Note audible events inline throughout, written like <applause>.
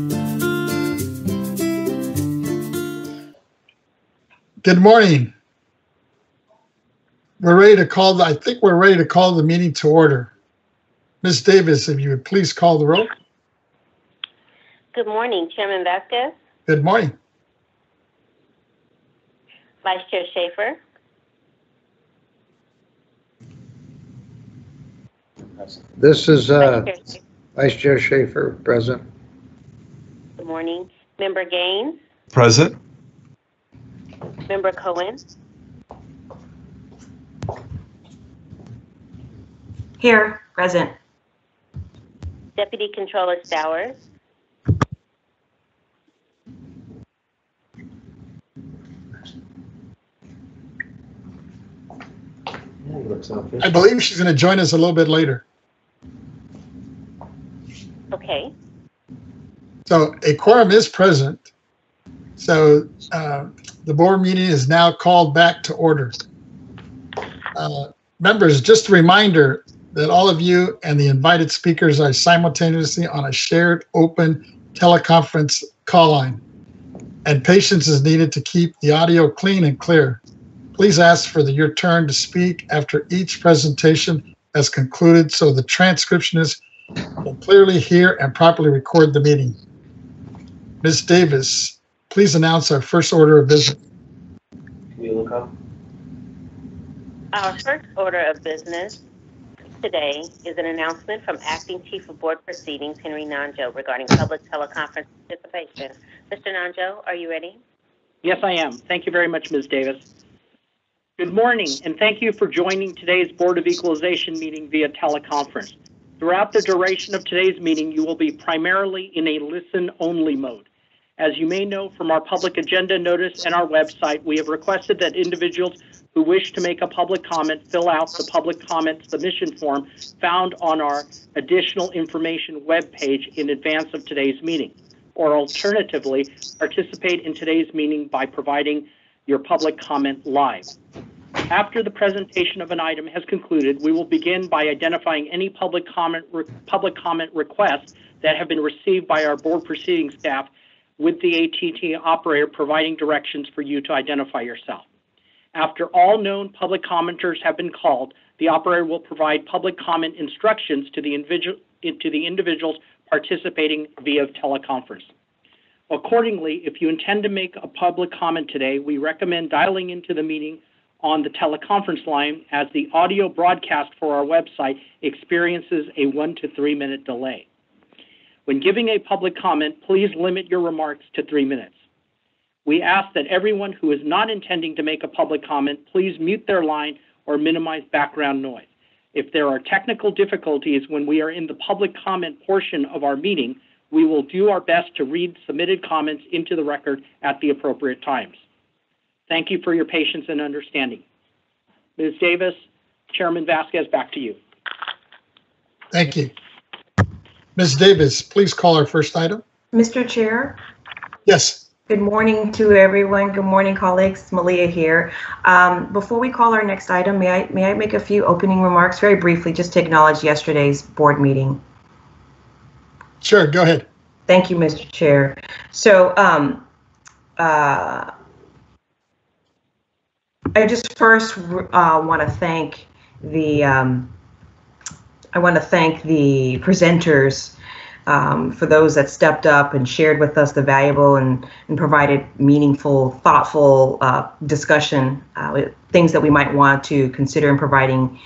Good morning. We're ready to call, the- I think we're ready to call the meeting to order. Ms. Davis, if you would please call the roll. Good morning, Chairman Vazquez, Good morning. Vice Chair Schaefer, This is uh, Vice Chair Schaefer. Vice Chair Schaefer, present. Good morning, Member Gaines, Present. Member Cohen, Here, present. Deputy Controller Stowers, I believe she's going to join us a little bit later. okay, So a quorum is present. So uh, the board meeting is now called back to order. Uh, Members, just a reminder that all of you and the invited speakers are simultaneously on a shared open teleconference call line. And patience is needed to keep the audio clean and clear. Please ask for the, your turn to speak after each presentation has concluded so the transcriptionist will clearly hear and properly record the meeting. Ms. Davis, please announce our first order of business. Will you look up? Our first order of business today is an announcement from Acting Chief of Board Proceedings, Henry Nanjo, regarding public teleconference participation. Mr. Nanjo, are you ready? Yes, I am. Thank you very much, Ms. Davis. Good morning, and thank you for joining today's Board of Equalization meeting via teleconference. Throughout the duration of today's meeting, you will be primarily in a listen-only mode. As you may know from our public agenda notice and our website, we have requested that individuals who wish to make a public comment fill out the public comment submission form found on our additional information webpage in advance of today's meeting. Or alternatively, participate in today's meeting by providing your public comment live. After the presentation of an item has concluded, we will begin by identifying any public comment, public comment requests that have been received by our board proceeding staff with the ATT operator providing directions for you to identify yourself. After all known public commenters have been called, the operator will provide public comment instructions to the to the individuals participating via teleconference. Accordingly, if you intend to make a public comment today, we recommend dialing into the meeting on the teleconference line as the audio broadcast for our website experiences a one to three minute delay. When giving a public comment, please limit your remarks to three minutes. We ask that everyone who is not intending to make a public comment, please mute their line or minimize background noise. If there are technical difficulties when we are in the public comment portion of our meeting, we will do our best to read submitted comments into the record at the appropriate times. Thank you for your patience and understanding. Ms. Davis, Chairman Vazquez, back to you. Thank you. Ms. Davis, please call our first item. Mr. Chair, Yes, good morning to everyone. Good morning, colleagues. Malia here. Um, before we call our next item, may I may I make a few opening remarks very briefly just to acknowledge yesterday's board meeting? sure, go ahead. Thank you, Mr. Chair. So, um, uh, I just first uh, want to thank the um, I want to thank the presenters um, for those that stepped up and shared with us the valuable and, and provided meaningful, thoughtful uh, discussion, uh, things that we might want to consider in providing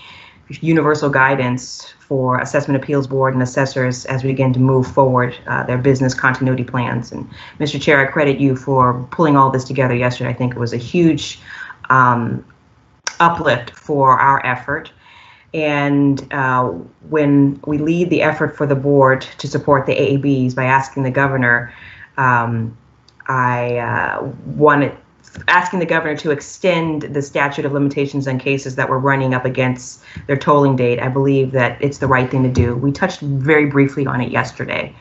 universal guidance for assessment appeals board and assessors as we begin to move forward uh, their business continuity plans. And Mr. Chair, I credit you for pulling all this together yesterday. I think it was a huge um, uplift for our effort. And uh, when we lead the effort for the board to support the AABs by asking the governor, um, I uh, wanted asking the governor to extend the statute of limitations on cases that were running up against their tolling date. I believe that it's the right thing to do. We touched very briefly on it yesterday.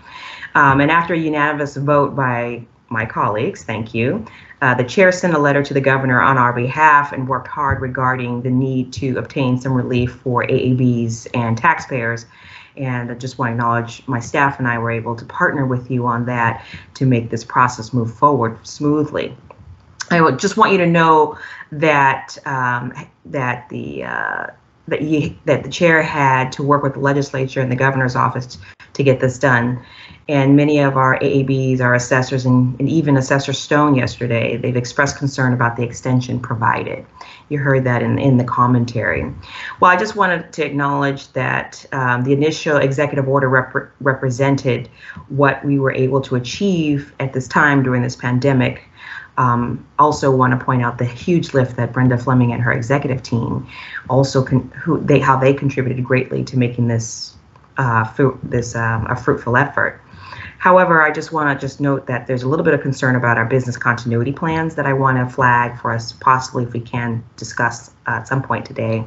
Um, and after a unanimous vote by my colleagues, thank you, uh, the chair sent a letter to the governor on our behalf and worked hard regarding the need to obtain some relief for AABs and taxpayers. And I just want to acknowledge my staff and I were able to partner with you on that to make this process move forward smoothly. I would just want you to know that um, that the uh, that you that the chair had to work with the legislature and the governor's office to get this done. And many of our AABs, our assessors, and, and even Assessor Stone yesterday, they've expressed concern about the extension provided. You heard that in, in the commentary. Well, I just wanted to acknowledge that um, the initial executive order rep- represented what we were able to achieve at this time during this pandemic. Um, also, want to point out the huge lift that Brenda Fleming and her executive team also con- who they how they contributed greatly to making this uh, fruit, this um, a fruitful effort. However, I just want to just note that there's a little bit of concern about our business continuity plans that I want to flag for us, possibly if we can discuss uh, at some point today.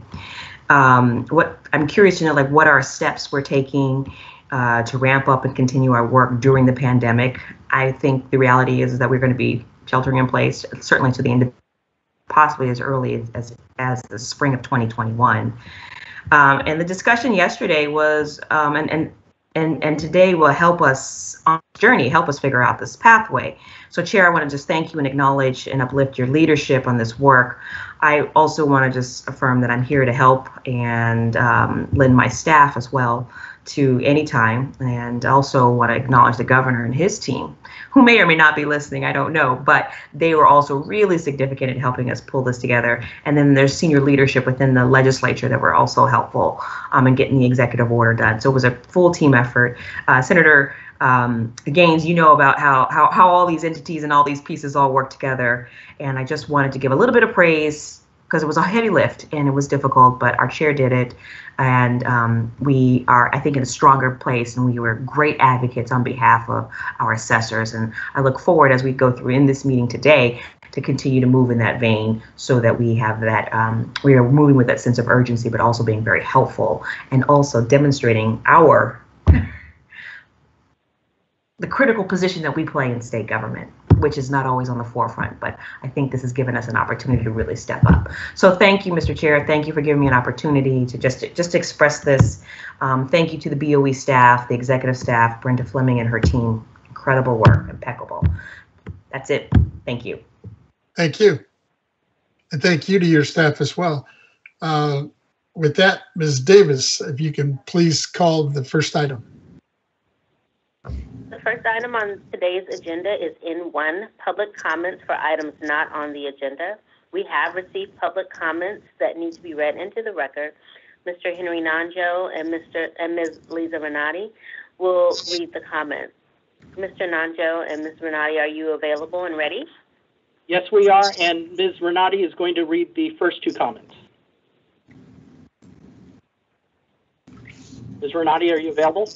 Um, what I'm curious to know, like, what are steps we're taking uh, to ramp up and continue our work during the pandemic? I think the reality is that we're going to be sheltering in place certainly to the end of possibly as early as as, as the spring of 2021. Um, and the discussion yesterday was, um, and, and and and today will help us on journey, help us figure out this pathway. So, Chair, I want to just thank you and acknowledge and uplift your leadership on this work. I also want to just affirm that I'm here to help and um, lend my staff as well to any time, and also want to acknowledge the governor and his team, who may or may not be listening. I don't know, but they were also really significant in helping us pull this together. And then there's senior leadership within the legislature that were also helpful um, in getting the executive order done. So it was a full team effort. Uh, Senator um, Gaines, you know about how, how how all these entities and all these pieces all work together. And I just wanted to give a little bit of praise because it was a heavy lift and it was difficult, but our chair did it. And um, we are, I think, in a stronger place, and we were great advocates on behalf of our assessors. And I look forward as we go through in this meeting today to continue to move in that vein so that we have that, um, we are moving with that sense of urgency, but also being very helpful and also demonstrating our the critical position that we play in state government, which is not always on the forefront, but I think this has given us an opportunity to really step up. So thank you, Mr. Chair. Thank you for giving me an opportunity to just just express this. Um, thank you to the BOE staff, the executive staff, Brenda Fleming and her team. Incredible work, impeccable. That's it. Thank you. Thank you. And thank you to your staff as well. Uh, With that, Ms. Davis, if you can please call the first item. The first item on today's agenda is N1, public comments for items not on the agenda. We have received public comments that need to be read into the record. Mr. Henry Nanjo and Mr. and Ms. Lisa Renati will read the comments. Mr. Nanjo and Ms. Renati, are you available and ready? Yes, we are, and Ms. Renati is going to read the first two comments. Ms. Renati, are you available?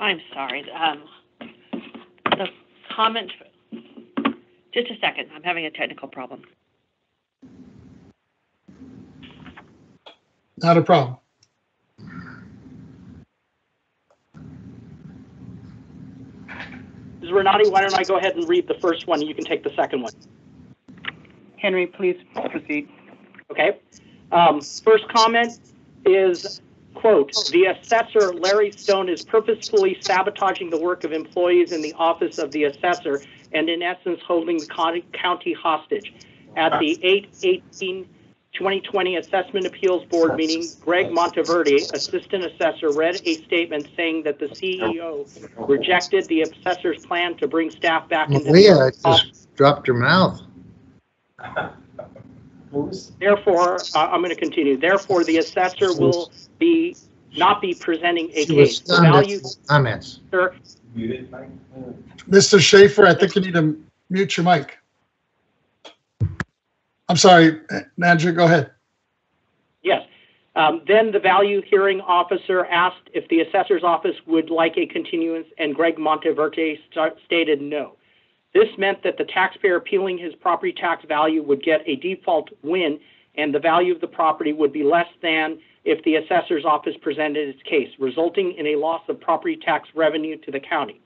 I'm sorry. Um, the comment, just a second, I'm having a technical problem. Not a problem. Ms. Renati, why don't I go ahead and read the first one, and you can take the second one. Henry, please proceed. Okay? Um, first comment is, quote, "The assessor, Larry Stone, is purposefully sabotaging the work of employees in the office of the assessor and in essence holding the county- county hostage." At the 8/18/2020 Assessment Appeals Board meeting, Greg Monteverde, Assistant Assessor, read a statement saying that the CEO rejected the assessor's plan to bring staff back into Leah the office. just dropped her mouth. <laughs> Therefore, uh, I'm going to continue. Therefore, the assessor will be, not be presenting a She was case. The stunned at value, the comments. sir, Mr. Schaefer, I think you need to mute your mic. I'm sorry, Andrew, go ahead. yes. Um, Then the value hearing officer asked if the assessor's office would like a continuance, and Greg Monteverde sta- stated no. This meant that the taxpayer appealing his property tax value would get a default win, and the value of the property would be less than if the assessor's office presented its case, resulting in a loss of property tax revenue to the county.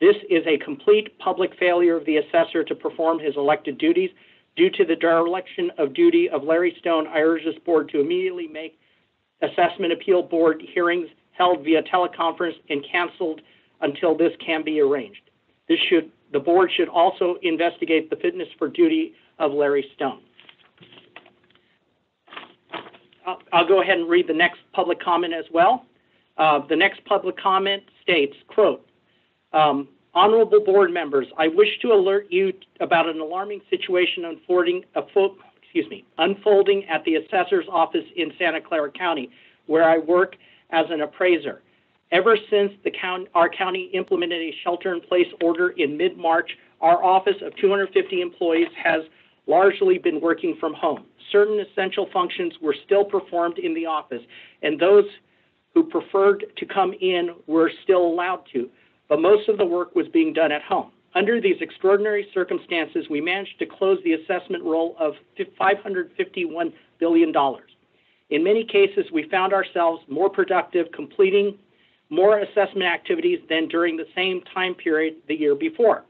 This is a complete public failure of the assessor to perform his elected duties. Due to the dereliction of duty of Larry Stone, I urge this board to immediately make assessment appeal board hearings held via teleconference and canceled until this can be arranged. This should, the board should also investigate the fitness for duty of Larry Stone. I'll, I'll go ahead and read the next public comment as well. Uh, the next public comment states, quote, um, Honorable board members, I wish to alert you about an alarming situation unfolding, excuse me, unfolding at the assessor's office in Santa Clara County, where I work as an appraiser. Ever since our county implemented a shelter-in-place order in mid-March, our office of 250 employees has largely been working from home. Certain essential functions were still performed in the office, and those who preferred to come in were still allowed to, but most of the work was being done at home. Under these extraordinary circumstances, we managed to close the assessment roll of $551 billion. In many cases, we found ourselves more productive completing more assessment activities than during the same time period the year before.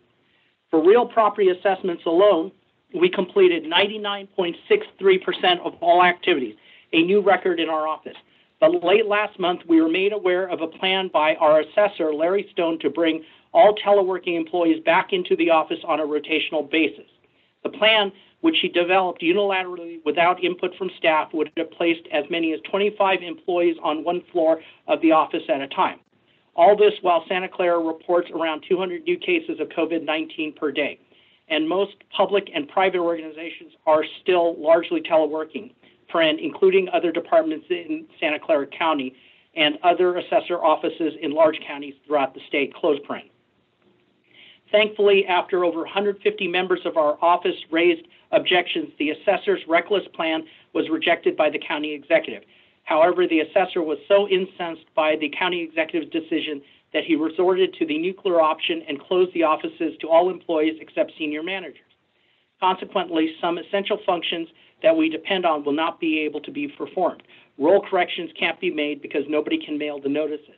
For real property assessments alone, we completed 99.63% of all activities, a new record in our office. But late last month, we were made aware of a plan by our assessor, Larry Stone, to bring all teleworking employees back into the office on a rotational basis. The plan, which he developed unilaterally without input from staff, would have placed as many as 25 employees on one floor of the office at a time. All this while Santa Clara reports around 200 new cases of COVID-19 per day. And most public and private organizations are still largely teleworking, friend, including other departments in Santa Clara County and other assessor offices in large counties throughout the state, close print. Thankfully, after over 150 members of our office raised objections, the assessor's reckless plan was rejected by the county executive. However, the assessor was so incensed by the county executive's decision that he resorted to the nuclear option and closed the offices to all employees except senior managers. Consequently, some essential functions that we depend on will not be able to be performed. Roll corrections can't be made because nobody can mail the notices.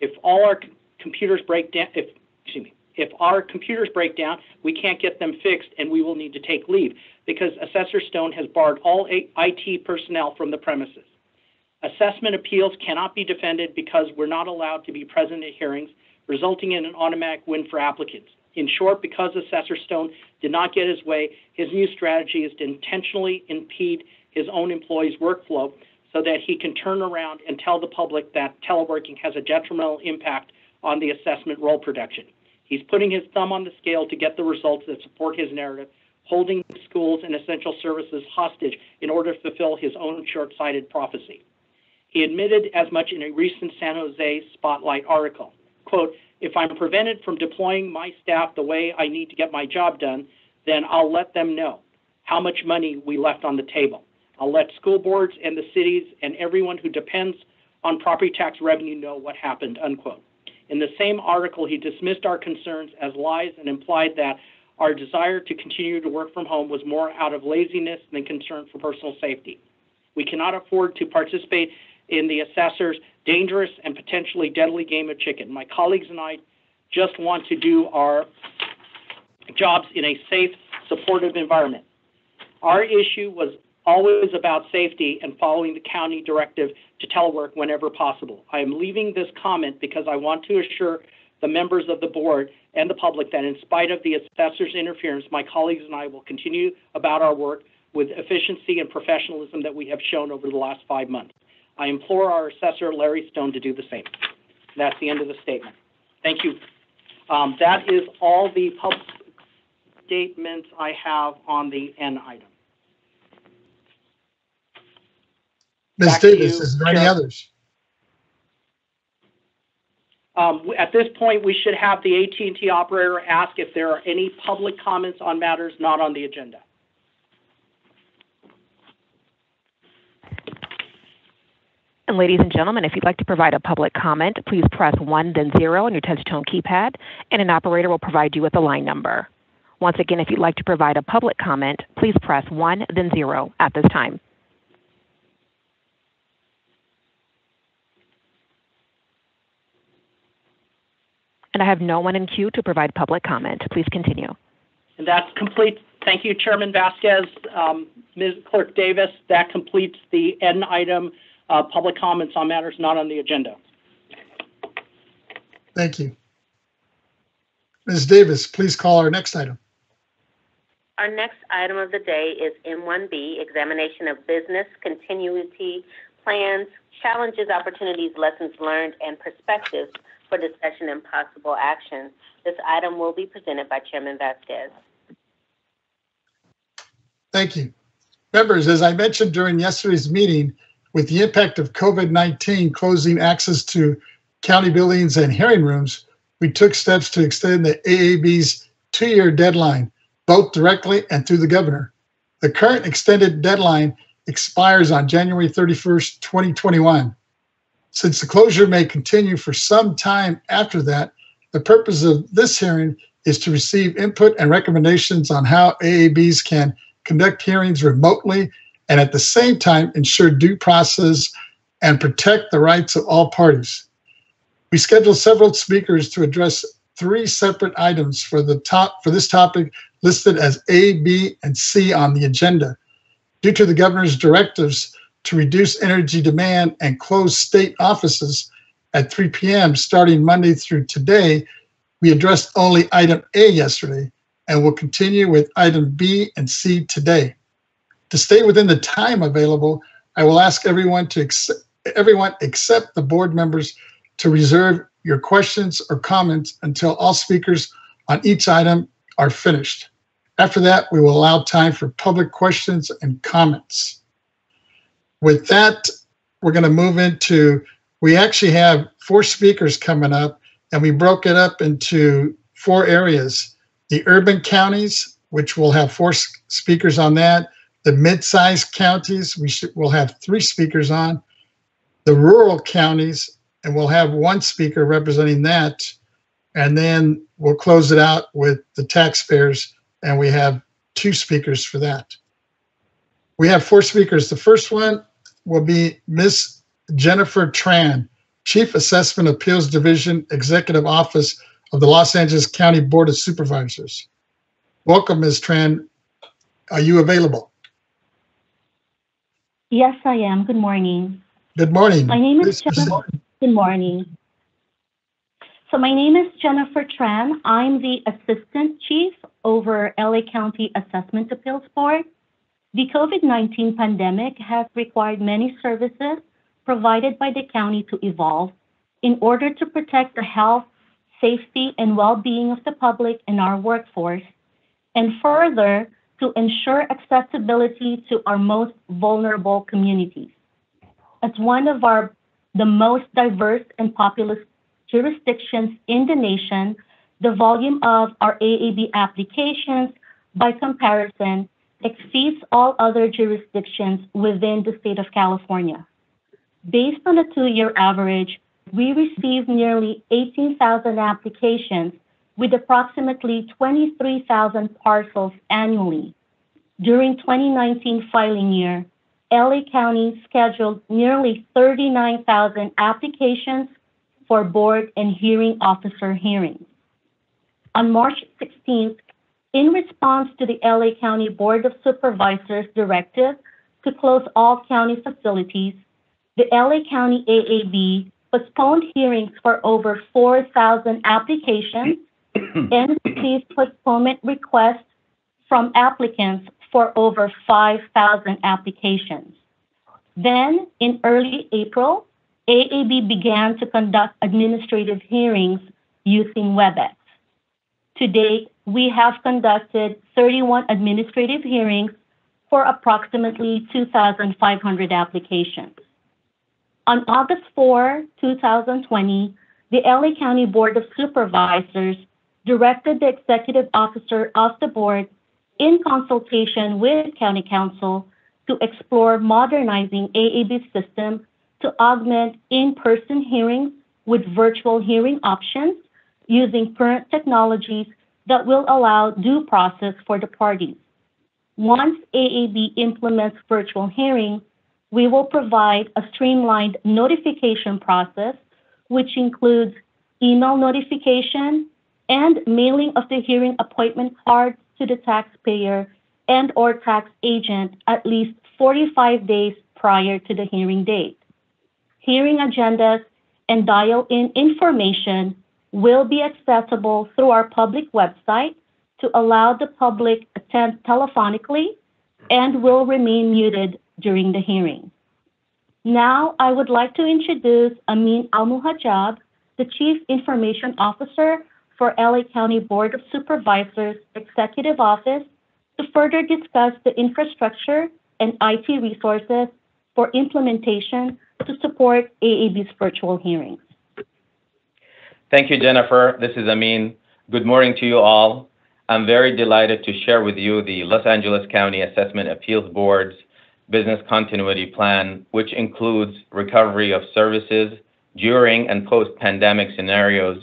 If all our computers break down, if, excuse me, if our computers break down, we can't get them fixed and we will need to take leave because Assessor Stone has barred all IT personnel from the premises. Assessment appeals cannot be defended because we're not allowed to be present at hearings, resulting in an automatic win for applicants. In short, because Assessor Stone did not get his way, his new strategy is to intentionally impede his own employees' workflow so that he can turn around and tell the public that teleworking has a detrimental impact on the assessment roll production. He's putting his thumb on the scale to get the results that support his narrative, holding schools and essential services hostage in order to fulfill his own short-sighted prophecy. He admitted as much in a recent San Jose Spotlight article. Quote, if I'm prevented from deploying my staff the way I need to get my job done, then I'll let them know how much money we left on the table. I'll let school boards and the cities and everyone who depends on property tax revenue know what happened, unquote. In the same article, he dismissed our concerns as lies and implied that our desire to continue to work from home was more out of laziness than concern for personal safety. We cannot afford to participate in the assessor's dangerous and potentially deadly game of chicken. My colleagues and I just want to do our jobs in a safe, supportive environment. Our issue was always about safety and following the county directive to telework whenever possible. I am leaving this comment because I want to assure the members of the board and the public that in spite of the assessor's interference, my colleagues and I will continue about our work with efficiency and professionalism that we have shown over the last five months. I implore our assessor, Larry Stone, to do the same. That's the end of the statement. Thank you. Um, that is all the public statements I have on the N item. Ms. Back to Davis, you, is there any Chair. others? Um, At this point, we should have the at and T operator ask if there are any public comments on matters not on the agenda. And ladies and gentlemen, if you'd like to provide a public comment, please press 1 then 0 on your touch-tone keypad, and an operator will provide you with a line number. Once again, if you'd like to provide a public comment, please press 1 then 0 at this time. And I have no one in queue to provide public comment. Please continue. And that completes, thank you, Chairman Vazquez, um, Ms. Clerk Davis. That completes the N item, uh, public comments on matters not on the agenda. Thank you. Ms. Davis, please call our next item. Our next item of the day is M1B, examination of business continuity plans, challenges, opportunities, lessons learned, and perspectives for discussion and possible action. This item will be presented by Chairman Vasquez. Thank you. Members, as I mentioned during yesterday's meeting, with the impact of COVID-19 closing access to county buildings and hearing rooms, we took steps to extend the AAB's two-year deadline, both directly and through the governor. The current extended deadline expires on January 31st, 2021. Since the closure may continue for some time after that, the purpose of this hearing is to receive input and recommendations on how AABs can conduct hearings remotely and at the same time ensure due process and protect the rights of all parties. We scheduled several speakers to address three separate items for the top for this topic listed as A, B, and C on the agenda. Due to the governor's directives to reduce energy demand and close state offices at 3 p.m. starting Monday through today, we addressed only item A yesterday and will continue with item B and C today. To stay within the time available, I will ask everyone to everyone except the board members to reserve your questions or comments until all speakers on each item are finished. After that, we will allow time for public questions and comments. With that, we're going to move into, we actually have four speakers coming up, and we broke it up into four areas. The urban counties, which will have four speakers on that. The mid-sized counties, we should, will have three speakers on. The rural counties, and we'll have one speaker representing that. And then we'll close it out with the taxpayers, and we have two speakers for that. We have four speakers. The first one will be Miss Jennifer Tran, Chief Assessment Appeals Division, Executive Office of the Los Angeles County Board of Supervisors. Welcome, Ms. Tran. Are you available? Yes, I am. Good morning. Good morning. My name is Please Jennifer. Good morning. So my name is Jennifer Tran. I'm the Assistant Chief over LA County Assessment Appeals Board. The COVID-19 pandemic has required many services provided by the county to evolve in order to protect the health, safety, and well-being of the public and our workforce, and further to ensure accessibility to our most vulnerable communities. As one of our the most diverse and populous jurisdictions in the nation, the volume of our AAB applications, by comparison, exceeds all other jurisdictions within the state of California. Based on a two-year average, we received nearly 18,000 applications with approximately 23,000 parcels annually. During 2019 filing year, LA County scheduled nearly 39,000 applications for board and hearing officer hearings. On March 16th, in response to the LA County Board of Supervisors directive to close all county facilities, the LA County AAB postponed hearings for over 4,000 applications <clears throat> and received postponement requests from applicants for over 5,000 applications. Then, in early April, AAB began to conduct administrative hearings using WebEx. To date, we have conducted 31 administrative hearings for approximately 2,500 applications. On August 4, 2020, the LA County Board of Supervisors directed the executive officer of the board in consultation with County counsel to explore modernizing AAB's system to augment in-person hearings with virtual hearing options using current technologies that will allow due process for the parties. Once AAB implements virtual hearing, we will provide a streamlined notification process, which includes email notification and mailing of the hearing appointment cards to the taxpayer and or tax agent at least 45 days prior to the hearing date. Hearing agendas and dial-in information will be accessible through our public website to allow the public attend telephonically and will remain muted during the hearing. Now, I would like to introduce Amin Al-Muhajab, the Chief Information Officer for LA County Board of Supervisors Executive Office to further discuss the infrastructure and IT resources for implementation to support AAB's virtual hearings. Thank you, Jennifer. This is Amin. Good morning to you all. I'm very delighted to share with you the Los Angeles County Assessment Appeals Board's Business Continuity Plan, which includes recovery of services during and post-pandemic scenarios,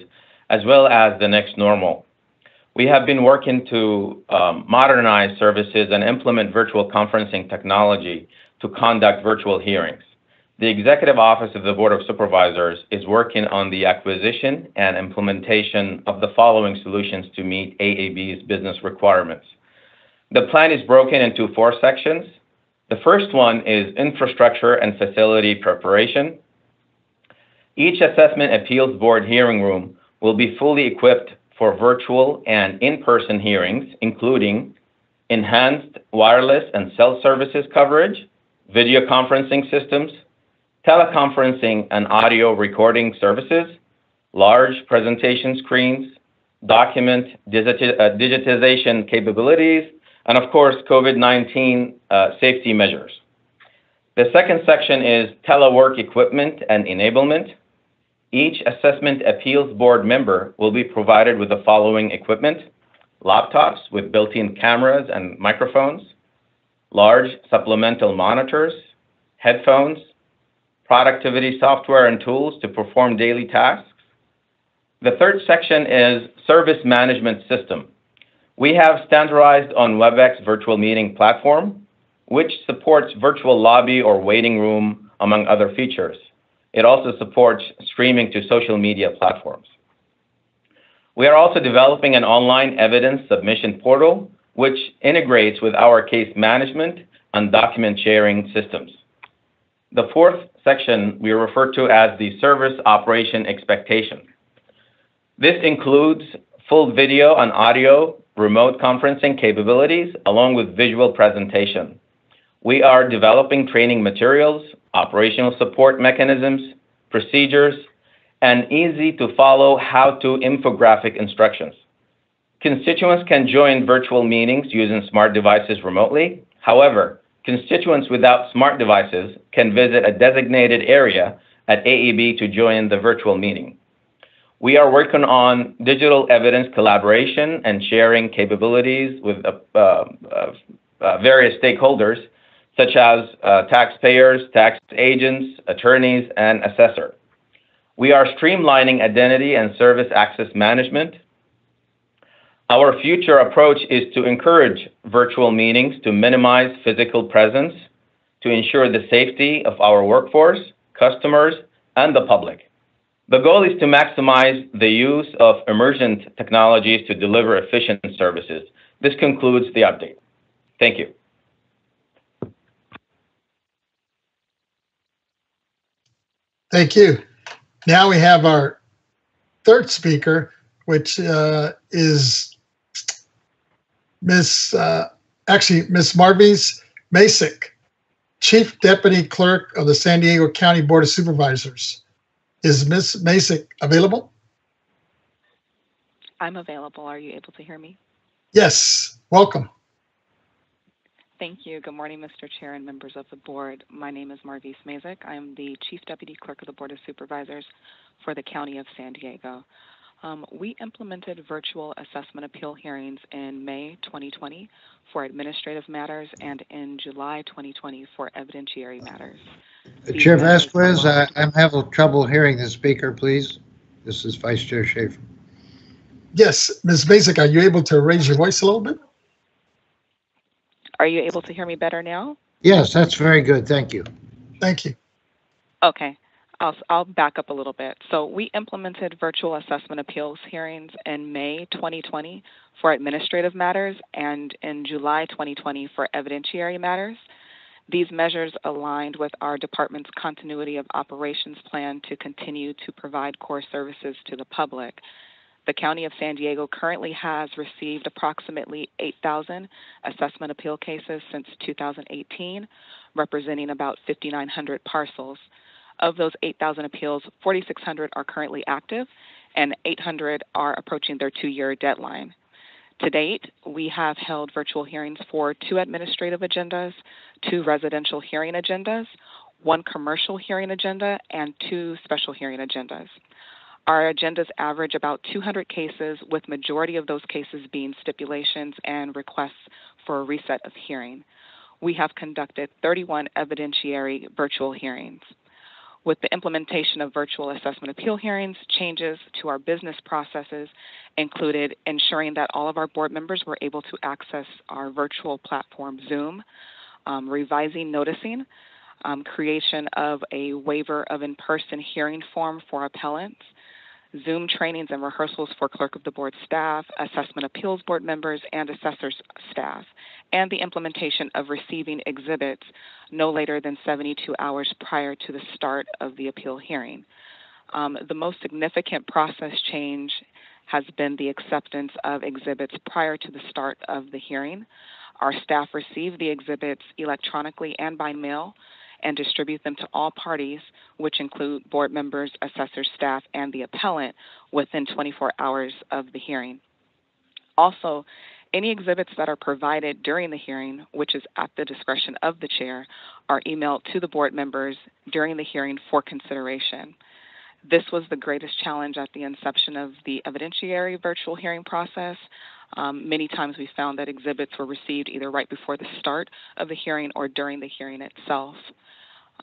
as well as the next normal. We have been working to um, modernize services and implement virtual conferencing technology to conduct virtual hearings. The Executive Office of the Board of Supervisors is working on the acquisition and implementation of the following solutions to meet AAB's business requirements. The plan is broken into four sections. The first one is infrastructure and facility preparation. Each Assessment Appeals Board hearing room will be fully equipped for virtual and in-person hearings, including enhanced wireless and cell services coverage, video conferencing systems, teleconferencing and audio recording services, large presentation screens, document uh, digitization capabilities, and of course, COVID-19 uh, safety measures. The second section is telework equipment and enablement. Each Assessment Appeals Board member will be provided with the following equipment, laptops with built-in cameras and microphones, large supplemental monitors, headphones, productivity software and tools to perform daily tasks. The third section is service management system. We have standardized on WebEx virtual meeting platform, which supports virtual lobby or waiting room, among other features. It also supports streaming to social media platforms. We are also developing an online evidence submission portal, which integrates with our case management and document sharing systems. The fourth section we refer to as the service operation expectation. This includes full video and audio remote conferencing capabilities along with visual presentation. We are developing training materials, operational support mechanisms, procedures, and easy to follow how-to infographic instructions. Constituents can join virtual meetings using smart devices remotely. However, constituents without smart devices can visit a designated area at AAB to join the virtual meeting. We are working on digital evidence collaboration and sharing capabilities with uh, uh, uh, various stakeholders, such as uh, taxpayers, tax agents, attorneys, and assessor. We are streamlining identity and service access management our future approach is to encourage virtual meetings to minimize physical presence to ensure the safety of our workforce, customers, and the public. The goal is to maximize the use of emergent technologies to deliver efficient services. This concludes the update. Thank you. Thank you. Now we have our third speaker, which uh, is Miss, uh, actually, Miss Marvis Mazyck, Chief Deputy Clerk of the San Diego County Board of Supervisors. Is Miss Mazyck available? I'm available. Are you able to hear me? Yes, welcome. Thank you. Good morning, Mr. Chair and members of the board. My name is Marvis Mazyck. I am the Chief Deputy Clerk of the Board of Supervisors for the County of San Diego. Um, we implemented virtual assessment appeal hearings in May 2020 for administrative matters and in July 2020 for evidentiary matters. These Chair Vazquez, I, I'm having trouble hearing the speaker, please. This is Vice Chair Schaefer. Yes, Ms. Basic, are you able to raise your voice a little bit? Are you able to hear me better now? Yes, that's very good. Thank you. Thank you. Okay. I'll, I'll back up a little bit. So we implemented virtual assessment appeals hearings in May 2020 for administrative matters and in July 2020 for evidentiary matters. These measures aligned with our department's continuity of operations plan to continue to provide core services to the public. The County of San Diego currently has received approximately 8,000 assessment appeal cases since 2018, representing about 5,900 parcels. Of those 8,000 appeals, 4,600 are currently active and 800 are approaching their two year deadline. To date, we have held virtual hearings for two administrative agendas, two residential hearing agendas, one commercial hearing agenda, and two special hearing agendas. Our agendas average about 200 cases, with majority of those cases being stipulations and requests for a reset of hearing. We have conducted 31 evidentiary virtual hearings. With the implementation of virtual assessment appeal hearings, changes to our business processes included ensuring that all of our board members were able to access our virtual platform Zoom, um, revising noticing, um, creation of a waiver of in person hearing form for appellants, Zoom trainings and rehearsals for clerk of the board staff, assessment appeals board members, and assessors staff, and the implementation of receiving exhibits no later than 72 hours prior to the start of the appeal hearing. Um, the most significant process change has been the acceptance of exhibits prior to the start of the hearing. Our staff receive the exhibits electronically and by mail and distribute them to all parties, which include board members, assessors, staff, and the appellant within 24 hours of the hearing. Also, any exhibits that are provided during the hearing, which is at the discretion of the chair, are emailed to the board members during the hearing for consideration. This was the greatest challenge at the inception of the evidentiary virtual hearing process. Um, many times we found that exhibits were received either right before the start of the hearing or during the hearing itself.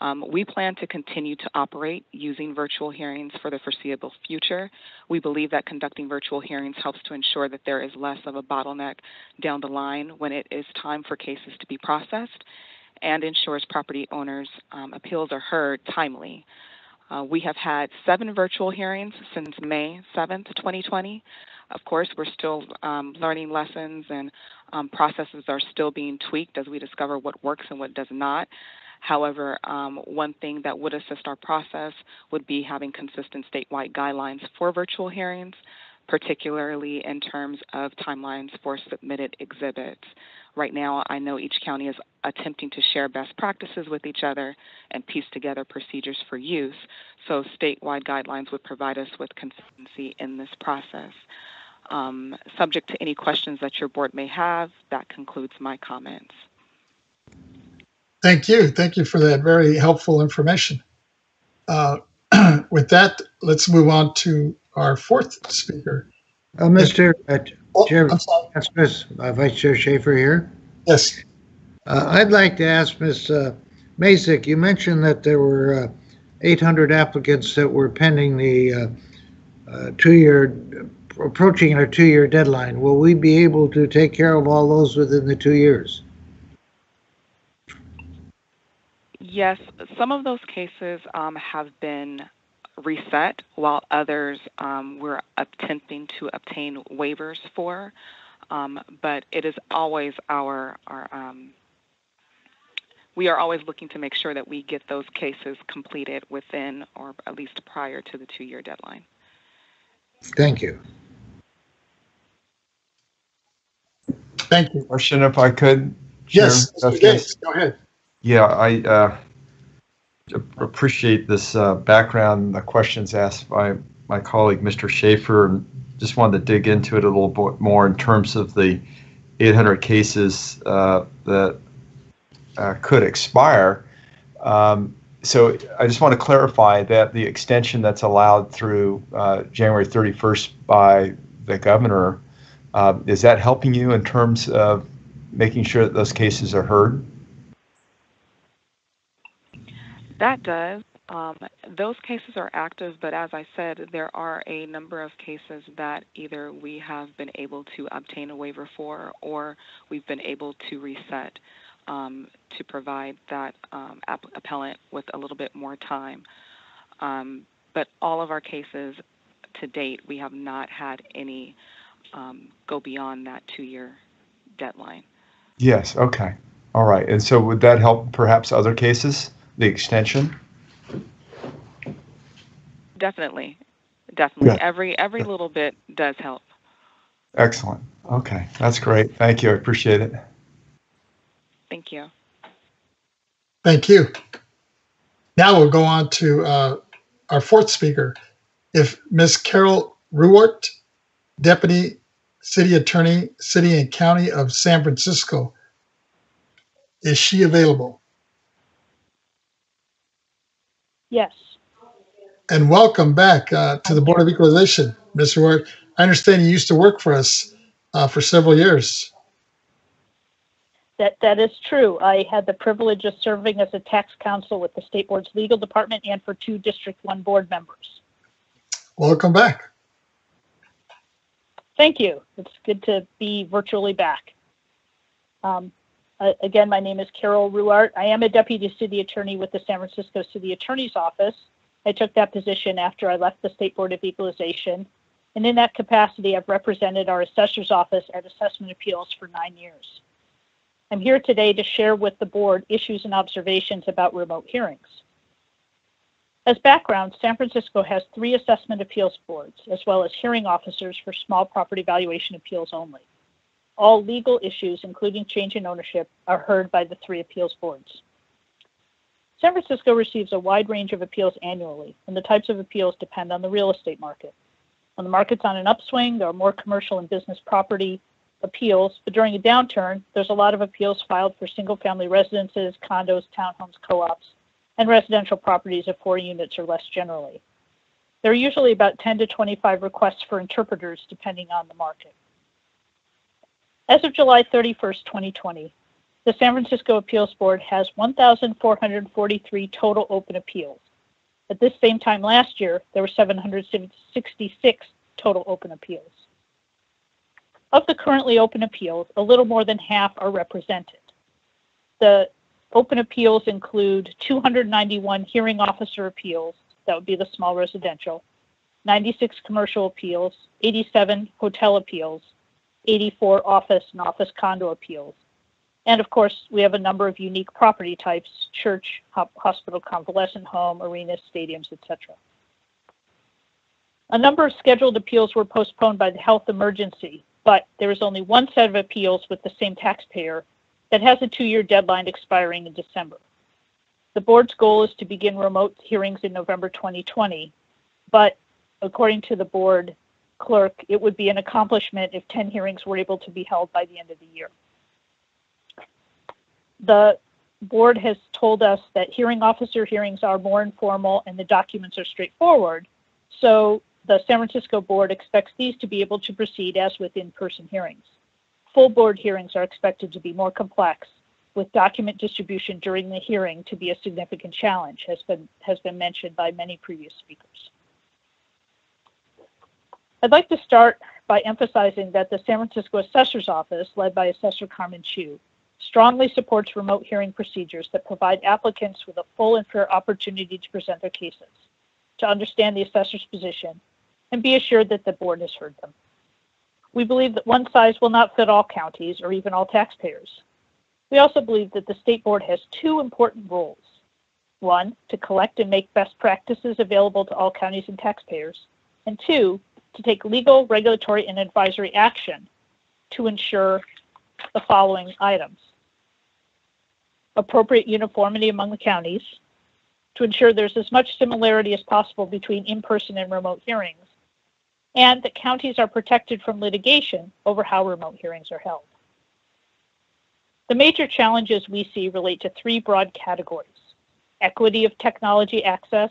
Um, we plan to continue to operate using virtual hearings for the foreseeable future. We believe that conducting virtual hearings helps to ensure that there is less of a bottleneck down the line when it is time for cases to be processed and ensures property owners' um, appeals are heard timely. Uh, we have had seven virtual hearings since May 7th, 2020. Of course, we're still um, learning lessons and um, processes are still being tweaked as we discover what works and what does not. However, um, one thing that would assist our process would be having consistent statewide guidelines for virtual hearings, particularly in terms of timelines for submitted exhibits. Right now, I know each county is attempting to share best practices with each other and piece together procedures for use. So, statewide guidelines would provide us with consistency in this process. Um, subject to any questions that your board may have, that concludes my comments. Thank you. Thank you for that very helpful information. Uh, <clears throat> with that, let's move on to our fourth speaker. Uh, Mr. Uh, Oh, Chair, I'm sorry. that's Ms. uh, Vice Chair Schaefer here. Yes. Uh, I'd like to ask Ms. uh, Mazyck, you mentioned that there were uh, 800 applicants that were pending the uh, uh, two-year, approaching our two-year deadline. Will we be able to take care of all those within the two years? Yes, some of those cases um, have been reset, while others um, we're attempting to obtain waivers for. Um, but it is always our, our um, we are always looking to make sure that we get those cases completed within or at least prior to the two year deadline. Thank you. Thank you. Question if I could? Chair Yes, Mr. Vazquez? Gaines, go ahead. Yeah, I uh, appreciate this uh, background, the questions asked by my colleague, Mr. Schaefer, and just wanted to dig into it a little bit more in terms of the 800 cases uh, that uh, could expire. Um, So I just want to clarify that the extension that's allowed through uh, January 31st by the governor, uh, is that helping you in terms of making sure that those cases are heard? That does. Um, those cases are active, but as I said, there are a number of cases that either we have been able to obtain a waiver for or we've been able to reset um, to provide that um, app- appellant with a little bit more time. Um, but all of our cases to date, we have not had any um, go beyond that two year deadline. Yes, okay. All right, and so would that help perhaps other cases, the extension? Definitely, definitely. Good. Every every little bit does help. Excellent. Okay, that's great. Thank you. I appreciate it. Thank you. Thank you. Now we'll go on to uh, our fourth speaker. If Ms. Carol Ruwart, Deputy City Attorney, City and County of San Francisco, is she available? Yes. And welcome back uh, to the Board of Equalization, Mr. Ward. I understand you used to work for us uh, for several years. That that is true. I had the privilege of serving as a tax counsel with the state board's legal department and for two District One board members. Welcome back. Thank you. It's good to be virtually back. Um, uh, again, my name is Carol Ruart. I am a deputy city attorney with the San Francisco City Attorney's Office. I took that position after I left the State Board of Equalization. And in that capacity, I've represented our assessor's office at assessment appeals for nine years. I'm here today to share with the board issues and observations about remote hearings. As background, San Francisco has three assessment appeals boards, as well as hearing officers for small property valuation appeals only. All legal issues, including change in ownership, are heard by the three appeals boards. San Francisco receives a wide range of appeals annually, and the types of appeals depend on the real estate market. When the market's on an upswing, there are more commercial and business property appeals, but during a downturn, there's a lot of appeals filed for single family residences, condos, townhomes, co ops, and residential properties of four units or less generally. There are usually about 10 to 25 requests for interpreters depending on the market. As of July 31st, 2020, the San Francisco Appeals Board has 1,443 total open appeals. At this same time last year, there were 766 total open appeals. Of the currently open appeals, a little more than half are represented. The open appeals include 291 hearing officer appeals, that would be the small residential, 96 commercial appeals, 87 hotel appeals, 84 office and office condo appeals. And of course, we have a number of unique property types, church, hospital, convalescent home, arenas, stadiums, etc. A number of scheduled appeals were postponed by the health emergency, but there is only one set of appeals with the same taxpayer that has a two-year deadline expiring in December. The board's goal is to begin remote hearings in November 2020, but according to the board clerk, it would be an accomplishment if 10 hearings were able to be held by the end of the year. The board has told us that hearing officer hearings are more informal and the documents are straightforward. So the San Francisco board expects these to be able to proceed as with in-person hearings. Full board hearings are expected to be more complex, with document distribution during the hearing to be a significant challenge, has been, has been mentioned by many previous speakers. I'd like to start by emphasizing that the San Francisco Assessor's Office, led by Assessor Carmen Chu, strongly supports remote hearing procedures that provide applicants with a full and fair opportunity to present their cases, to understand the assessor's position, and be assured that the board has heard them. We believe that one size will not fit all counties or even all taxpayers. We also believe that the state board has two important roles. One, to collect and make best practices available to all counties and taxpayers. And two, to take legal, regulatory, and advisory action to ensure the following items appropriate uniformity among the counties, to ensure there's as much similarity as possible between in person and remote hearings, and that counties are protected from litigation over how remote hearings are held. The major challenges we see relate to three broad categories equity of technology access,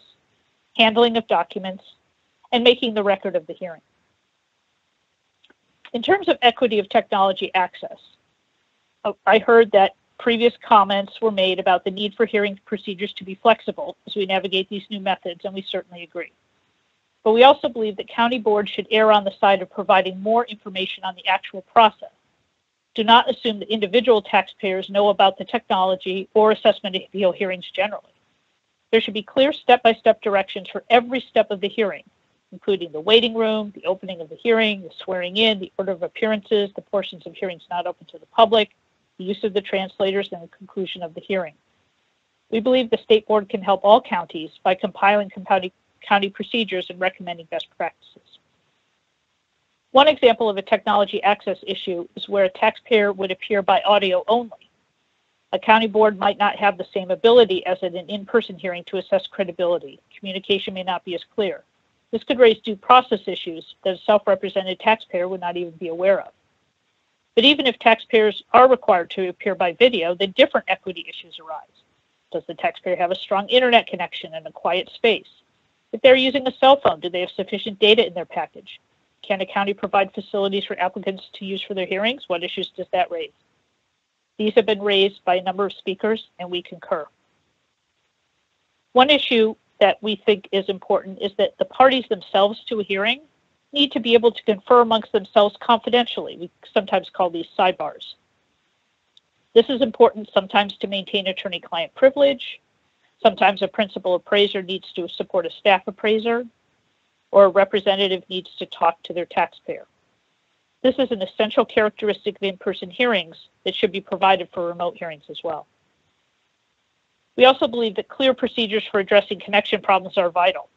handling of documents, and making the record of the hearing. In terms of equity of technology access, I heard that previous comments were made about the need for hearing procedures to be flexible as we navigate these new methods, and we certainly agree. But we also believe that county boards should err on the side of providing more information on the actual process. Do not assume that individual taxpayers know about the technology or assessment appeal hearings generally. There should be clear step by step directions for every step of the hearing including the waiting room, the opening of the hearing, the swearing in, the order of appearances, the portions of hearings not open to the public, the use of the translators, and the conclusion of the hearing. We believe the State Board can help all counties by compiling county, county procedures and recommending best practices. One example of a technology access issue is where a taxpayer would appear by audio only. A county board might not have the same ability as at an in-person hearing to assess credibility. Communication may not be as clear. This could raise due process issues that a self-represented taxpayer would not even be aware of. But even if taxpayers are required to appear by video, then different equity issues arise. Does the taxpayer have a strong internet connection and a quiet space? If they're using a cell phone, do they have sufficient data in their package? Can a county provide facilities for applicants to use for their hearings? What issues does that raise? These have been raised by a number of speakers, and we concur. One issue that we think is important is that the parties themselves to a hearing need to be able to confer amongst themselves confidentially. We sometimes call these sidebars. This is important sometimes to maintain attorney client privilege. Sometimes a principal appraiser needs to support a staff appraiser, or a representative needs to talk to their taxpayer. This is an essential characteristic of in person hearings that should be provided for remote hearings as well. We also believe that clear procedures for addressing connection problems are vital.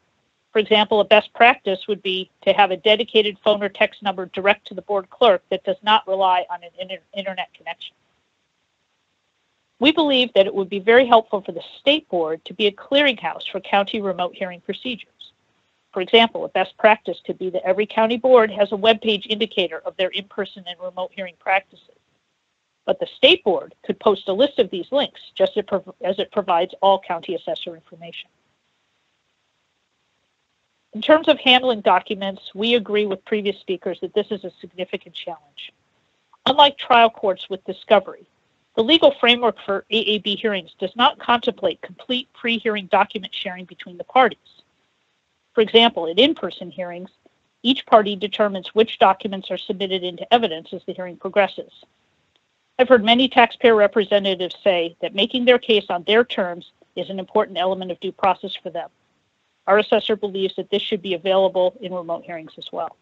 For example, a best practice would be to have a dedicated phone or text number direct to the board clerk that does not rely on an inter internet connection. We believe that it would be very helpful for the state board to be a clearinghouse for county remote hearing procedures. For example, a best practice could be that every county board has a web page indicator of their in-person and remote hearing practices. But the state board could post a list of these links just as it provides all county assessor information. In terms of handling documents, we agree with previous speakers that this is a significant challenge. Unlike trial courts with discovery, the legal framework for AAB hearings does not contemplate complete pre-hearing document sharing between the parties. For example, in in-person hearings, each party determines which documents are submitted into evidence as the hearing progresses. I've heard many taxpayer representatives say that making their case on their terms is an important element of due process for them. Our assessor believes that this should be available in remote hearings as well.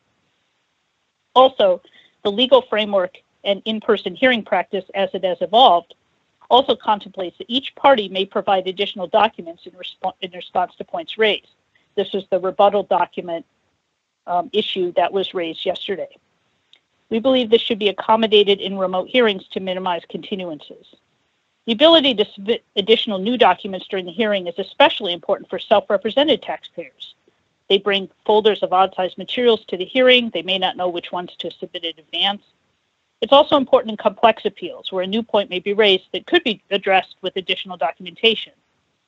Also, the legal framework and in-person hearing practice as it has evolved also contemplates that each party may provide additional documents in, resp in response to points raised. This was the rebuttal document um, issue that was raised yesterday. We believe this should be accommodated in remote hearings to minimize continuances. The ability to submit additional new documents during the hearing is especially important for self-represented taxpayers. They bring folders of odd-sized materials to the hearing. They may not know which ones to submit in advance. It's also important in complex appeals where a new point may be raised that could be addressed with additional documentation.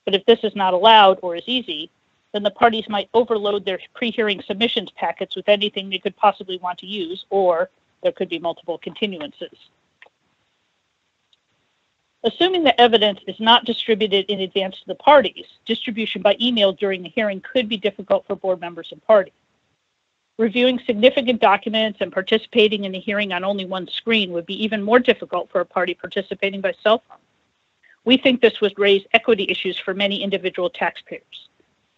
But if this is not allowed or is easy, then the parties might overload their pre-hearing submissions packets with anything they could possibly want to use, or there could be multiple continuances. Assuming the evidence is not distributed in advance to the parties, distribution by email during the hearing could be difficult for board members and parties. Reviewing significant documents and participating in the hearing on only one screen would be even more difficult for a party participating by cell phone. We think this would raise equity issues for many individual taxpayers.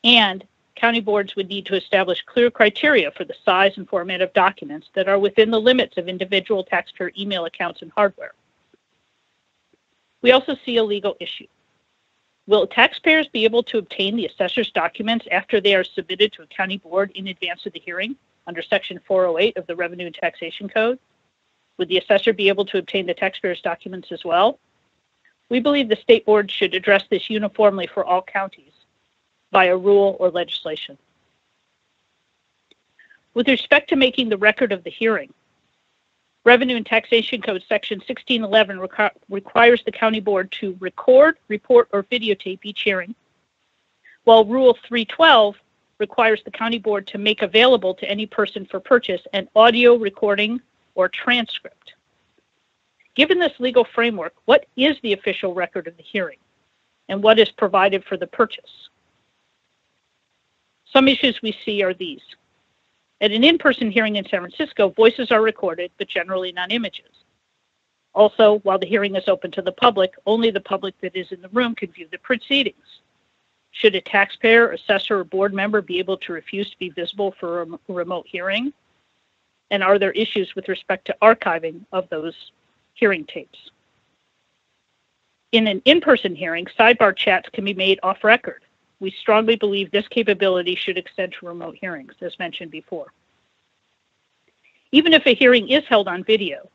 And county boards would need to establish clear criteria for the size and format of documents that are within the limits of individual taxpayer email accounts and hardware. We also see a legal issue. Will taxpayers be able to obtain the assessor's documents after they are submitted to a county board in advance of the hearing under Section 408 of the Revenue and Taxation Code? Would the assessor be able to obtain the taxpayer's documents as well? We believe the state board should address this uniformly for all counties via rule or legislation. With respect to making the record of the hearing, Revenue and Taxation Code Section 1611 requ requires the county board to record, report, or videotape each hearing, while Rule 312 requires the county board to make available to any person for purchase an audio recording or transcript. Given this legal framework, what is the official record of the hearing and what is provided for the purchase? Some issues we see are these. At an in-person hearing in San Francisco, voices are recorded, but generally not images. Also, while the hearing is open to the public, only the public that is in the room can view the proceedings. Should a taxpayer, assessor, or board member be able to refuse to be visible for a remote hearing? And are there issues with respect to archiving of those hearing tapes? in an in-person hearing, sidebar chats can be made off record. We strongly believe this capability should extend to remote hearings, as mentioned before. Even if a hearing is held on video,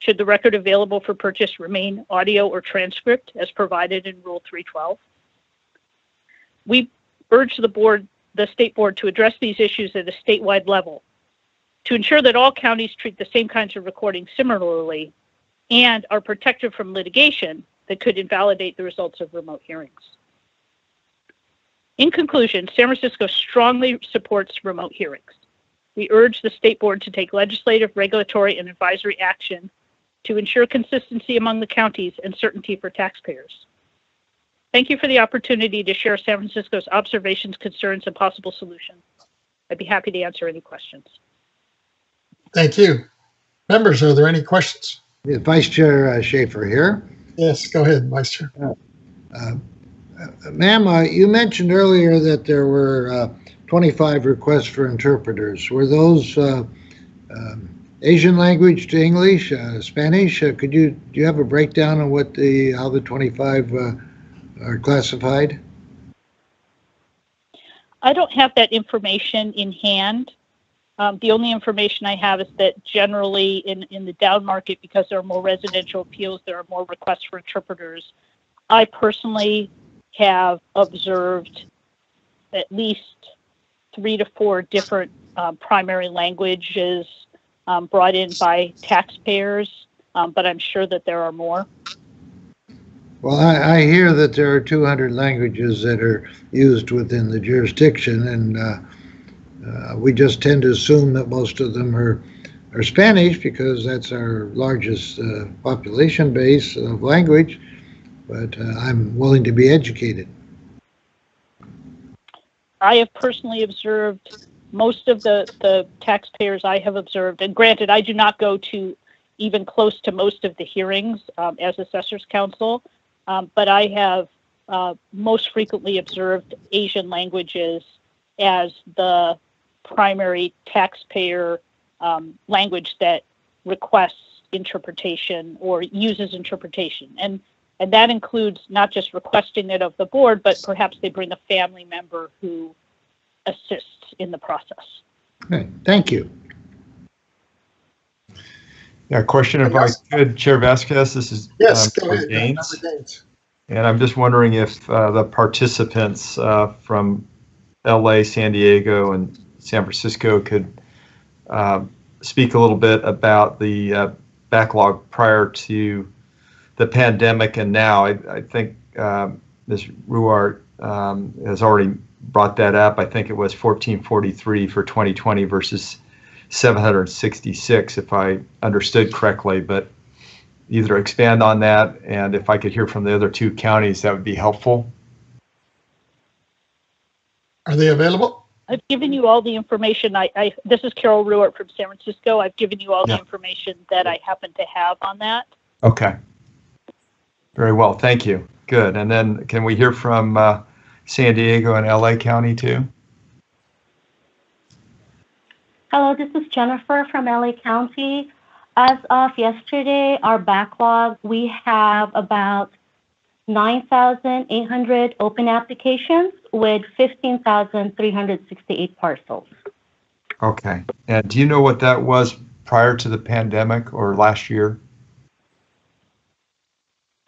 should the record available for purchase remain audio or transcript as provided in Rule 312? We urge the board, the state board to address these issues at a statewide level to ensure that all counties treat the same kinds of recordings similarly and are protected from litigation that could invalidate the results of remote hearings. In conclusion, San Francisco strongly supports remote hearings. We urge the State Board to take legislative, regulatory, and advisory action to ensure consistency among the counties and certainty for taxpayers. Thank you for the opportunity to share San Francisco's observations, concerns, and possible solutions. I'd be happy to answer any questions. Thank you. Members, are there any questions? Vice Chair uh, Schaefer here. Yes, go ahead, Vice Chair. Uh, uh, Ma'am, uh, you mentioned earlier that there were uh, 25 requests for interpreters. Were those uh, um, Asian language to English, Spanish? Could you do you have a breakdown on what the how the 25 uh, are classified? I don't have that information in hand. Um, the only information I have is that generally in, in the down market, because there are more residential appeals, there are more requests for interpreters. I personally have observed at least three to four different uh, primary languages um, brought in by taxpayers, um, but I'm sure that there are more. Well, I, I, hear that there are 200 languages that are used within the jurisdiction, and uh, uh, we just tend to assume that most of them are, are Spanish because that's our largest uh, population base of language but uh, I'm willing to be educated. I have personally observed most of the, the taxpayers I have observed, and granted, I do not go to even close to most of the hearings um, as assessors counsel, um, but I have uh, most frequently observed Asian languages as the primary taxpayer um, language that requests interpretation or uses interpretation. And and that includes not just requesting it of the board, but perhaps they bring a family member who assists in the process. Okay, thank you. Yeah, question if I could, Chair Vazquez, this is yes, um, Gaines. And I'm just wondering if uh, the participants uh, from LA, San Diego, and San Francisco could uh, speak a little bit about the uh, backlog prior to the pandemic and now. I, I think um, Ms. Ruart um, has already brought that up. I think it was 1443 for 2020 versus 766, if I understood correctly. But either expand on that, and if I could hear from the other two counties, that would be helpful. Are they available? I've given you all the information. I, I this is Carol Ruart from San Francisco. I've given you all yeah. the information that I happen to have on that. Okay. Very well, thank you. Good. And then can we hear from uh, San Diego and LA County too? Hello, this is Jennifer from LA County. As of yesterday, our backlog, we have about 9,800 open applications with 15,368 parcels. Okay. And do you know what that was prior to the pandemic or last year?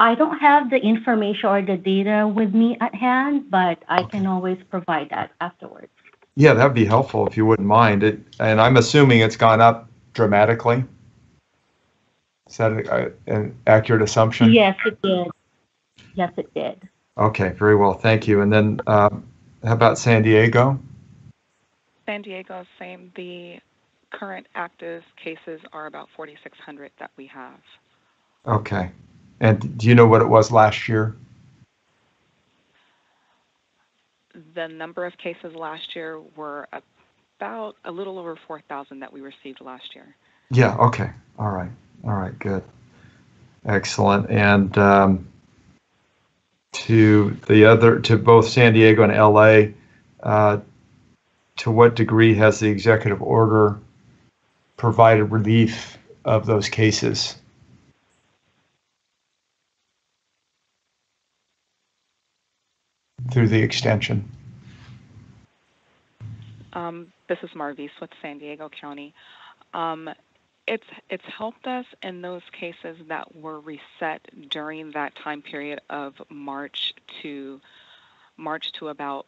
I don't have the information or the data with me at hand, but I can always provide that afterwards. Yeah, that'd be helpful if you wouldn't mind. It, and I'm assuming it's gone up dramatically. Is that a, an accurate assumption? Yes, it did. Yes, it did. Okay, very well. Thank you. And then um, how about San Diego? San Diego, is same. The current active cases are about 4,600 that we have. Okay. And do you know what it was last year? The number of cases last year were about a little over 4,000 that we received last year. Yeah, okay. All right. All right, good. Excellent. And um, to the other, to both San Diego and LA, uh, to what degree has the executive order provided relief of those cases? Through the extension? Um, this is Marvis with San Diego County. Um, it's it's helped us in those cases that were reset during that time period of March to March to about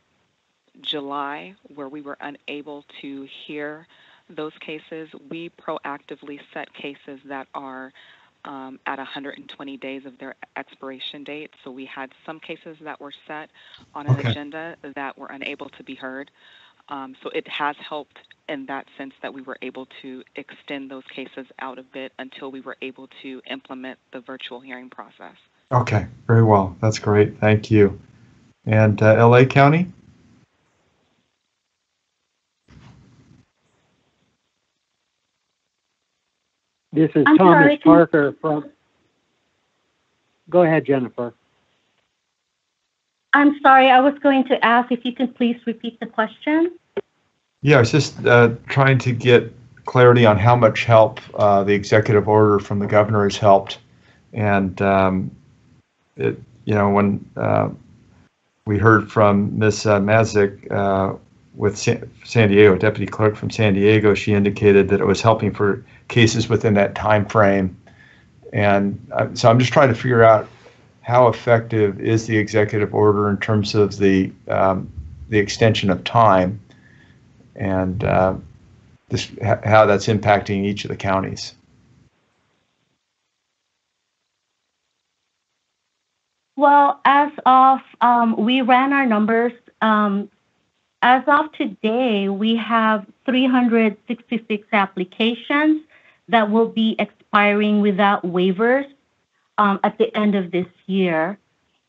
July, where we were unable to hear those cases. We proactively set cases that are um, at 120 days of their expiration date. So we had some cases that were set on an Okay. agenda that were unable to be heard. Um, so it has helped in that sense that we were able to extend those cases out a bit until we were able to implement the virtual hearing process. Okay, very well. That's great. Thank you. And uh, LA County? This is I'm Thomas sorry, can- Parker from, go ahead, Jennifer. I'm sorry, I was going to ask if you could please repeat the question. Yeah, I was just uh, trying to get clarity on how much help uh, the executive order from the governor has helped. And um, it, you know, when uh, we heard from Ms. uh, Mazyck uh, with San, San Diego, deputy clerk from San Diego, she indicated that it was helping for cases within that time frame. And uh, so I'm just trying to figure out how effective is the executive order in terms of the um, the extension of time and uh, this, how that's impacting each of the counties. Well, as of, um, we ran our numbers. Um, as of today, we have 366 applications that will be expiring without waivers um, at the end of this year.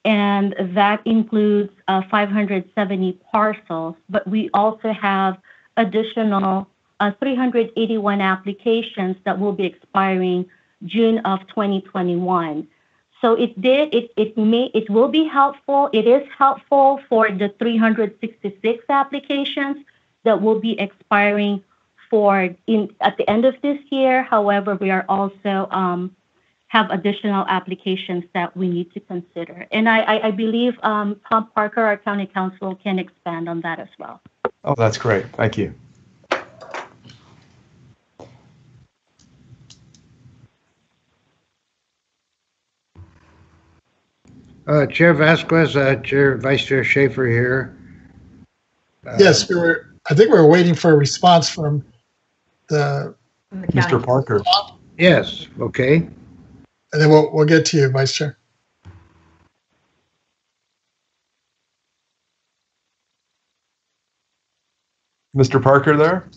And that includes uh, 570 parcels, but we also have additional uh, 381 applications that will be expiring June of 2021. So it did, it, it may, it will be helpful. It is helpful for the 366 applications that will be expiring for at the end of this year. However, we are also, um, have additional applications that we need to consider. And I, I, I believe, um, Tom Parker, our county counsel, can expand on that as well. Oh, that's great. Thank you. Uh, Chair Vazquez, uh, Chair, Vice Chair Schaefer here. Uh, Yes, we were, I think we were waiting for a response from the, Mr. Parker. Yes, okay. and then we'll, we'll get to you, Vice Chair. Mr. Parker there?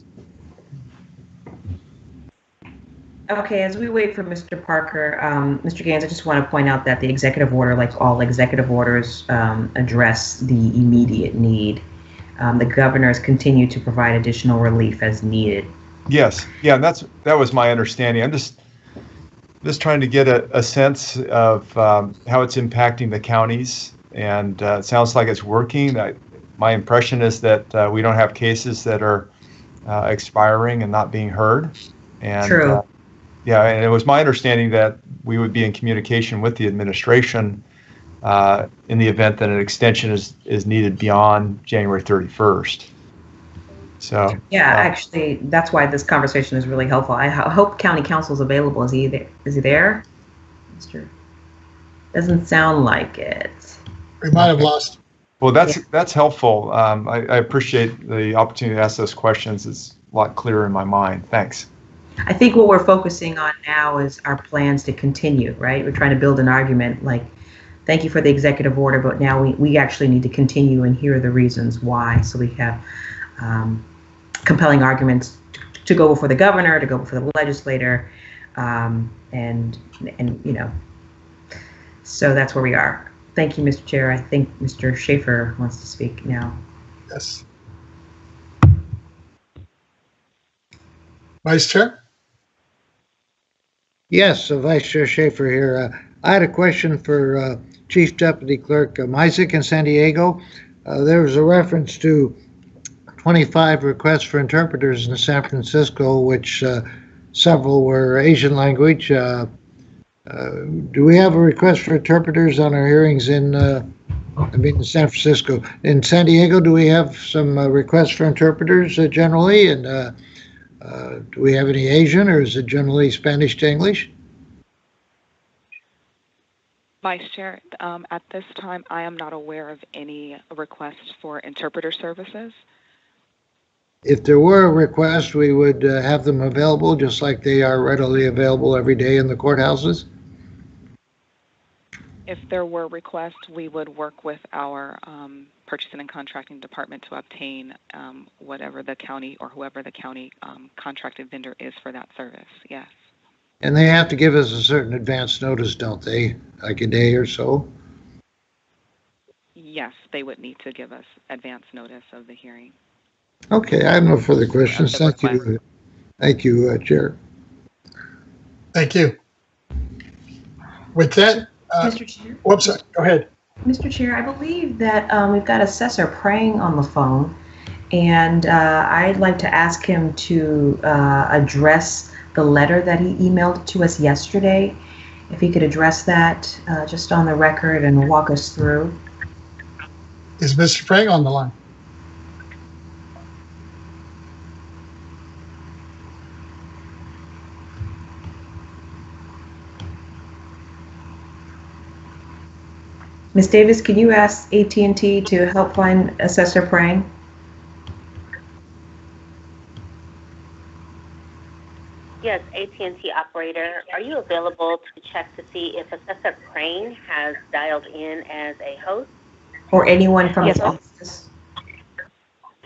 Okay, as we wait for Mr. Parker, um, Mr. Gaines, I just want to point out that the executive order, like all executive orders, um, address the immediate need. Um, the governors continue to provide additional relief as needed. Yes, yeah, and that's, that was my understanding. I'm just, just trying to get a, a sense of um, how it's impacting the counties. And uh, it sounds like it's working. I, my impression is that uh, we don't have cases that are uh, expiring and not being heard. And, True. uh, Yeah, and it was my understanding that we would be in communication with the administration uh, in the event that an extension is, is needed beyond January 31st. So. Yeah, uh, actually, that's why this conversation is really helpful. I ho- hope county counsel is available. Is he there? Is he there? Mr. Doesn't sound like it. We might have lost. Well, that's that's helpful. Um, I, I appreciate the opportunity to ask those questions. It's a lot clearer in my mind. Thanks. I think what we're focusing on now is our plans to continue, right? We're trying to build an argument like, thank you for the executive order, but now we, we actually need to continue and hear the reasons why. So we have um, compelling arguments to, to go before the governor, to go before the legislator, um, and, and, you know, so that's where we are. Thank you, Mr. Chair. I think Mr. Schaefer wants to speak now. Yes. Vice Chair? Yes, uh, Vice Chair Schaefer here. Uh, I had a question for uh, Chief Deputy Clerk um, Isaac in San Diego. Uh, There was a reference to 25 requests for interpreters in San Francisco, which uh, several were Asian language. Uh, uh, do we have a request for interpreters on our hearings in, uh, I mean, in San Francisco? In San Diego, do we have some uh, requests for interpreters generally? And do we have any Asian or is it generally Spanish to English? Vice Chair, um, at this time, I am not aware of any requests for interpreter services. If there were a request, we would uh, have them available, just like they are readily available every day in the courthouses. If there were requests, we would work with our um, purchasing and contracting department to obtain um, whatever the county or whoever the county um, contracted vendor is for that service. Yes. And they have to give us a certain advance notice, don't they? Like a day or so? Yes, they would need to give us advance notice of the hearing. Okay, I have no further questions. the Thank you. Thank you, uh, Chair. Thank you. With that, uh, Mr. Chair? whoops, go ahead. Mr. Chair, I believe that um, we've got Assessor Prang on the phone, and uh, I'd like to ask him to uh, address the letter that he emailed to us yesterday. If he could address that uh, just on the record and walk us through. Is Mr. Prang on the line? Ms. Davis, can you ask AT&T to help find Assessor Prang? Yes, AT&T operator, are you available to check to see if Assessor Prang has dialed in as a host? Or anyone from Yes, his I'll- office?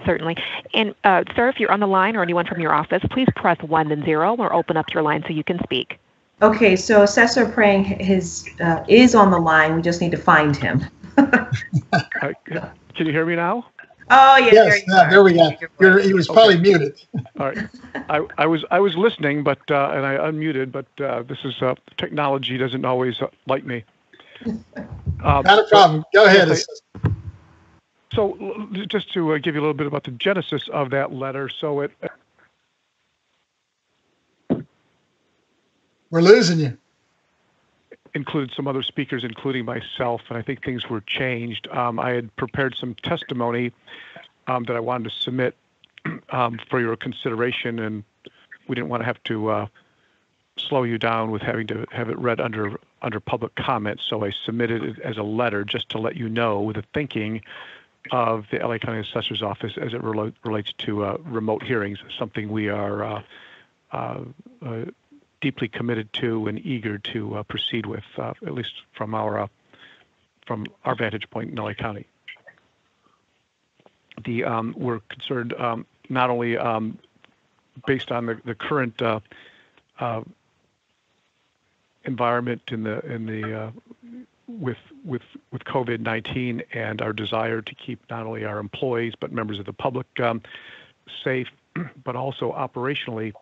Certainly. And, uh, sir, if you're on the line or anyone from your office, please press one then zero or open up your line so you can speak. Okay, so Assessor Prang his, uh, is on the line. We just need to find him. <laughs> Uh, Can you hear me now? Oh, yeah, there Yes, you yeah, are. there we go. You're- He was probably muted. All right. I, I was I was listening, but uh, and I unmuted, but uh, this is uh, technology doesn't always uh, like me. Um, <laughs> Not a problem. Go ahead. yes, So l- just to uh, give you a little bit about the genesis of that letter, so it We're losing you. Include some other speakers, including myself, and I think things were changed. Um, I had prepared some testimony um, that I wanted to submit <clears throat> um, for your consideration, and we didn't want to have to uh, slow you down with having to have it read under under public comment. So I submitted it as a letter just to let you know with the thinking of the LA County Assessor's Office as it relo- relates to uh, remote hearings, something we are uh, uh, deeply committed to and eager to uh, proceed with, uh, at least from our uh, from our vantage point in LA County. The um, we're concerned um, not only um, based on the, the current uh, uh, environment in the in the uh, with with with COVID-19 and our desire to keep not only our employees but members of the public um, safe, <clears throat> but also operationally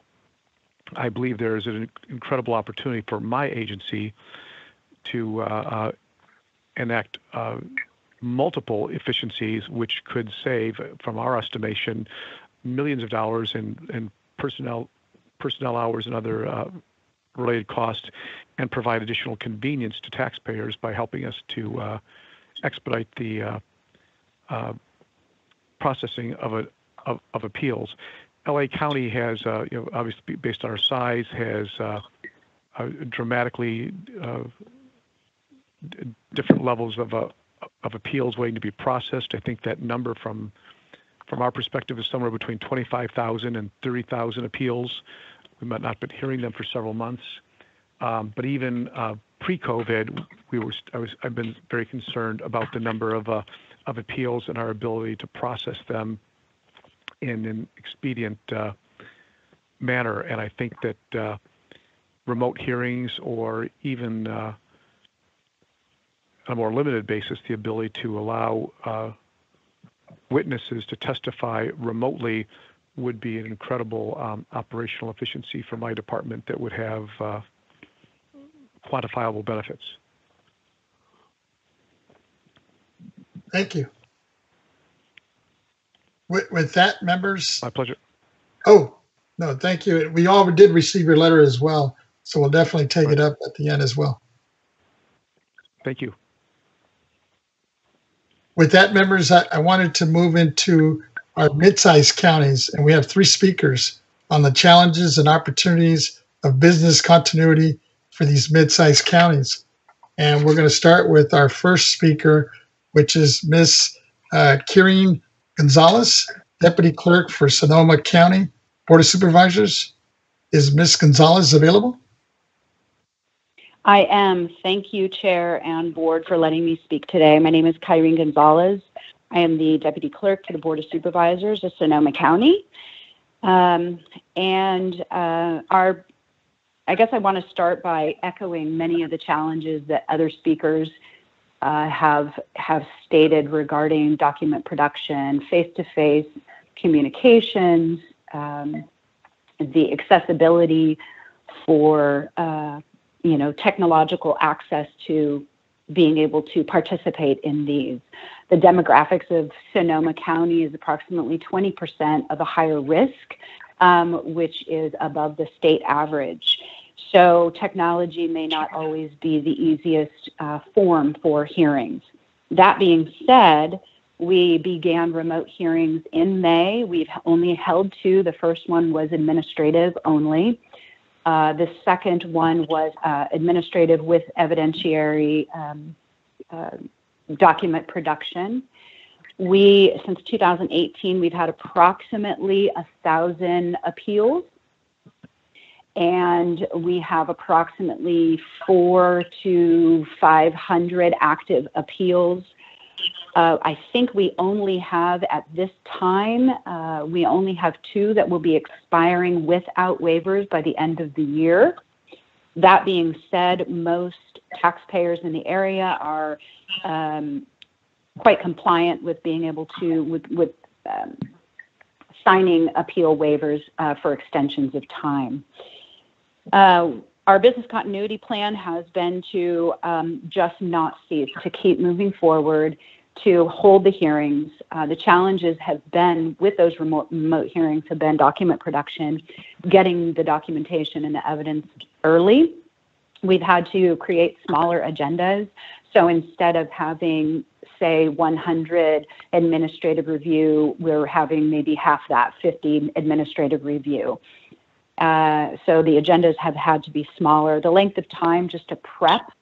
I believe there is an incredible opportunity for my agency to uh, uh, enact uh, multiple efficiencies, which could save, from our estimation, millions of dollars in, in personnel personnel hours and other uh, related costs, and provide additional convenience to taxpayers by helping us to uh, expedite the uh, processing of, a, of, of appeals. LA County has, uh, you know, obviously based on our size, has uh, uh, dramatically uh, different levels of uh, of appeals waiting to be processed. I think that number from from our perspective is somewhere between 25,000 and 30,000 appeals. We might not been hearing them for several months, um, but even pre-COVID, we were I was I've been very concerned about the number of of appeals and our ability to process them in an expedient uh, manner. And I think that uh, remote hearings or even uh, on a more limited basis, the ability to allow uh, witnesses to testify remotely would be an incredible um, operational efficiency for my department that would have uh, quantifiable benefits. Thank you. With, with that, members, My pleasure. oh, no, thank you. We all did receive your letter as well. So we'll definitely take it up at the end as well. Thank you. With that, members, I, I wanted to move into our mid-sized counties, and we have three speakers on the challenges and opportunities of business continuity for these mid-sized counties. And we're going to start with our first speaker, which is Miss uh, Gonzalez, Deputy Clerk for Sonoma County Board of Supervisors. Is Ms. Gonzalez available? I am. Thank you, Chair and Board, for letting me speak today. My name is Kyrene Gonzalez. I am the Deputy Clerk for the Board of Supervisors of Sonoma County. Um, and uh, our, I guess I want to start by echoing many of the challenges that other speakers uh, have have stated regarding document production, face-to-face communications, um, the accessibility for uh, you know technological access to being able to participate in these. The demographics of Sonoma County is approximately 20% of a higher risk, um, which is above the state average. So technology may not always be the easiest uh, form for hearings. That being said, we began remote hearings in May. We've only held two. The first one was administrative only. Uh, the second one was uh, administrative with evidentiary um, uh, document production. We, since 2018, we've had approximately a thousand appeals, and we have approximately four to 500 active appeals uh, I think we only have at this time, uh, we only have two that will be expiring without waivers by the end of the year. That being said, most taxpayers in the area are um, quite compliant with being able to, with, with um, signing appeal waivers uh, for extensions of time. Uh, our business continuity plan has been to um, just not cease, to keep moving forward to hold the hearings. Uh, the challenges have been with those remote, remote hearings have been document production, getting the documentation and the evidence early. We've had to create smaller agendas. So instead of having, say, 100 administrative review, we're having maybe half that, 50 administrative review. Uh, so the agendas have had to be smaller. The length of time just to prep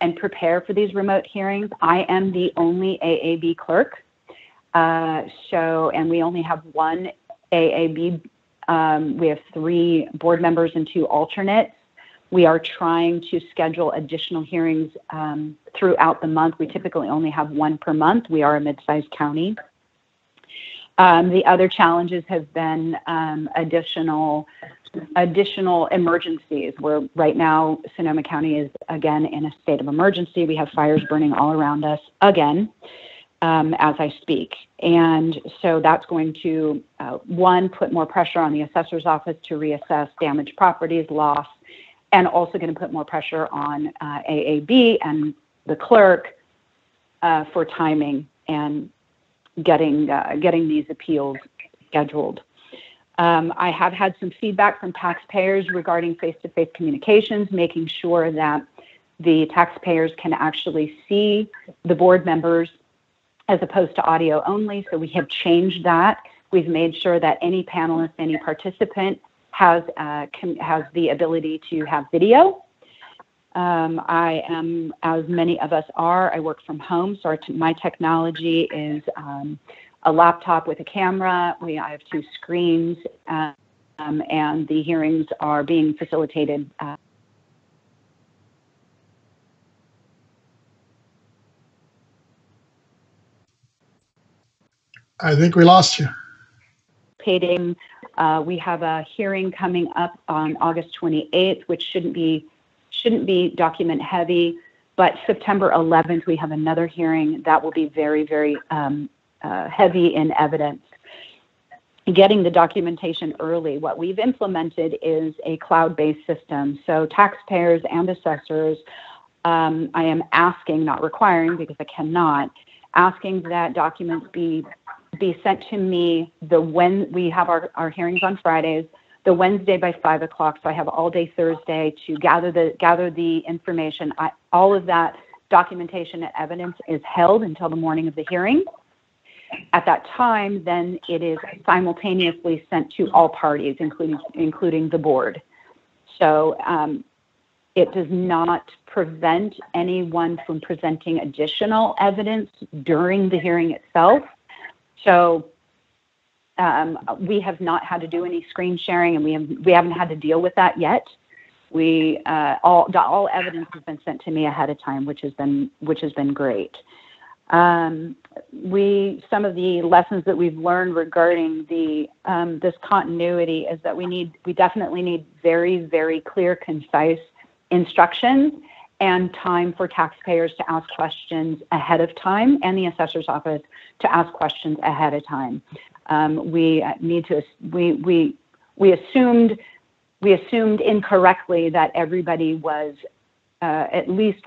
and prepare for these remote hearings. I am the only AAB clerk. Uh, so, and we only have one AAB. Um, we have three board members and two alternates. We are trying to schedule additional hearings um, throughout the month. We typically only have one per month. We are a mid-sized county. Um, the other challenges have been um, additional additional emergencies where right now Sonoma County is again in a state of emergency. We have fires burning all around us again um, as I speak. And so that's going to, uh, one, put more pressure on the assessor's office to reassess damaged properties, loss, and also going to put more pressure on uh, AAB and the clerk uh, for timing and getting uh, getting these appeals scheduled. Um, I have had some feedback from taxpayers regarding face-to-face communications, making sure that the taxpayers can actually see the board members as opposed to audio only. So we have changed that. We've made sure that any panelist, any participant has uh, can, has the ability to have video. Um, I am, as many of us are, I work from home, so my technology is um, a laptop with a camera. We I have two screens, um, and the hearings are being facilitated. Uh, I think we lost you. Uh, we have a hearing coming up on August 28th, which shouldn't be shouldn't be document heavy. But September 11th, we have another hearing that will be very, very um, uh, heavy in evidence. Getting the documentation early. What we've implemented is a cloud based system. So, taxpayers and assessors, um, I am asking, not requiring because I cannot, asking that documents be be sent to me the when we have our, our hearings on Fridays the Wednesday by five o'clock. So I have all day Thursday to gather the gather the information. I, all of that documentation and evidence is held until the morning of the hearing. At that time, then it is simultaneously sent to all parties, including including the board. So um, it does not prevent anyone from presenting additional evidence during the hearing itself. So um, we have not had to do any screen sharing, and we have we haven't had to deal with that yet. We uh, all all evidence has been sent to me ahead of time, which has been which has been great. Um, we some of the lessons that we've learned regarding the um, this continuity is that we need we definitely need very very clear, concise instructions and time for taxpayers to ask questions ahead of time and the assessor's office to ask questions ahead of time. Um, we need to we we we assumed we assumed incorrectly that everybody was uh, at least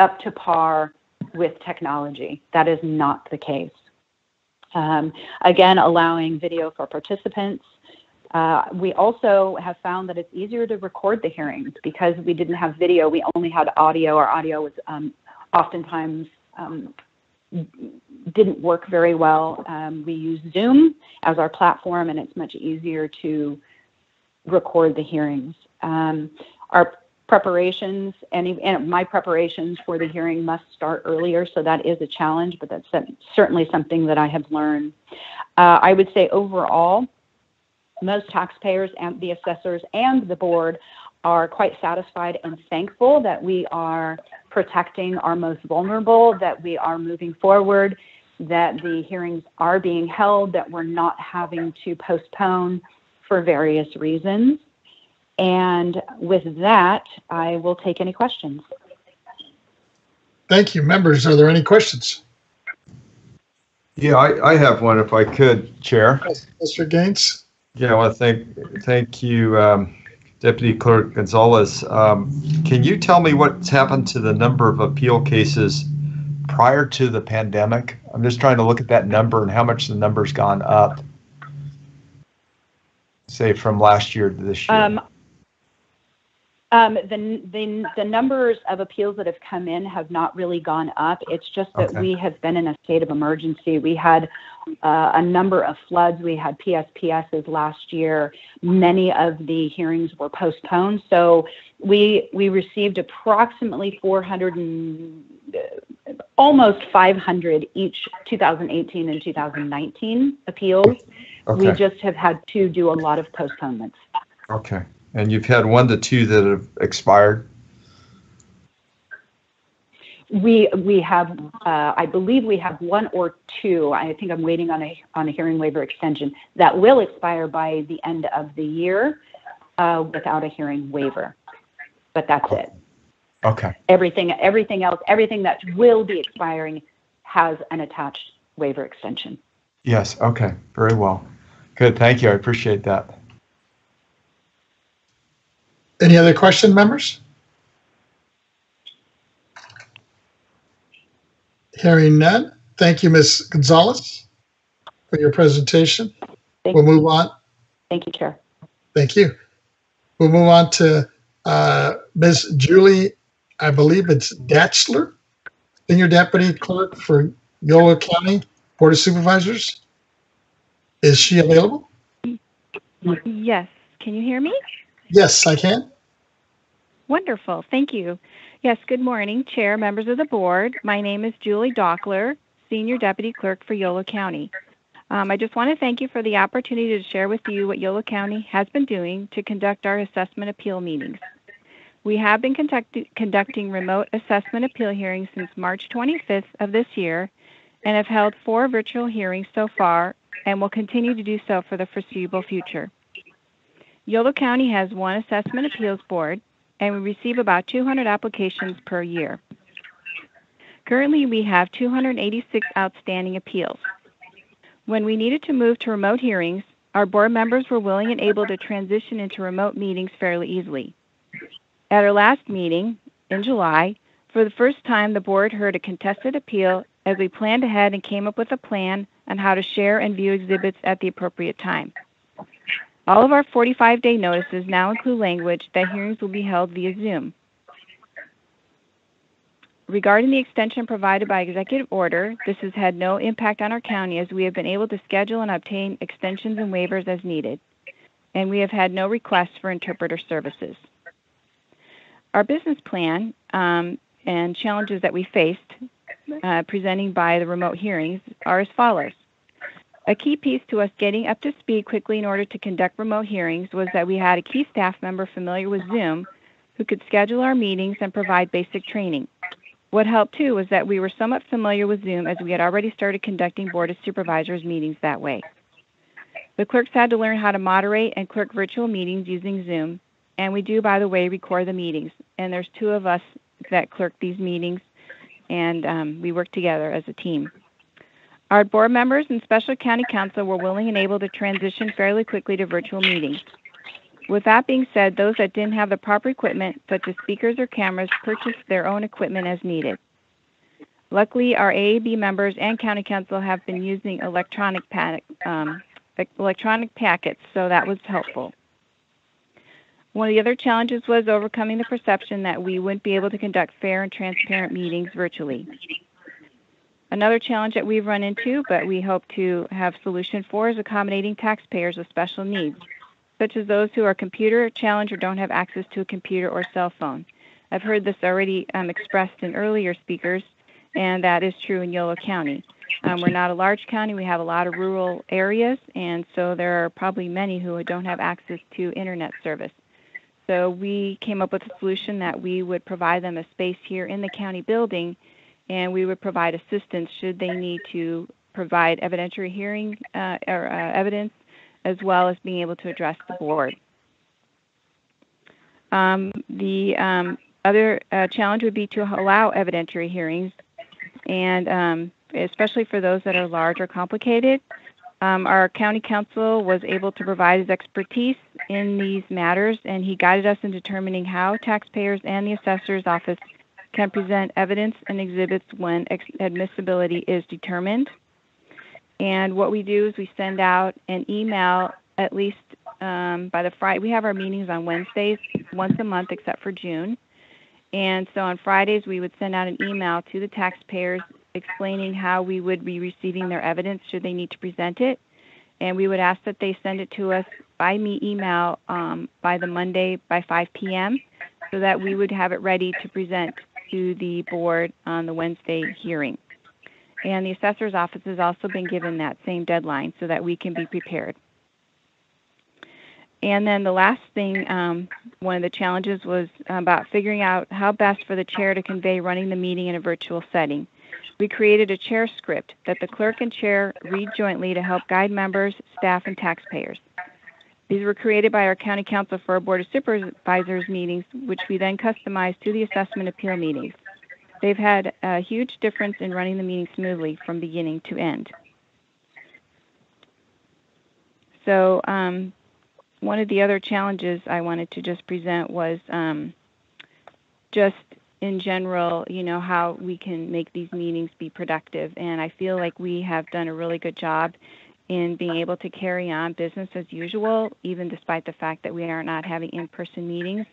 up to par with technology. That is not the case. Um, again, allowing video for participants. Uh, we also have found that it's easier to record the hearings because we didn't have video. We only had audio. Our audio was um, oftentimes um, didn't work very well. Um, we use Zoom as our platform, and it's much easier to record the hearings. Um, our preparations, any, and my preparations for the hearing must start earlier, so that is a challenge, but that's certainly something that I have learned. Uh, I would say overall, most taxpayers and the assessors and the board are quite satisfied and thankful that we are protecting our most vulnerable, that we are moving forward, that the hearings are being held, that we're not having to postpone for various reasons. And with that, I will take any questions. Thank you. Members, are there any questions? Yeah, I, I have one if I could, Chair. Mr. Gaines? Yeah, I want to thank thank you, um, Deputy Clerk Gonzalez. Um, can you tell me what's happened to the number of appeal cases prior to the pandemic? I'm just trying to look at that number and how much the number's gone up, say from last year to this year. Um, um, the, the, the numbers of appeals that have come in have not really gone up. It's just that Okay. we have been in a state of emergency. We had uh, a number of floods. We had PSPSs last year. Many of the hearings were postponed. So we we received approximately 400 and uh, almost 500 each 2018 and 2019 appeals. We just have had to do a lot of postponements. Okay. And you've had one to two that have expired? We we have, uh, I believe we have one or two. I think I'm waiting on a on a hearing waiver extension that will expire by the end of the year uh, without a hearing waiver. But that's it. Okay. Everything everything else, everything that will be expiring has an attached waiver extension. Yes. Okay. Very well. Good. Thank you. I appreciate that. Any other question, members? Hearing none. Thank you, Ms. Gonzalez, for your presentation. Thank We'll move on. Thank you, Chair. Thank you. We'll move on to uh, Ms. Julie, I believe it's Datchler, Senior Deputy Clerk for Yolo County Board of Supervisors. Is she available? Yes. Can you hear me? Yes, I can. Wonderful. Thank you. Yes, good morning, Chair, members of the board. My name is Julie Dockler, Senior Deputy Clerk for Yolo County. Um, I just want to thank you for the opportunity to share with you what Yolo County has been doing to conduct our assessment appeal meetings. We have been conduct- conducting remote assessment appeal hearings since March 25th of this year and have held four virtual hearings so far and will continue to do so for the foreseeable future. Yolo County has one assessment appeals board, and we receive about 200 applications per year. Currently, we have 286 outstanding appeals. When we needed to move to remote hearings, our board members were willing and able to transition into remote meetings fairly easily. At our last meeting in July, for the first time, the board heard a contested appeal as we planned ahead and came up with a plan on how to share and view exhibits at the appropriate time. All of our 45-day notices now include language that hearings will be held via Zoom. Regarding the extension provided by executive order, this has had no impact on our county as we have been able to schedule and obtain extensions and waivers as needed, and we have had no requests for interpreter services. Our business plan um, and challenges that we faced uh, presenting by the remote hearings are as follows. A key piece to us getting up to speed quickly in order to conduct remote hearings was that we had a key staff member familiar with Zoom who could schedule our meetings and provide basic training. What helped too was that we were somewhat familiar with Zoom as we had already started conducting Board of Supervisors meetings that way. The clerks had to learn how to moderate and clerk virtual meetings using Zoom, and we do, by the way, record the meetings. And there's two of us that clerk these meetings, and um, we work together as a team. Our board members and special county counsel were willing and able to transition fairly quickly to virtual meetings. With that being said, those that didn't have the proper equipment, such as speakers or cameras, purchased their own equipment as needed. Luckily, our AAB members and county counsel have been using electronic, um, electronic packets, so that was helpful. One of the other challenges was overcoming the perception that we wouldn't be able to conduct fair and transparent meetings virtually. Another challenge that we've run into, but we hope to have solution for, is accommodating taxpayers with special needs, such as those who are computer challenged or don't have access to a computer or cell phone. I've heard this already um, expressed in earlier speakers, and that is true in Yolo County. Um, we're not a large county. We have a lot of rural areas, and so there are probably many who don't have access to internet service. So we came up with a solution that we would provide them a space here in the county building and we would provide assistance should they need to provide evidentiary hearing uh, or uh, evidence, as well as being able to address the board. Um, the um, other uh, challenge would be to allow evidentiary hearings, and um, especially for those that are large or complicated. Um, our county counsel was able to provide his expertise in these matters, and he guided us in determining how taxpayers and the assessor's office can present evidence and exhibits when admissibility is determined. And what we do is we send out an email at least um, by the Friday. We have our meetings on Wednesdays once a month, except for June. And so on Fridays, we would send out an email to the taxpayers explaining how we would be receiving their evidence should they need to present it. And we would ask that they send it to us by me email um, by the Monday by 5 p.m. so that we would have it ready to present to the board on the Wednesday hearing. And the assessor's office has also been given that same deadline so that we can be prepared. And then the last thing, um, one of the challenges was about figuring out how best for the chair to convey running the meeting in a virtual setting. We created a chair script that the clerk and chair read jointly to help guide members, staff, and taxpayers. These were created by our county counsel for our board of supervisors meetings, which we then customized to the assessment appeal meetings. They've had a huge difference in running the meeting smoothly from beginning to end. So um, one of the other challenges I wanted to just present was um, just in general, you know, how we can make these meetings be productive. And I feel like we have done a really good job in being able to carry on business as usual, even despite the fact that we are not having in-person meetings.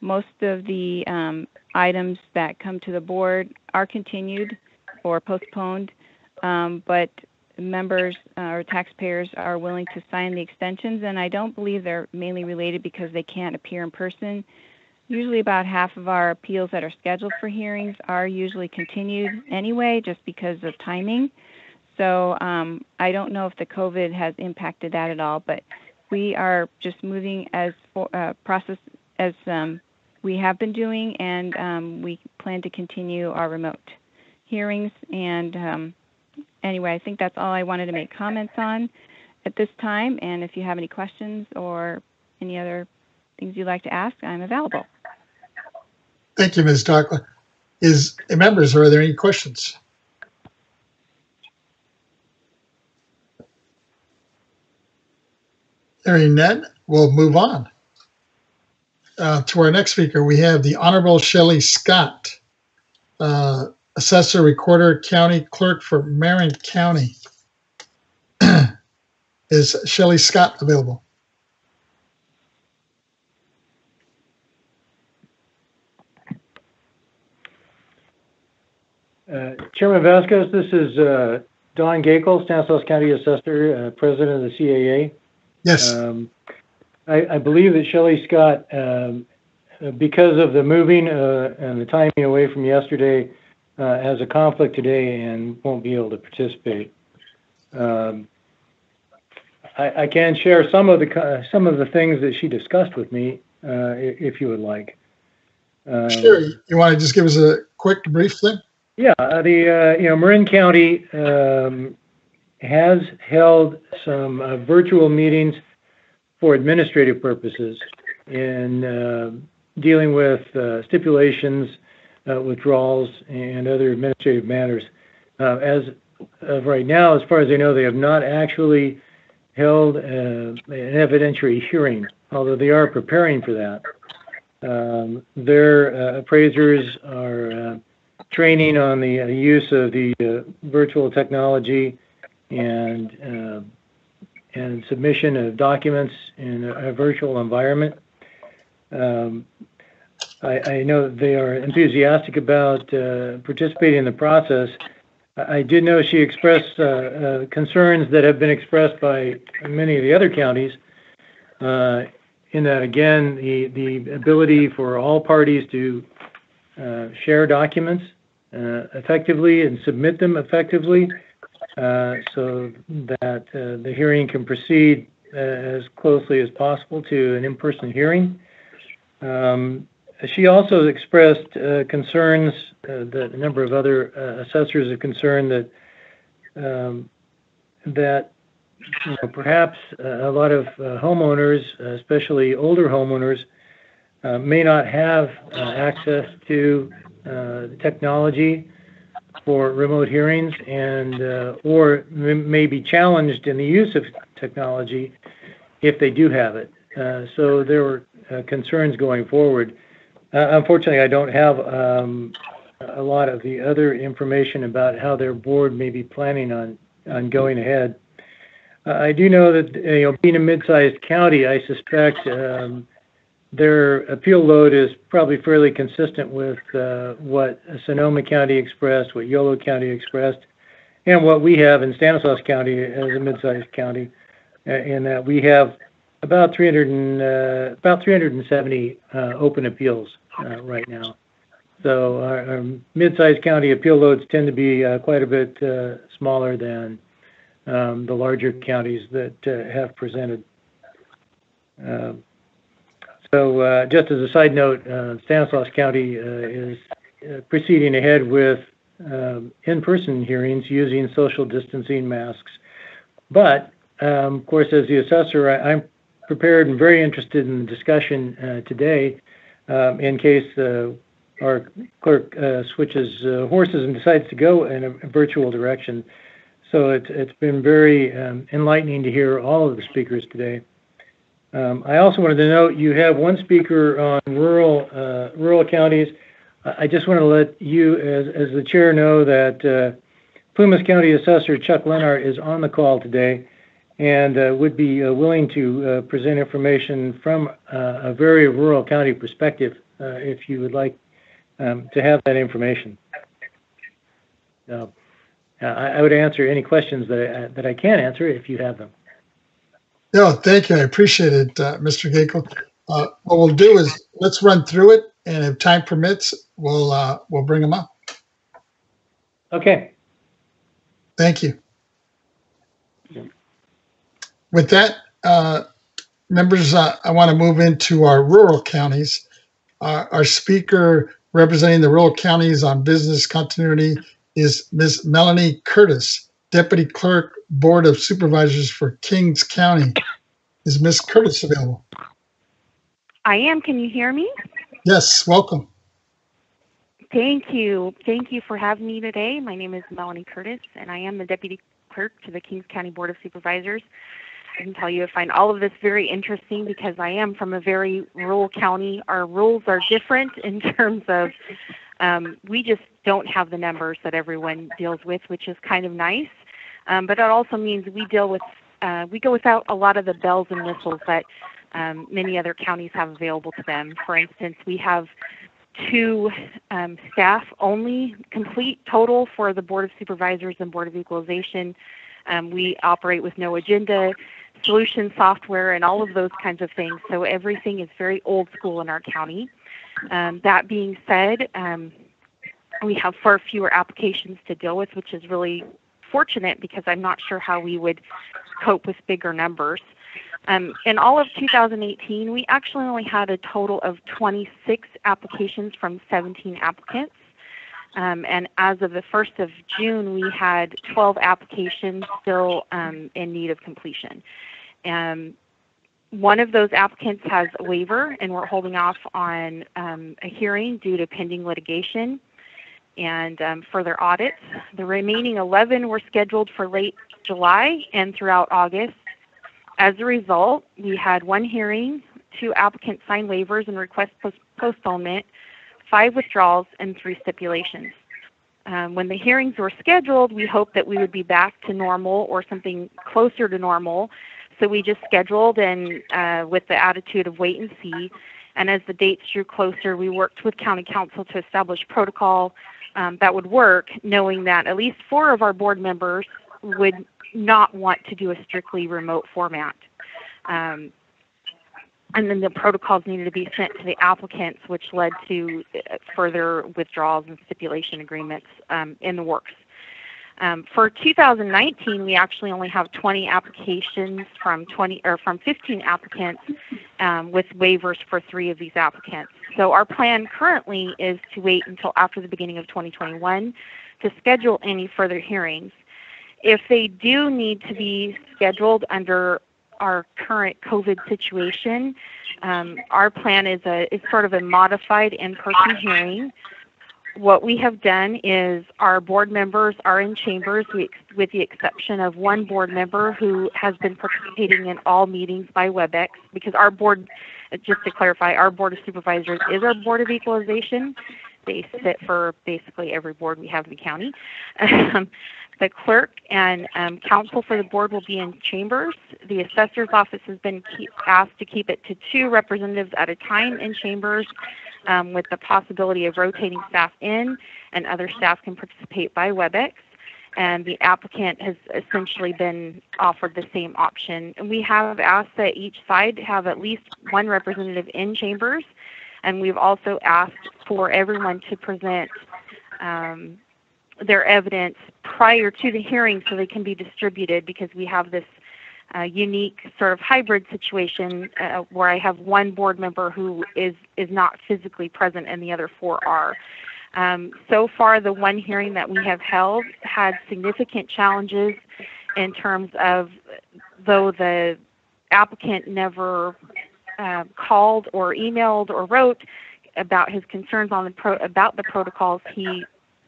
Most of the um, items that come to the board are continued or postponed, um, but members uh, or taxpayers are willing to sign the extensions, and I don't believe they're mainly related because they can't appear in person. Usually, about half of our appeals that are scheduled for hearings are usually continued anyway, just because of timing. So um, I don't know if the COVID has impacted that at all, but we are just moving as for, uh, process as um, we have been doing, and um, we plan to continue our remote hearings. And um, anyway, I think that's all I wanted to make comments on at this time. And if you have any questions or any other things you'd like to ask, I'm available. Thank you, Ms. Dockler. Is members, are there any questions? Hearing none, we'll move on. Uh, to our next speaker, we have the Honorable Shelley Scott, uh, Assessor, Recorder, County Clerk for Marin County. <clears throat> Is Shelley Scott available? Uh, Chairman Vazquez, this is uh, Don Gaekle, Stanislaus County Assessor, uh, President of the CAA. Yes. Um, I, I believe that Shelley Scott, um, uh, because of the moving uh, and the timing away from yesterday, uh, has a conflict today and won't be able to participate. Um, I, I can share some of the co- some of the things that she discussed with me, uh, if you would like. Um, Sure. You want to just give us a quick brief thing? yeah, uh, the, uh, you know, Marin County um, has held some uh, virtual meetings for administrative purposes in uh, dealing with uh, stipulations, withdrawals, and other administrative matters. As of right now, as far as I know, they have not actually held an evidentiary hearing, although they are preparing for that. Um, Their appraisers are training on the use of the virtual technology and uh, and submission of documents in a, virtual environment. Um, I, know they are enthusiastic about uh, participating in the process. I did know she expressed uh, concerns that have been expressed by many of the other counties. In that, again, the ability for all parties to share documents effectively and submit them effectively so that uh, the hearing can proceed uh, as closely as possible to an in-person hearing. Um, She also expressed uh, concerns uh, that a number of other uh, assessors are concerned that um, that you know, perhaps uh, a lot of uh, homeowners, especially older homeowners, uh, may not have uh, access to uh, technology for remote hearings and uh, or may be challenged in the use of technology if they do have it. Uh, so there were uh, concerns going forward. Unfortunately, I don't have um, a lot of the other information about how their board may be planning on going ahead. I do know that you know being a mid-sized county, I suspect um, their appeal load is probably fairly consistent with uh, what Sonoma County expressed, what Yolo County expressed, and what we have in Stanislaus County as a mid-sized county, uh, in that we have about 300 and, uh, about 370 uh, open appeals right now. So our, mid-sized county appeal loads tend to be quite a bit smaller than um, the larger counties that have presented. So uh, just as a side note, uh, Stanislaus County uh, is proceeding ahead with um, in-person hearings using social distancing masks. But, um, of course, as the assessor, I'm prepared and very interested in the discussion today um, in case our clerk switches horses and decides to go in a, virtual direction. So it's, been very enlightening to hear all of the speakers today. Um, I also wanted to note you have one speaker on rural uh, rural counties. I just want to let you, as, as the chair, know that uh, Plumas County Assessor Chuck Leonhardt is on the call today and uh, would be uh, willing to uh, present information from uh, a very rural county perspective if you would like um, to have that information. I, I would answer any questions that I, that I can answer if you have them. No, thank you. I appreciate it, uh, Mr. Gaekle. Uh, what we'll do is let's run through it, and if time permits, we'll uh, we'll bring them up. Okay. Thank you. With that, uh, members, uh, I want to move into our rural counties. Uh, our speaker representing the rural counties on business continuity is Ms. Melanie Curtis, Deputy Clerk, Board of Supervisors for Kings County. Is Ms. Curtis available? I am. Can you hear me? Yes, welcome. Thank you. Thank you for having me today. My name is Melanie Curtis, and I am the Deputy Clerk to the Kings County Board of Supervisors. I can tell you I find all of this very interesting because I am from a very rural county. Our rules are different in <laughs> terms of um, we just don't have the numbers that everyone deals with, which is kind of nice. Um, but that also means we deal with uh, we go without a lot of the bells and whistles that um, many other counties have available to them. For instance, we have two um, staff only complete total for the Board of Supervisors and Board of Equalization. Um, we operate with no agenda, solution software, and all of those kinds of things. So everything is very old school in our county. Um, that being said, um, we have far fewer applications to deal with, which is really fortunate because I'm not sure how we would cope with bigger numbers. Um, in all of 2018, we actually only had a total of 26 applications from 17 applicants. Um, and as of the 1st of June, we had 12 applications still um, in need of completion. Um, one of those applicants has a waiver, and we're holding off on um, a hearing due to pending litigation and um, further audits. The remaining 11 were scheduled for late July and throughout August. As a result, we had one hearing, two applicants signed waivers and request post- postponement, five withdrawals, and three stipulations. Um, when the hearings were scheduled, we hoped that we would be back to normal or something closer to normal. So we just scheduled and uh, with the attitude of wait and see. And as the dates drew closer, we worked with county counsel to establish protocol um, that would work, knowing that at least four of our board members would not want to do a strictly remote format. Um, and then the protocols needed to be sent to the applicants, which led to further withdrawals and stipulation agreements um, in the works. Um, for 2019, we actually only have 20 applications from 20 or from 15 applicants, um, with waivers for three of these applicants. So our plan currently is to wait until after the beginning of 2021 to schedule any further hearings. If they do need to be scheduled under our current COVID situation, um, our plan is a is sort of a modified in-person hearing. What we have done is our board members are in chambers, with the exception of one board member who has been participating in all meetings by WebEx, because our board, just to clarify, our board of supervisors is our board of equalization. They sit for basically every board we have in the county. Um, the clerk and um, counsel for the board will be in chambers. The assessor's office has been keep, asked to keep it to two representatives at a time in chambers um, with the possibility of rotating staff in and other staff can participate by WebEx. And the applicant has essentially been offered the same option. And we have asked that each side have at least one representative in chambers. And we've also asked for everyone to present um, their evidence prior to the hearing so they can be distributed because we have this uh, unique sort of hybrid situation uh, where I have one board member who is is not physically present and the other four are. Um, so far, the one hearing that we have held had significant challenges in terms of though the applicant never uh, called or emailed or wrote about his concerns on the pro- about the protocols, he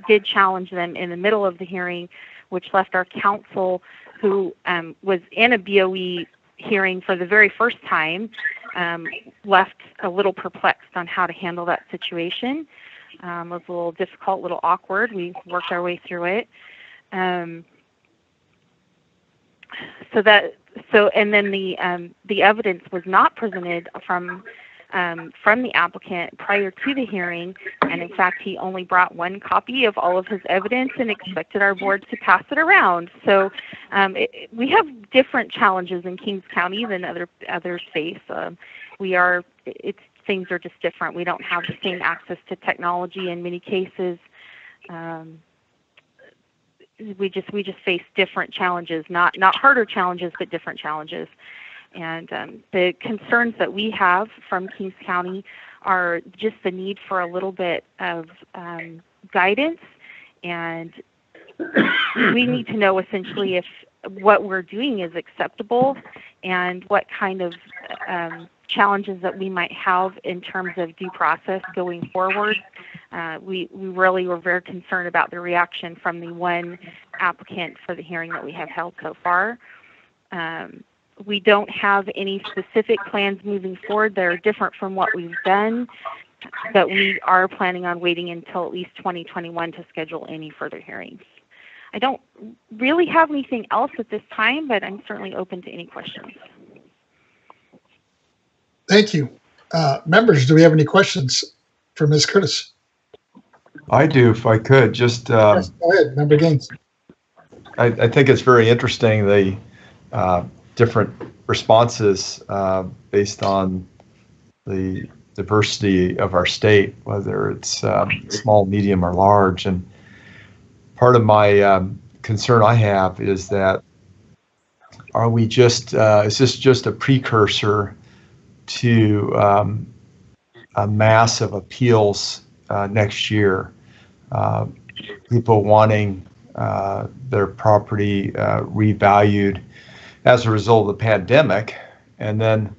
did challenge them in the middle of the hearing, which left our counsel, who um, was in a BOE hearing for the very first time, um, left a little perplexed on how to handle that situation. Um, was a little difficult, a little awkward. We worked our way through it. Um, so that so and then the um, the evidence was not presented from um, from the applicant prior to the hearing, and in fact, he only brought one copy of all of his evidence and expected our board to pass it around. So um, it, we have different challenges in Kings County than other others face. Um, we are it's things are just different. We don't have the same access to technology in many cases. Um, we just we just face different challenges, not not harder challenges, but different challenges. And um, the concerns that we have from Kings County are just the need for a little bit of um, guidance, and we need to know essentially if what we're doing is acceptable and what kind of um, challenges that we might have in terms of due process going forward. Uh, we, we really were very concerned about the reaction from the one applicant for the hearing that we have held so far. Um, we don't have any specific plans moving forward that are different from what we've done, but we are planning on waiting until at least 2021 to schedule any further hearings. I don't really have anything else at this time, but I'm certainly open to any questions. Thank you. Uh, members, do we have any questions for Ms. Curtis. I do, if I could, just, um, Yes, Go ahead, Member Gaines. I, I think it's very interesting, the uh, different responses uh, based on the diversity of our state, whether it's um, small, medium, or large. And part of my um, concern I have is that are we just, uh, is this just a precursor to um, a mass of appeals uh, next year? Uh, people wanting uh, their property revalued as a result of the pandemic. And then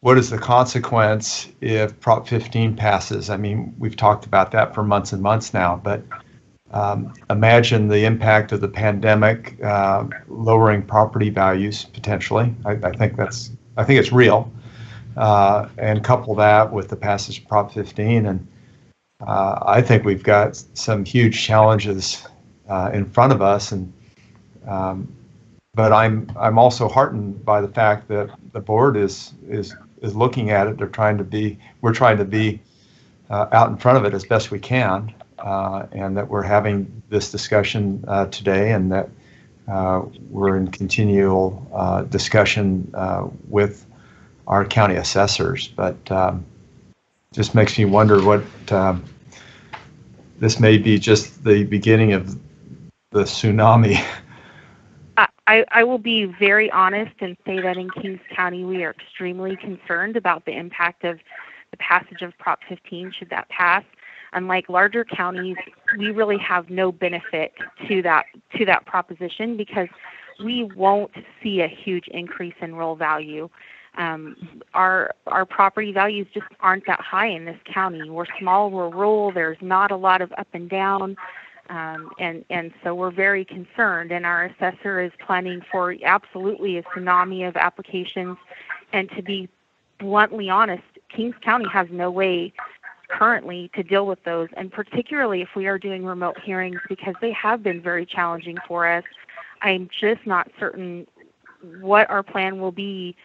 what is the consequence if Prop 15 passes? I mean, we've talked about that for months and months now, but um, imagine the impact of the pandemic uh, lowering property values potentially. I, I, think that's I think it's real, uh, and couple that with the passage of Prop 15, and uh, I think we've got some huge challenges uh, in front of us. And um, but I'm I'm also heartened by the fact that the board is is is looking at it. They're trying to be we're trying to be uh, out in front of it as best we can uh, and that we're having this discussion uh, today and that uh, we're in continual uh, discussion uh, with our county assessors. But um, just makes me wonder what um, this may be just the beginning of the tsunami. <laughs> I, I will be very honest and say that in Kings County, we are extremely concerned about the impact of the passage of Prop 15 should that pass unlike larger counties, we really have no benefit to that to that proposition because we won't see a huge increase in roll value. Um, our our property values just aren't that high in this county. We're small, we're rural. There's not a lot of up and down, um, and and so we're very concerned. And our assessor is planning for absolutely a tsunami of applications. And to be bluntly honest, Kings County has no way currently to deal with those, and particularly if we are doing remote hearings because they have been very challenging for us. I'm just not certain what our plan will be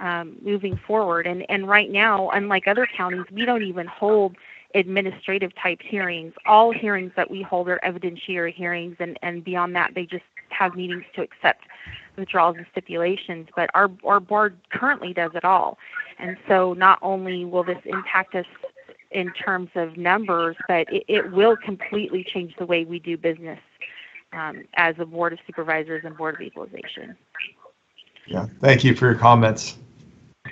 um, moving forward. And, and right now, unlike other counties, we don't even hold administrative type hearings. All hearings that we hold are evidentiary hearings, and, and beyond that, they just have meetings to accept withdrawals and stipulations. But our, our board currently does it all. And so not only will this impact us in terms of numbers, but it, it will completely change the way we do business um, as a board of supervisors and board of equalization. Yeah, thank you for your comments.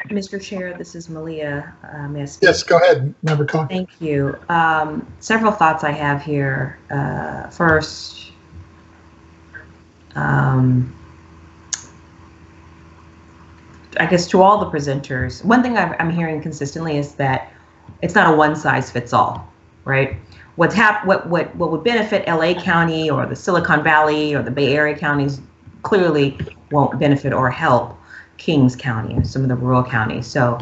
Mr. Chair, this is Malia. Uh, may I speak? Yes, go ahead, Member Cohen. Thank you. Um, several thoughts I have here. Uh, first, um, I guess to all the presenters, one thing I'm, I'm hearing consistently is that it's not a one size fits all, right? What's hap- what what what would benefit LA County or the Silicon Valley or the Bay Area counties clearly won't benefit or help Kings County some of the rural counties. So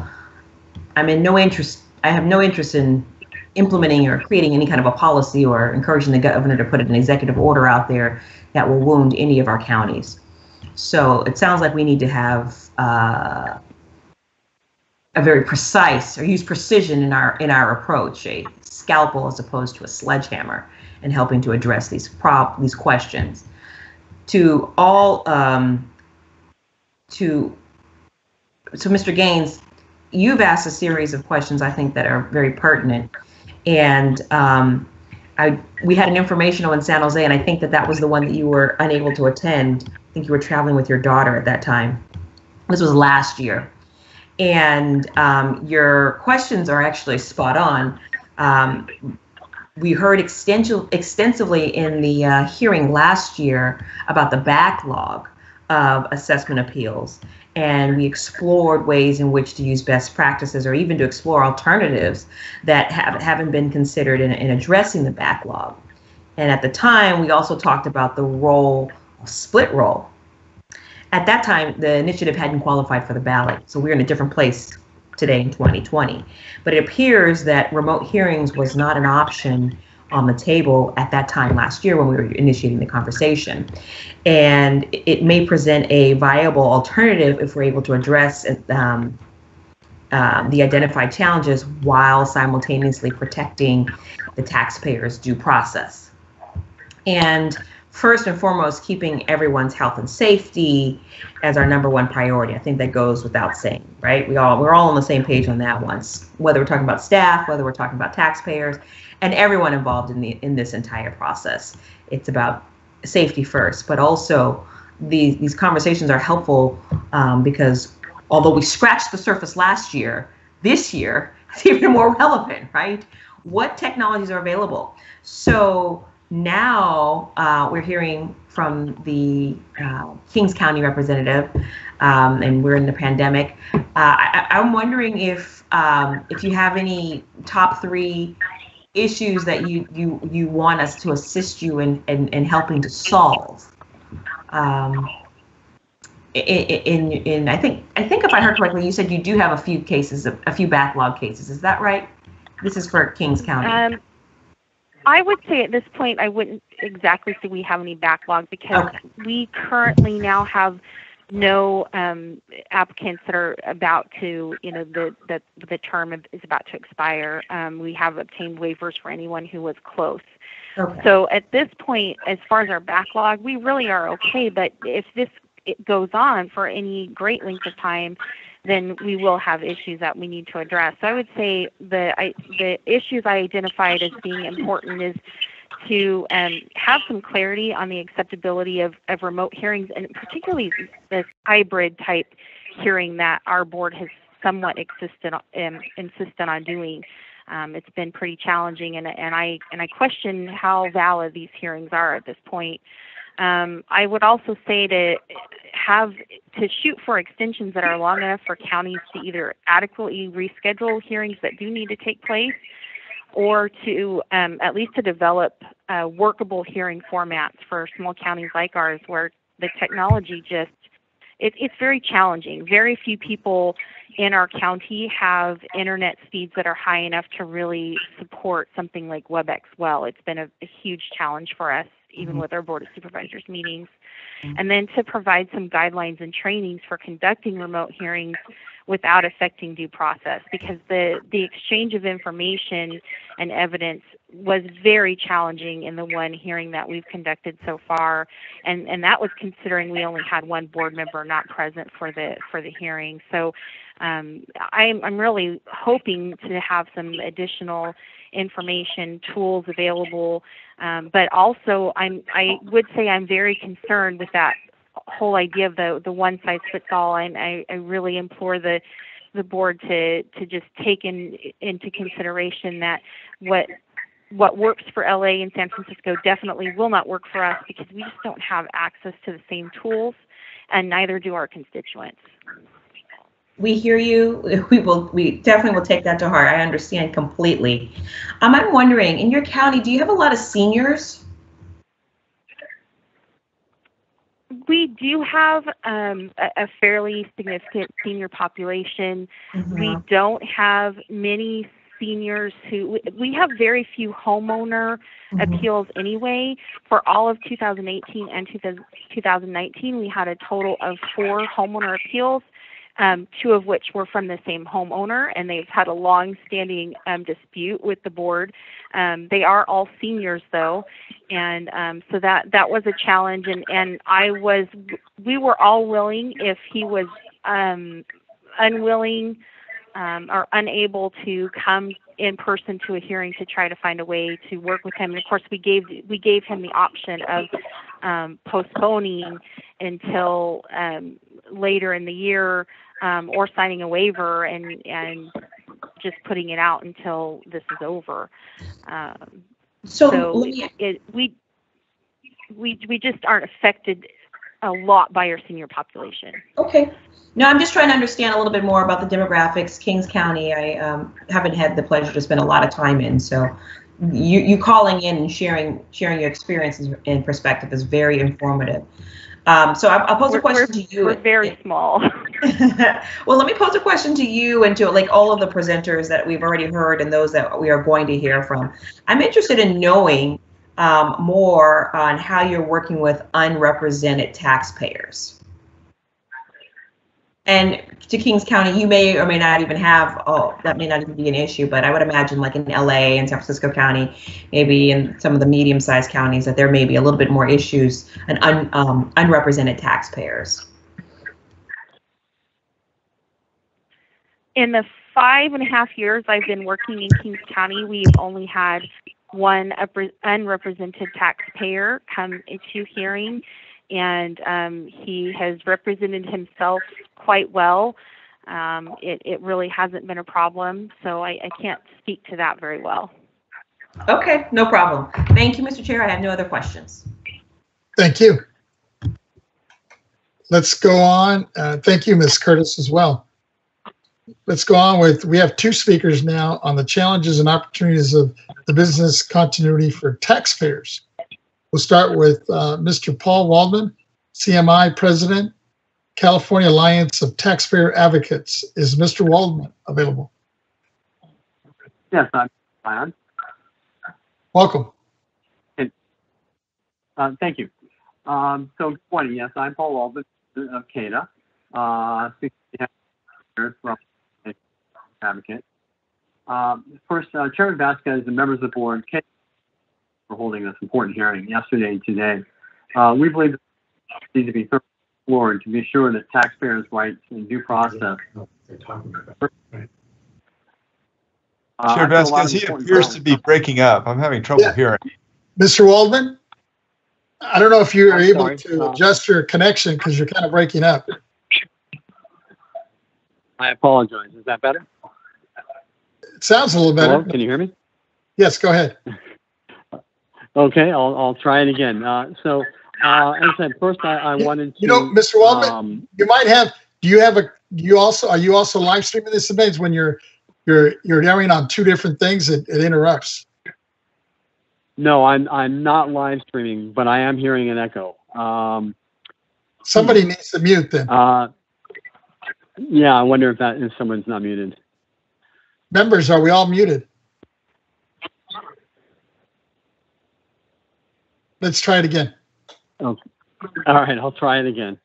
I'm in no interest I have no interest in implementing or creating any kind of a policy or encouraging the governor to put an executive order out there that will wound any of our counties. So it sounds like we need to have uh, a very precise or use precision in our in our approach, a scalpel as opposed to a sledgehammer, in helping to address these prop these questions. To all um, to so Mr. Gaines, you've asked a series of questions I think that are very pertinent, and um, I we had an informational in San Jose, and I think that that was the one that you were unable to attend. I think you were traveling with your daughter at that time. This was last year and um, your questions are actually spot on. Um, we heard extensive, extensively in the uh, hearing last year about the backlog of assessment appeals, and we explored ways in which to use best practices or even to explore alternatives that have, haven't been considered in, in addressing the backlog. And at the time, we also talked about the role, split role at that time, the initiative hadn't qualified for the ballot, so we're in a different place today in 2020. But it appears that remote hearings was not an option on the table at that time last year when we were initiating the conversation. And it may present a viable alternative if we're able to address um, um, the identified challenges while simultaneously protecting the taxpayers' due process. And first and foremost, keeping everyone's health and safety as our number one priority. I think that goes without saying, right? We all we're all on the same page on that once, whether we're talking about staff, whether we're talking about taxpayers, and everyone involved in the in this entire process. It's about safety first, but also these these conversations are helpful um, because although we scratched the surface last year, this year <laughs> it's even more relevant, right? What technologies are available? So now uh, we're hearing from the uh, Kings County representative, um, and we're in the pandemic. Uh, I, am wondering if um, if you have any top three issues that you you you want us to assist you in in, in helping to solve. Um, in, in, in I think I think if I heard correctly, you said you do have a few cases, a few backlog cases. Is that right? This is for Kings County. Um, I would say at this point, I wouldn't exactly say we have any backlog because okay. we currently now have no um, applicants that are about to, you know, the the, the term is about to expire. Um, we have obtained waivers for anyone who was close. Okay. So at this point, as far as our backlog, we really are okay. But if this it goes on for any great length of time, then we will have issues that we need to address. So I would say the I, the issues I identified as being important is to um, have some clarity on the acceptability of, of remote hearings and particularly this hybrid type hearing that our board has somewhat insisted um, insistent on doing. Um, it's been pretty challenging, and, and I and I question how valid these hearings are at this point. Um, I would also say to have to shoot for extensions that are long enough for counties to either adequately reschedule hearings that do need to take place, or to um, at least to develop uh, workable hearing formats for small counties like ours, where the technology just it, it's very challenging. Very few people in our county have internet speeds that are high enough to really support something like WebEx well. It's been a, a huge challenge for us even mm-hmm. with our Board of Supervisors meetings. Mm-hmm. And then to provide some guidelines and trainings for conducting remote hearings without affecting due process because the, the exchange of information and evidence was very challenging in the one hearing that we've conducted so far. And and that was considering we only had one board member not present for the for the hearing. So um, I'm, I'm really hoping to have some additional information tools available. Um, but also, I'm I would say I'm very concerned with that whole idea of the the one size fits all, and I, I really implore the the board to to just take in into consideration that what what works for LA and San Francisco definitely will not work for us because we just don't have access to the same tools, and neither do our constituents we hear you. <laughs> We will. We definitely will take that to heart. I understand completely. Um, I'm wondering, in your county, do you have a lot of seniors? We do have um, a, a, fairly significant senior population. Mm-hmm. We don't have many seniors who we have very few homeowner mm-hmm. appeals anyway. For all of 2018 and 2019, we had a total of four homeowner appeals um, two of which were from the same homeowner, and they've had a long-standing um, dispute with the board. Um, they are all seniors, though, and um, so that that was a challenge. And and I was, we were all willing if he was um, unwilling um, or unable to come in person to a hearing to try to find a way to work with him. And of course, we gave we gave him the option of postponing until later in the year um, or signing a waiver and and just putting it out until this is over. Um, so, so it, it, we we we just aren't affected a lot by our senior population. Okay. No, I'm just trying to understand a little bit more about the demographics. Kings County, I um, haven't had the pleasure to spend a lot of time in, so you you calling in and sharing sharing your experiences and perspective is very informative. Um, so I, I'll pose we're, a question to you. We're very small. <laughs> <laughs> well, let me pose a question to you and to like all of the presenters that we've already heard and those that we are going to hear from. I'm interested in knowing um, more on how you're working with unrepresented taxpayers. And to Kings County, you may or may not even have, oh, that may not even be an issue, but I would imagine like in LA and San Francisco County, maybe in some of the medium-sized counties, that there may be a little bit more issues and un, um, unrepresented taxpayers. In the five and a half years I've been working in Kings County, we've only had one unrepresented taxpayer come into hearing, and um, he has represented himself quite well. Um, it, it really hasn't been a problem, so I, I can't speak to that very well. Okay, no problem. Thank you, Mr. Chair. I have no other questions. Thank you. Let's go on. Uh, Thank you, Ms. Curtis, as well. Let's go on with, we have two speakers now on the challenges and opportunities of the business continuity for taxpayers. We'll start with uh, Mr. Paul Waldman, CMI President, California Alliance of Taxpayer Advocates. Is Mr. Waldman available? Yes, I'm on. Welcome. Uh, Thank you. Um, So, good morning. Yes, I'm Paul Waldman of CADA, uh, 60 years from advocate. Um, First, uh, Chairman Vazquez and members of the board, you for holding this important hearing yesterday and today. Uh, We believe that need to be thoroughly explored to be sure that taxpayers' rights and due process. Uh, Chair I feel a lot of Vazquez, he important appears to be breaking up. I'm having trouble Yeah. hearing. Mr. Waldman? I don't know if you're I'm able sorry, to uh, adjust your connection because you're kind of breaking up. I apologize. Is that better? It sounds a little Hello, better. can you hear me? Yes, go ahead. <laughs> Okay, I'll, I'll try it again. Uh, so, uh, as I said, first I, I wanted to. You know, Mr. Waldman, um, you might have, do you have a, you also, are you also live streaming this event when you're, you're, you're airing on two different things, it, it interrupts. no, I'm, I'm not live streaming, but I am hearing an echo. Um, Somebody needs to mute then. uh, yeah, I wonder if that, if someone's not muted. Members, are we all muted? Let's try it again. Okay. All right, I'll try it again.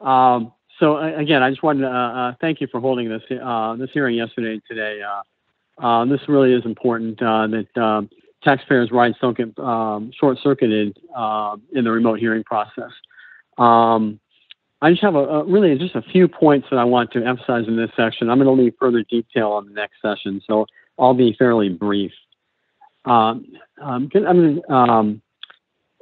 Um, so again, I just wanted to uh, uh, thank you for holding this uh, this hearing yesterday and today. Uh, uh, this really is important uh, that taxpayers' rights don't get um, short-circuited in the remote hearing process. Um, I just have a, a really just a few points that I want to emphasize in this section. I'm going to leave further detail on the next session, so I'll be fairly brief. Um, um, can- I mean, um,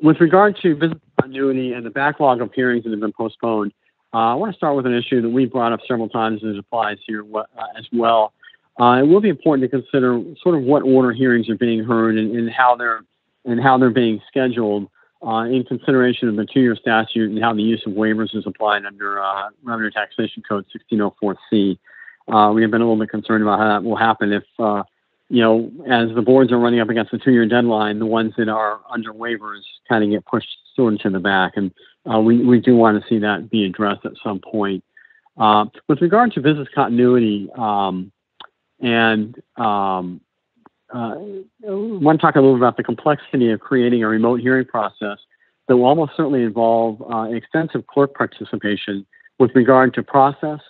with regard to business continuity and the backlog of hearings that have been postponed, uh, I want to start with an issue that we brought up several times and it applies here uh, as well. Uh, it will be important to consider sort of what order hearings are being heard and, and how they're and how they're being scheduled uh, in consideration of the two-year statute and how the use of waivers is applied under uh, Revenue Taxation Code 1604C. Uh, we have been a little bit concerned about how that will happen if you know, as the boards are running up against the two-year deadline, the ones that are under waivers kind of get pushed sort of to the back, and uh, we we do want to see that be addressed at some point. Uh, with regard to business continuity, um, and um, uh, I want to talk a little about the complexity of creating a remote hearing process that will almost certainly involve uh, extensive clerk participation with regard to process,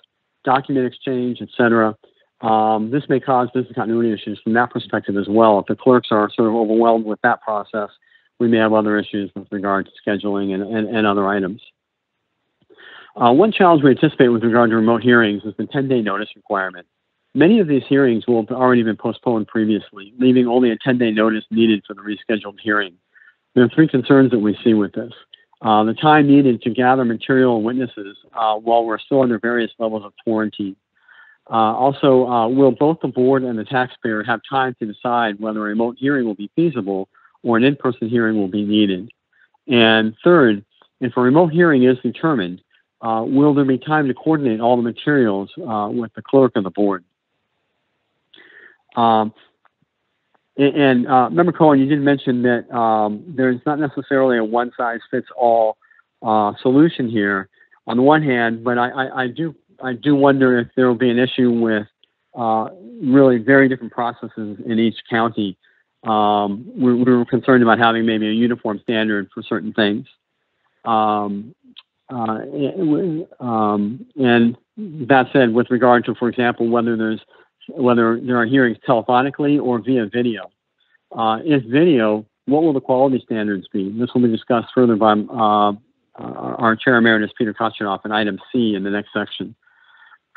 document exchange, et cetera. Um, this may cause business continuity issues from that perspective as well. If the clerks are sort of overwhelmed with that process, we may have other issues with regard to scheduling and, and, and other items. Uh, one challenge we anticipate with regard to remote hearings is the 10-day notice requirement. Many of these hearings will have already been postponed previously, leaving only a 10-day notice needed for the rescheduled hearing. There are three concerns that we see with this. Uh, the time needed to gather material and witnesses uh, while we're still under various levels of quarantine. Uh, also, uh, will both the board and the taxpayer have time to decide whether a remote hearing will be feasible or an in-person hearing will be needed? And third, if a remote hearing is determined, uh, will there be time to coordinate all the materials uh, with the clerk of the board? Um, and, and uh, Member Cohen, you did mention that um, there's not necessarily a one-size-fits-all uh, solution here. On the one hand, but I, I, I do I do wonder if there will be an issue with uh, really very different processes in each county. Um, we're, we're concerned about having maybe a uniform standard for certain things. Um, uh, um, and that said, with regard to, for example, whether there's whether there are hearings telephonically or via video, uh, if video, what will the quality standards be? This will be discussed further by uh, our Chair Emeritus Peter Kotchanoff in item C in the next section.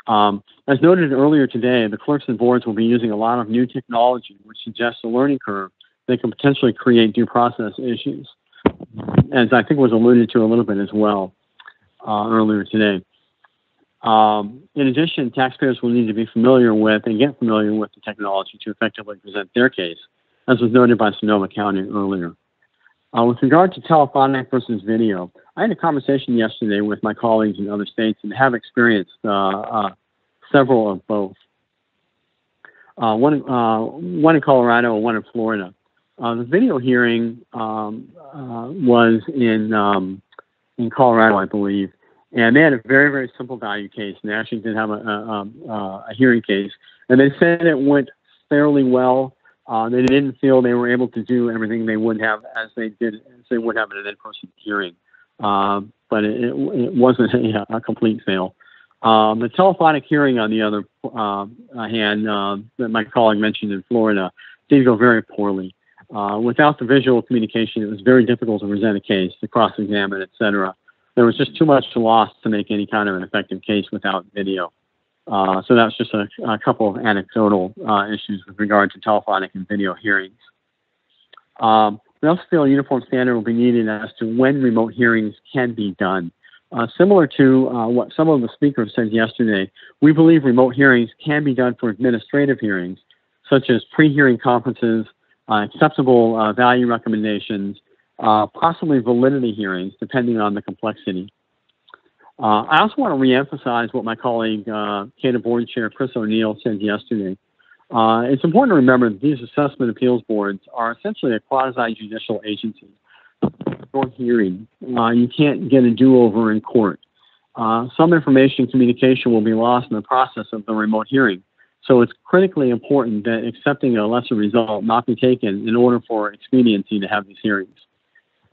Um, as noted earlier today, the clerks and boards will be using a lot of new technology, which suggests a learning curve that can potentially create due process issues, as I think was alluded to a little bit as well uh, earlier today. Um, in addition, taxpayers will need to be familiar with and get familiar with the technology to effectively present their case, as was noted by Sonoma County earlier. Uh, with regard to telephonic versus video, I had a conversation yesterday with my colleagues in other states and have experienced uh, uh, several of both. Uh, one, uh, one in Colorado and one in Florida. Uh, the video hearing um, was in um, in Colorado, I believe, and they had a very very simple value case. And they actually did have a, a, a hearing case, and they said it went fairly well. Uh, they didn't feel they were able to do everything they would have as they did as they would have in an in-person hearing. Uh, but it, it, wasn't <laughs> a, a complete fail. Um, the telephonic hearing, on the other uh, hand, uh, that my colleague mentioned in Florida, did go very poorly. Uh, without the visual communication, it was very difficult to present a case, to cross-examine, et cetera. There was just too much lost to make any kind of an effective case without video. Uh, so that's just a, a couple of anecdotal uh, issues with regard to telephonic and video hearings. Um, we also feel a uniform standard will be needed as to when remote hearings can be done. Uh, similar to uh, what some of the speakers said yesterday, we believe remote hearings can be done for administrative hearings, such as pre-hearing conferences, uh, acceptable value recommendations, possibly validity hearings, depending on the complexity. Uh, I also want to reemphasize what my colleague, uh, CADA Board Chair Chris O'Neill said yesterday. Uh, it's important to remember that these assessment appeals boards are essentially a quasi-judicial agency. For hearing, uh, you can't get a do-over in court. Uh, some information communication will be lost in the process of the remote hearing. So it's critically important that accepting a lesser result not be taken in order for expediency to have these hearings.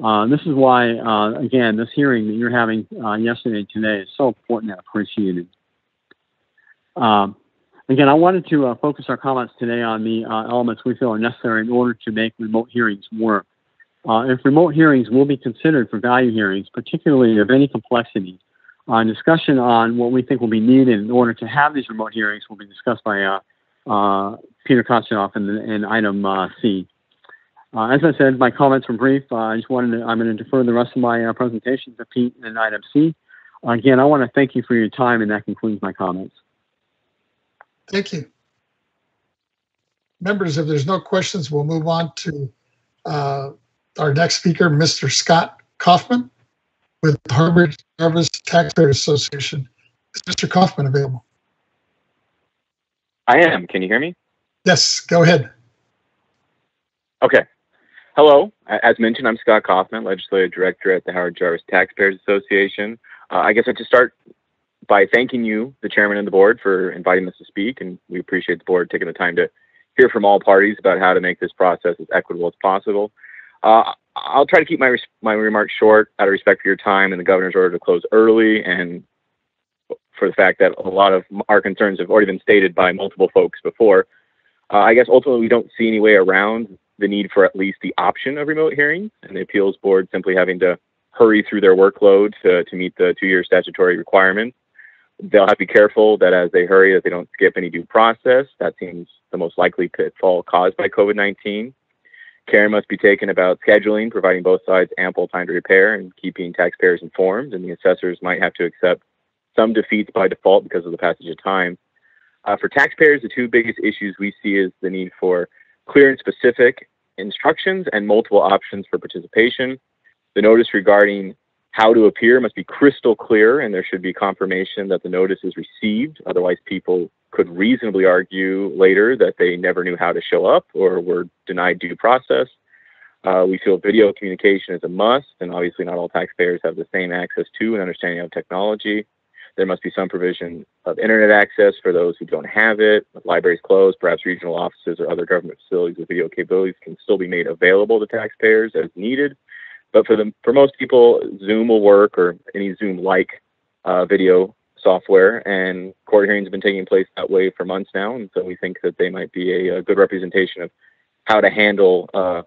Uh, this is why, uh, again, this hearing that you're having uh, yesterday and today is so important and appreciated. Um, again, I wanted to uh, focus our comments today on the uh, elements we feel are necessary in order to make remote hearings work. if remote hearings will be considered for value hearings, particularly of any complexity, discussion on what we think will be needed in order to have these remote hearings will be discussed by Peter Kotchanoff in, in item C. Uh, as I said, my comments were brief. Uh, I just wanted to, I'm going to defer the rest of my uh, presentation to Pete and item C. Again, I want to thank you for your time, and that concludes my comments. Thank you. Members, if there's no questions, we'll move on to uh, our next speaker, Mr. Scott Kaufman with Howard Jarvis Taxpayer Association. Is Mr. Kaufman available? I am. Can you hear me? Yes, go ahead. Okay. Hello. As mentioned, I'm Scott Kaufman, Legislative Director at the Howard Jarvis Taxpayers Association. Uh, I guess I'd just start by thanking you, the Chairman and the Board, for inviting us to speak, and we appreciate the Board taking the time to hear from all parties about how to make this process as equitable as possible. Uh, I'll try to keep my my remarks short out of respect for your time and the governor's order to close early, and for the fact that a lot of our concerns have already been stated by multiple folks before. Uh, I guess ultimately we don't see any way around the need for at least the option of remote hearings and the appeals board simply having to hurry through their workload to, to meet the two-year statutory requirements. They'll have to be careful that as they hurry that they don't skip any due process. That seems the most likely pitfall caused by COVID-19. Care must be taken about scheduling, providing both sides ample time to repair and keeping taxpayers informed, and the assessors might have to accept some defeats by default because of the passage of time. Uh, for taxpayers, the two biggest issues we see is the need for clear and specific instructions and multiple options for participation. The notice regarding how to appear must be crystal clear, and there should be confirmation that the notice is received. Otherwise, people could reasonably argue later that they never knew how to show up or were denied due process. Uh, we feel video communication is a must, and obviously, not all taxpayers have the same access to and understanding of technology. There must be some provision of internet access for those who don't have it. With libraries closed, perhaps regional offices or other government facilities with video capabilities can still be made available to taxpayers as needed. But for the for most people, Zoom will work or any Zoom-like uh, video software, and court hearings have been taking place that way for months now, and so we think that they might be a, a good representation of how to handle uh,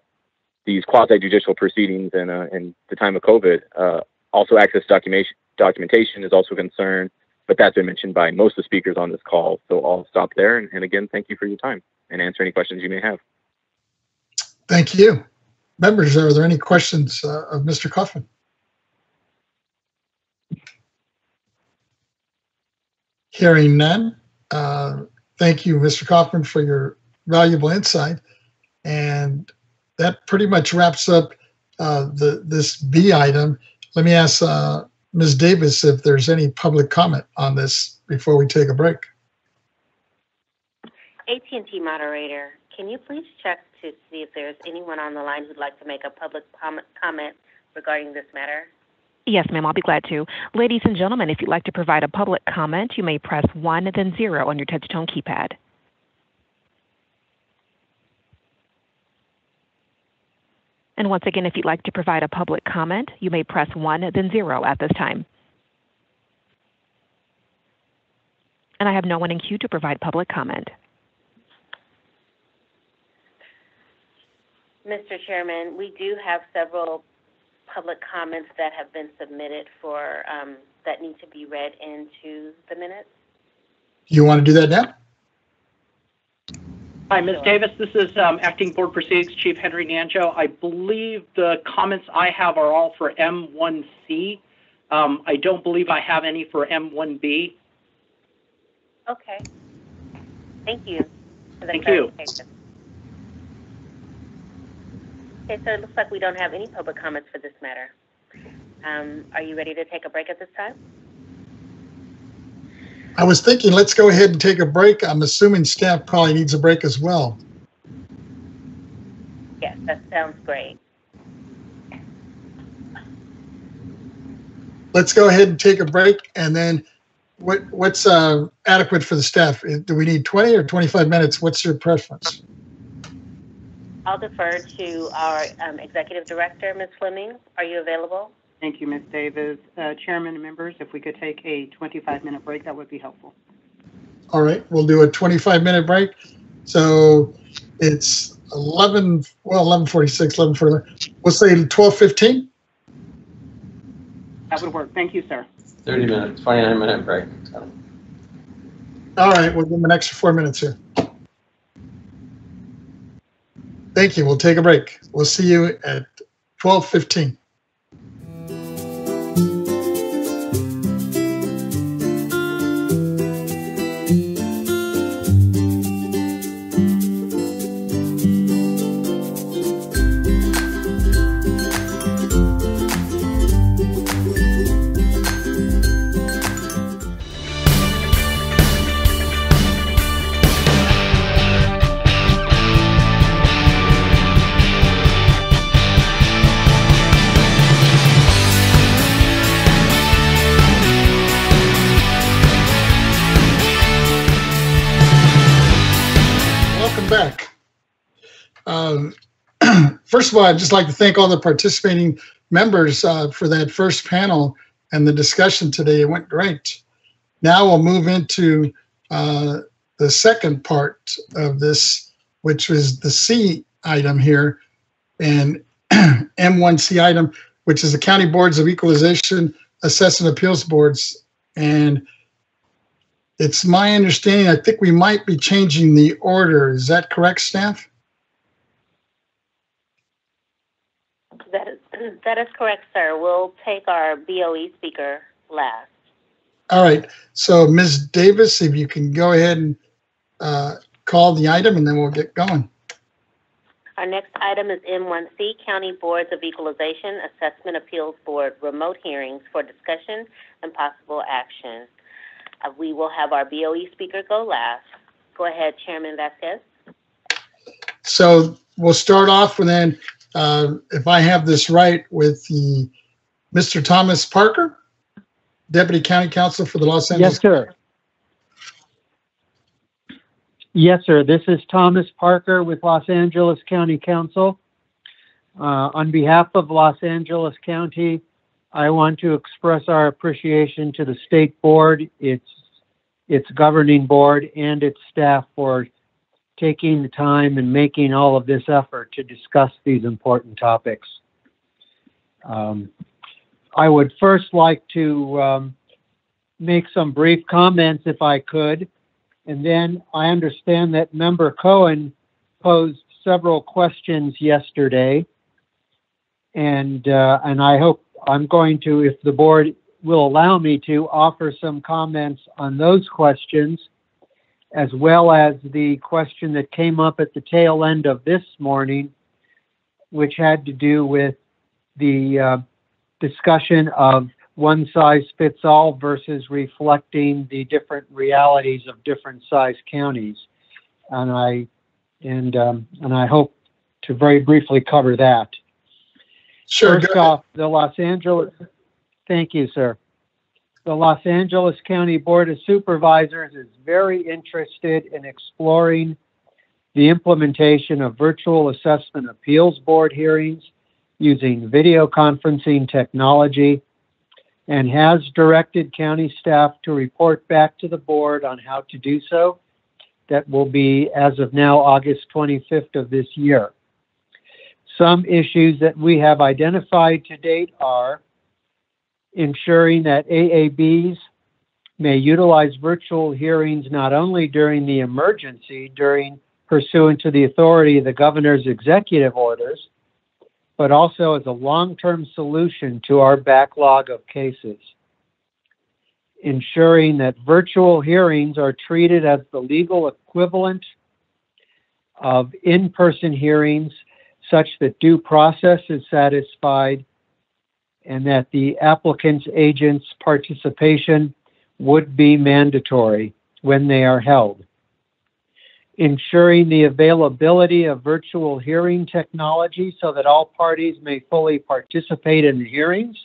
these quasi-judicial proceedings in, uh, in the time of COVID. Uh, also, access documentation documentation is also a concern, but that's been mentioned by most of the speakers on this call. So I'll stop there, and, and again, thank you for your time and answer any questions you may have. Thank you. Members, are there any questions uh, of Mr. Kaufman? Hearing none. Uh, Thank you, Mr. Kaufman, for your valuable insight. And that pretty much wraps up uh, the this B item. Let me ask uh, Ms. Davis if there's any public comment on this before we take a break. AT&T moderator, can you please check to see if there's anyone on the line who'd like to make a public com- comment regarding this matter? Yes, ma'am, I'll be glad to. Ladies and gentlemen, if you'd like to provide a public comment, you may press 1 then 0 on your touch-tone keypad. And once again, if you'd like to provide a public comment, you may press 1 then 0 at this time. And I have no one in queue to provide public comment. Mr. Chairman, we do have several public comments that have been submitted for, um, that need to be read into the minutes. You want to do that now? Hi, Ms. Davis. This is um, Acting Board Proceedings Chief Henry Nanjo. I believe the comments I have are all for M1C. Um, I don't believe I have any for M1B. Okay. Thank you. Thank you. Okay, so it looks like we don't have any public comments for this matter. Um, are you ready to take a break at this time? I was thinking, let's go ahead and take a break. I'm assuming staff probably needs a break as well. Yes, that sounds great. Let's go ahead and take a break and then what, what's uh, adequate for the staff? Do we need 20 or 25 minutes? What's your preference? I'll defer to our um, Executive Director, Ms. Fleming. Are you available? Thank you, Ms. Davis. Uh, Chairman and members, if we could take a 25-minute break, that would be helpful. All right, we'll do a 25 minute break. So it's 11, well, 1146, 1149. We'll say 1215. That would work. Thank you, sir. 30 minutes, 29 minute break. So. All right, we'll give them an extra four minutes here. Thank you. We'll take a break. We'll see you at 1215. First of all, I'd just like to thank all the participating members uh, for that first panel and the discussion today. It went great. Now we'll move into uh, the second part of this, which was the C item here, and <clears throat> M1C item, which is the County Boards of Equalization Assessment Appeals Boards. And it's my understanding, I think we might be changing the order. Is that correct, staff? That is, that is correct, sir. We'll take our BOE speaker last. All right. So Ms. Davis, if you can go ahead and uh, call the item and then we'll get going. Our next item is M1C, County Boards of Equalization Assessment Appeals Board Remote Hearings for Discussion and Possible Action. Uh, We will have our BOE speaker go last. Go ahead, Chairman Vazquez. So we'll start off and then, uh, if I have this right, with the Mr. Thomas Parker, Deputy County Counsel for the Los Angeles. Yes, sir. Yes, sir. This is Thomas Parker with Los Angeles County Counsel. Uh, on behalf of Los Angeles County, I want to express our appreciation to the state board, its, its governing board, and its staff for taking the time and making all of this effort to discuss these important topics. Um, I would first like to um, make some brief comments if I could. And then I understand that Member Cohen posed several questions yesterday. And, uh, and I hope I'm going to, if the board will allow me to, offer some comments on those questions, as well as the question that came up at the tail end of this morning, which had to do with the uh, discussion of one size fits all versus reflecting the different realities of different size counties. And I and um, and I hope to very briefly cover that. Sure. First off, the Los Angeles. Thank you, sir. The Los Angeles County Board of Supervisors is very interested in exploring the implementation of virtual assessment appeals board hearings using video conferencing technology and has directed county staff to report back to the board on how to do so. That will be, as of now, August 25th of this year. Some issues that we have identified to date are ensuring that AABs may utilize virtual hearings not only during the emergency, during pursuant to the authority of the governor's executive orders, but also as a long-term solution to our backlog of cases. Ensuring that virtual hearings are treated as the legal equivalent of in-person hearings such that due process is satisfied and that the applicant's agent's participation would be mandatory when they are held. Ensuring the availability of virtual hearing technology so that all parties may fully participate in the hearings,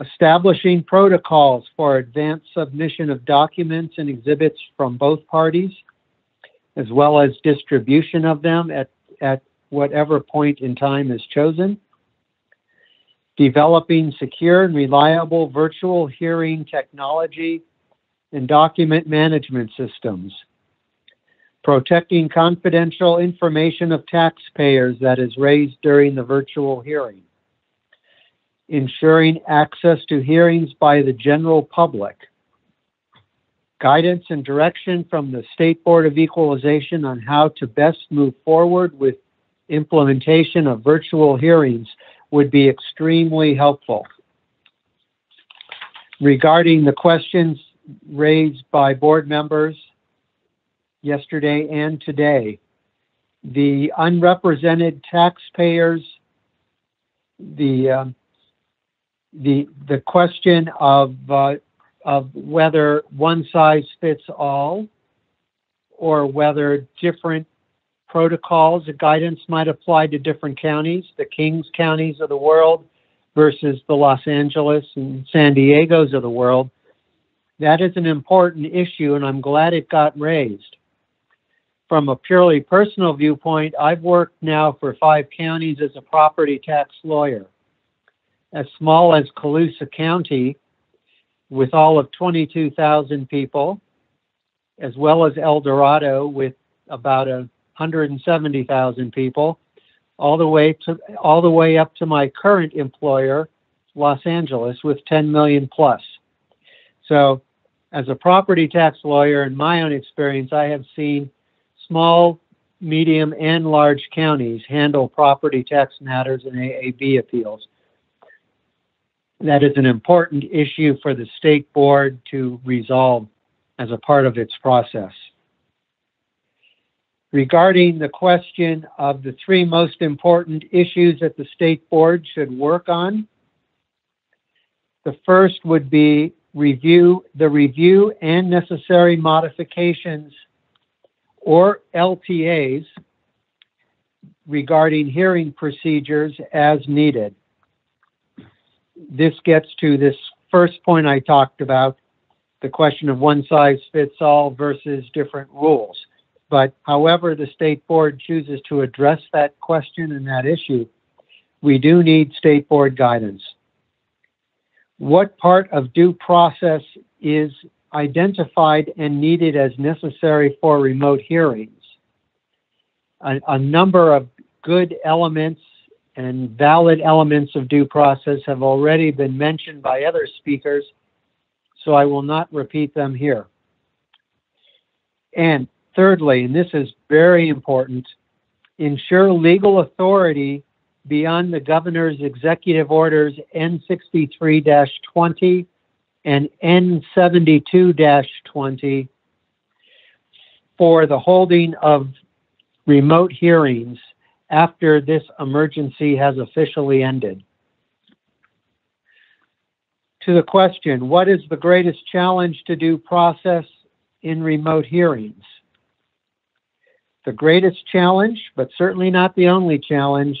establishing protocols for advanced submission of documents and exhibits from both parties, as well as distribution of them at, at whatever point in time is chosen, developing secure and reliable virtual hearing technology and document management systems, protecting confidential information of taxpayers that is raised during the virtual hearing, ensuring access to hearings by the general public, guidance and direction from the State Board of Equalization on how to best move forward with implementation of virtual hearings would be extremely helpful. Regarding the questions raised by board members, yesterday and today. The unrepresented taxpayers, the uh, the the question of uh, of whether one size fits all, or whether different protocols and guidance might apply to different counties, the Kings counties of the world versus the Los Angeles and San Diego's of the world. That is an important issue, and I'm glad it got raised from a purely personal viewpoint, I've worked now for five counties as a property tax lawyer. As small as Colusa County, with all of 22,000 people, as well as El Dorado with about a 170,000 people, all the way to all the way up to my current employer, Los Angeles, with 10 million plus. So, as a property tax lawyer, in my own experience, I have seen small, medium, and large counties handle property tax matters and AAB appeals. That is an important issue for the state board to resolve as a part of its process. Regarding the question of the three most important issues that the state board should work on, the first would be review the review and necessary modifications or LTAs regarding hearing procedures as needed. This gets to this first point I talked about, the question of one size fits all versus different rules. But however the state board chooses to address that question and that issue, we do need state board guidance. what part of due process is identified and needed as necessary for remote hearings. A, a number of good elements and valid elements of due process have already been mentioned by other speakers, so I will not repeat them here. And thirdly, and this is very important, ensure legal authority beyond the governor's executive orders N63-20 and N72-20 for the holding of remote hearings after this emergency has officially ended. To the question, what is the greatest challenge to due process in remote hearings? The greatest challenge, but certainly not the only challenge,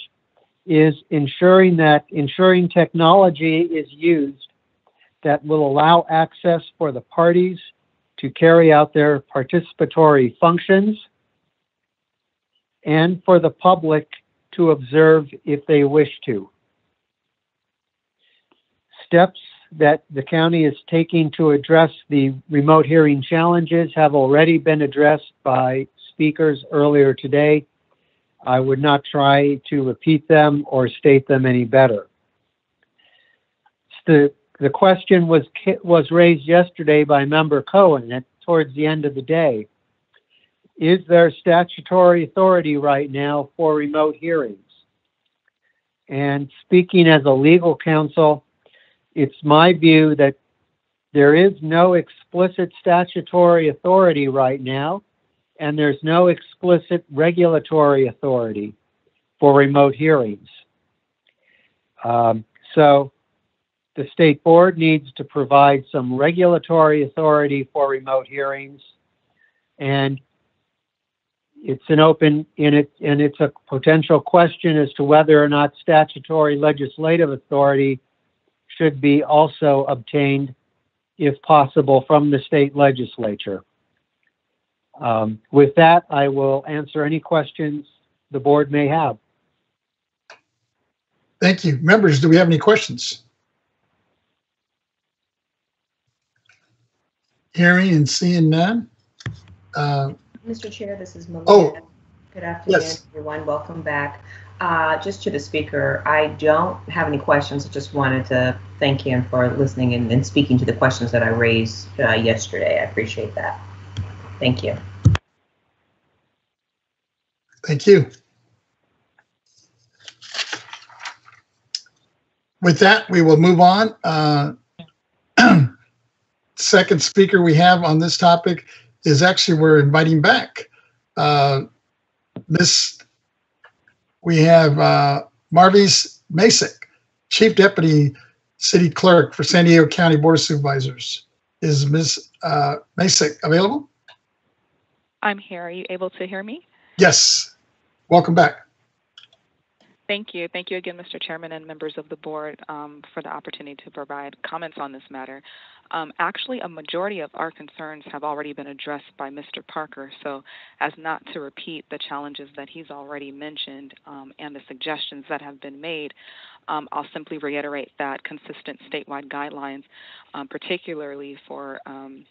is ensuring that ensuring technology is used that will allow access for the parties to carry out their participatory functions and for the public to observe if they wish to. Steps that the county is taking to address the remote hearing challenges have already been addressed by speakers earlier today. I would not try to repeat them or state them any better. The, the question was, was raised yesterday by Member Cohen at, towards the end of the day. Is there statutory authority right now for remote hearings? And speaking as a legal counsel, it's my view that there is no explicit statutory authority right now, and there's no explicit regulatory authority for remote hearings. Um, so the state board needs to provide some regulatory authority for remote hearings, and it's an open in it and it's a potential question as to whether or not statutory legislative authority should be also obtained if possible from the state legislature. Um, with that, I will answer any questions the board may have. Thank you. Members, do we have any questions? Hearing and seeing none. Uh, Mr. Chair, this is Melinda. Oh. Good afternoon, Yes. everyone. Welcome back. Uh, Just to the speaker, I don't have any questions. I just wanted to thank him for listening and and speaking to the questions that I raised uh, yesterday. I appreciate that. Thank you. Thank you. With that, we will move on. Uh, <clears throat> Second speaker we have on this topic is actually, we're inviting back. uh, Miss, we have uh, Marvis Mazyck, Chief Deputy City Clerk for San Diego County Board of Supervisors. Is Ms. uh, Mazyck available? I'm here. Are you able to hear me? Yes. Welcome back. Thank you. Thank you again, Mr. Chairman and members of the board, um, for the opportunity to provide comments on this matter. Um, actually, a majority of our concerns have already been addressed by Mr. Parker, so as not to repeat the challenges that he's already mentioned um, and the suggestions that have been made, um, I'll simply reiterate that consistent statewide guidelines, um, particularly for um,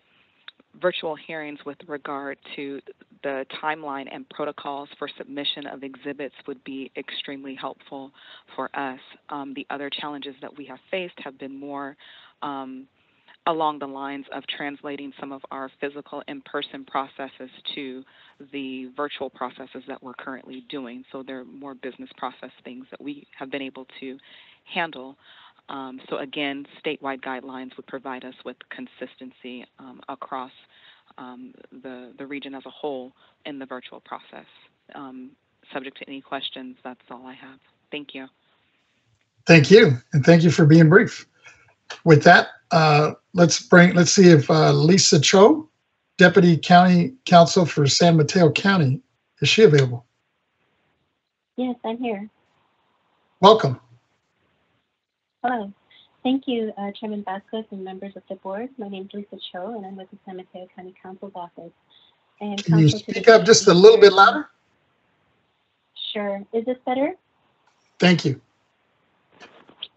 virtual hearings with regard to the timeline and protocols for submission of exhibits would be extremely helpful for us. Um, the other challenges that we have faced have been more um, along the lines of translating some of our physical in-person processes to the virtual processes that we're currently doing. So they're more business process things that we have been able to handle. Um, so again, statewide guidelines would provide us with consistency um, across um, the, the region as a whole in the virtual process. Um, subject to any questions, that's all I have. Thank you. Thank you, and thank you for being brief. With that, uh, let's bring, let's see if uh, Lisa Cho, Deputy County Counsel for San Mateo County, is she available? Yes, I'm here. Welcome. Hello. Thank you, uh, Chairman Vazquez and members of the board. My name is Lisa Cho, and I'm with the San Mateo County Counsel's Office. And Can you to the speak up just a little bit louder? Sure. Is this better? Thank you.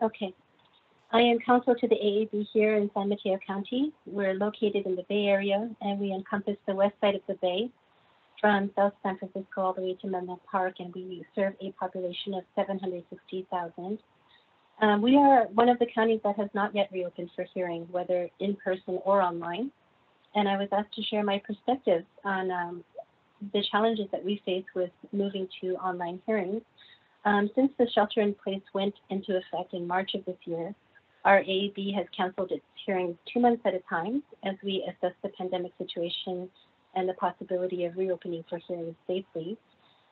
Okay. I am counsel to the AAB here in San Mateo County. We're located in the Bay Area and we encompass the west side of the Bay from South San Francisco all the way to Menlo Park, and we serve a population of 760,000. Um, we are one of the counties that has not yet reopened for hearing, whether in person or online. And I was asked to share my perspectives on um, the challenges that we face with moving to online hearings. Um, since the shelter in place went into effect in March of this year, our AAB has canceled its hearings two months at a time as we assess the pandemic situation and the possibility of reopening for hearings safely.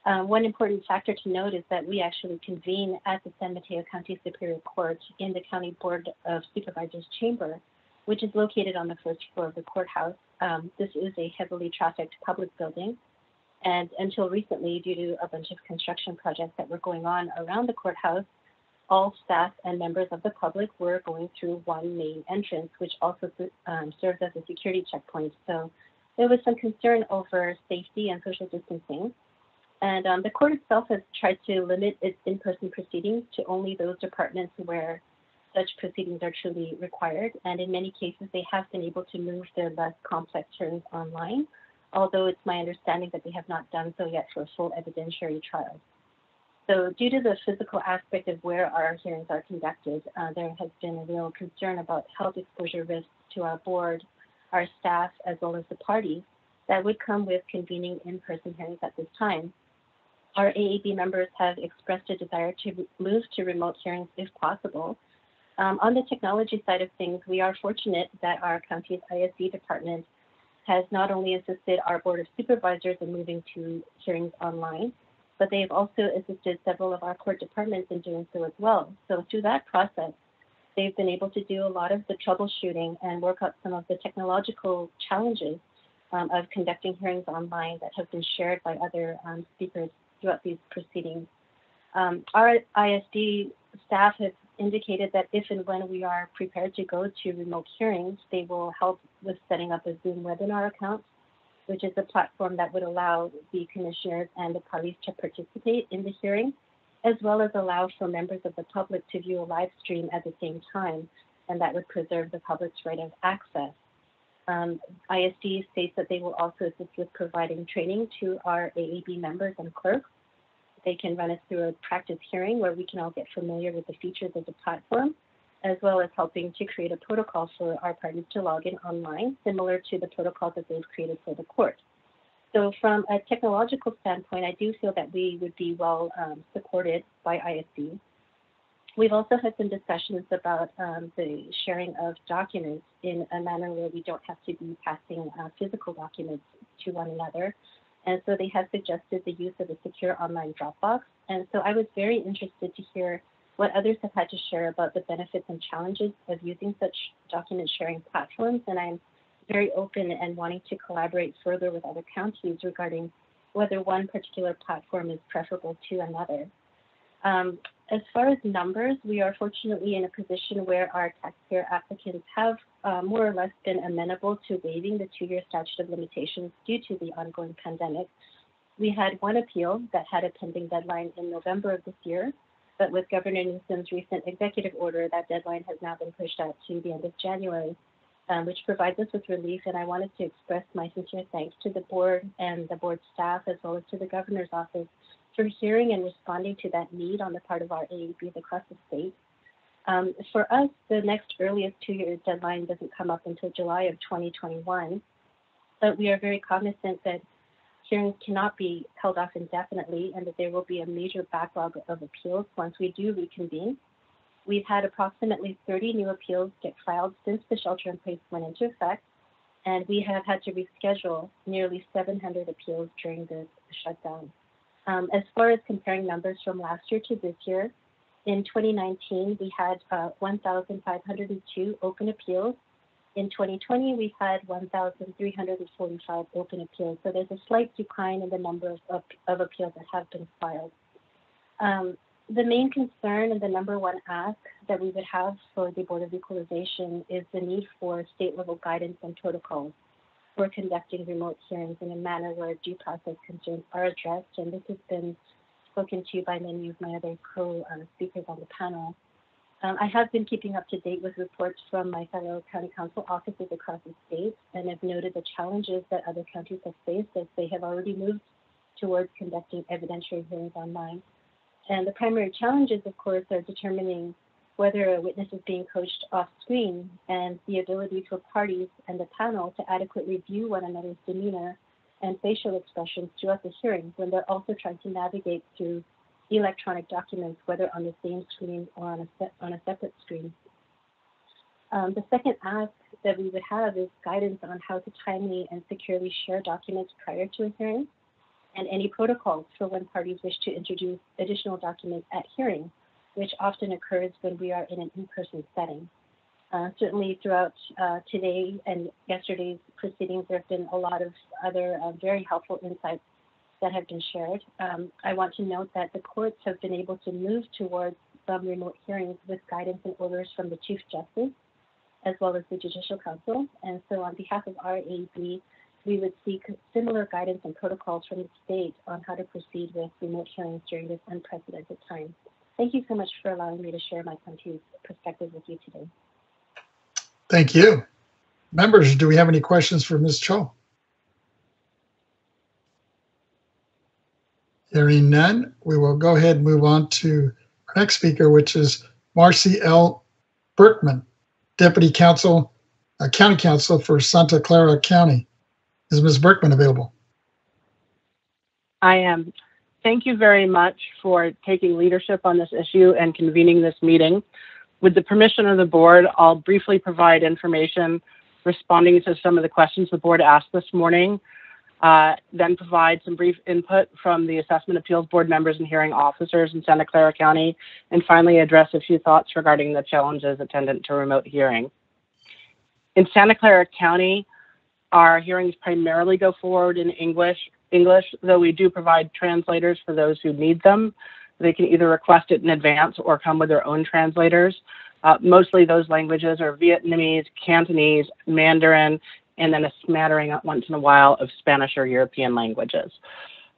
Um, one important factor to note is that we actually convene at the San Mateo County Superior Court in the County Board of Supervisors chamber, which is located on the first floor of the courthouse. Um, this is a heavily trafficked public building. And until recently, due to a bunch of construction projects that were going on around the courthouse, all staff and members of the public were going through one main entrance, which also um, served as a security checkpoint. So there was some concern over safety and social distancing. And um, the court itself has tried to limit its in-person proceedings to only those departments where such proceedings are truly required. And in many cases, they have been able to move their less complex hearings online, although it's my understanding that they have not done so yet for full evidentiary trials. So due to the physical aspect of where our hearings are conducted, uh, there has been a real concern about health exposure risks to our board, our staff, as well as the parties that would come with convening in-person hearings at this time. Our AAB members have expressed a desire to move to remote hearings if possible. Um, on the technology side of things, we are fortunate that our county's ISD department has not only assisted our Board of Supervisors in moving to hearings online, but they've also assisted several of our court departments in doing so as well. So through that process, they've been able to do a lot of the troubleshooting and work out some of the technological challenges um, of conducting hearings online that have been shared by other um, speakers throughout these proceedings. Um, our ISD staff has indicated that if and when we are prepared to go to remote hearings, they will help with setting up a Zoom webinar account which is a platform that would allow the commissioners and the parties to participate in the hearing, as well as allow for members of the public to view a live stream at the same time, and that would preserve the public's right of access. Um, ISD states that they will also assist with providing training to our AAB members and clerks. They can run us through a practice hearing where we can all get familiar with the features of the platform as well as helping to create a protocol for our parties to log in online, similar to the protocols that they've created for the court. So from a technological standpoint, I do feel that we would be well um, supported by ISD. We've also had some discussions about um, the sharing of documents in a manner where we don't have to be passing uh, physical documents to one another. And so they have suggested the use of a secure online Dropbox. And so I was very interested to hear what others have had to share about the benefits and challenges of using such document sharing platforms. And I'm very open and wanting to collaborate further with other counties regarding whether one particular platform is preferable to another. Um, as far as numbers, we are fortunately in a position where our taxpayer applicants have uh, more or less been amenable to waiving the two-year statute of limitations due to the ongoing pandemic. We had one appeal that had a pending deadline in November of this year, but with Governor Newsom's recent executive order, that deadline has now been pushed out to the end of January, um, which provides us with relief. And I wanted to express my sincere thanks to the board and the board staff, as well as to the governor's office, for hearing and responding to that need on the part of our AABs across the state. Um, for us, the next earliest two-year deadline doesn't come up until July of 2021, but we are very cognizant that hearings cannot be held off indefinitely and that there will be a major backlog of appeals once we do reconvene. We've had approximately 30 new appeals get filed since the shelter in place went into effect, and we have had to reschedule nearly 700 appeals during this shutdown. Um, as far as comparing numbers from last year to this year, in 2019, we had uh, 1,502 open appeals. In 2020, we had 1,345 open appeals, so there's a slight decline in the number of, of appeals that have been filed. Um, the main concern and the number one ask that we would have for the Board of Equalization is the need for state level guidance and protocols for conducting remote hearings in a manner where due process concerns are addressed. And this has been spoken to by many of my other co uh, speakers on the panel. Um, I have been keeping up to date with reports from my fellow county counsel offices across the state and have noted the challenges that other counties have faced as they have already moved towards conducting evidentiary hearings online. And the primary challenges, of course, are determining whether a witness is being coached off screen and the ability for parties and the panel to adequately view one another's demeanor and facial expressions throughout the hearing when they're also trying to navigate through electronic documents, whether on the same screen or on a, se- on a separate screen. Um, the second ask that we would have is guidance on how to timely and securely share documents prior to a hearing and any protocols for when parties wish to introduce additional documents at hearing, which often occurs when we are in an in-person setting. Uh, certainly throughout uh, today and yesterday's proceedings, there have been a lot of other uh, very helpful insights that have been shared. Um, I want to note that the courts have been able to move towards some remote hearings with guidance and orders from the Chief Justice as well as the Judicial Council. And so on behalf of RAB, we would seek similar guidance and protocols from the state on how to proceed with remote hearings during this unprecedented time. Thank you so much for allowing me to share my country's perspective with you today. Thank you. Members, do we have any questions for Ms. Cho? Hearing none, we will go ahead and move on to our next speaker, which is Marcy L. Berkman, Deputy Counsel, uh, County Counsel for Santa Clara County. Is Ms. Berkman available? I am. Thank you very much for taking leadership on this issue and convening this meeting. With the permission of the board, I'll briefly provide information responding to some of the questions the board asked this morning, uh, then provide some brief input from the Assessment Appeals Board members and hearing officers in Santa Clara County, and finally address a few thoughts regarding the challenges attendant to remote hearing. In Santa Clara County, our hearings primarily go forward in English, English, though we do provide translators for those who need them. They can either request it in advance or come with their own translators. Uh, mostly those languages are Vietnamese, Cantonese, Mandarin, and then a smattering once in a while of Spanish or European languages.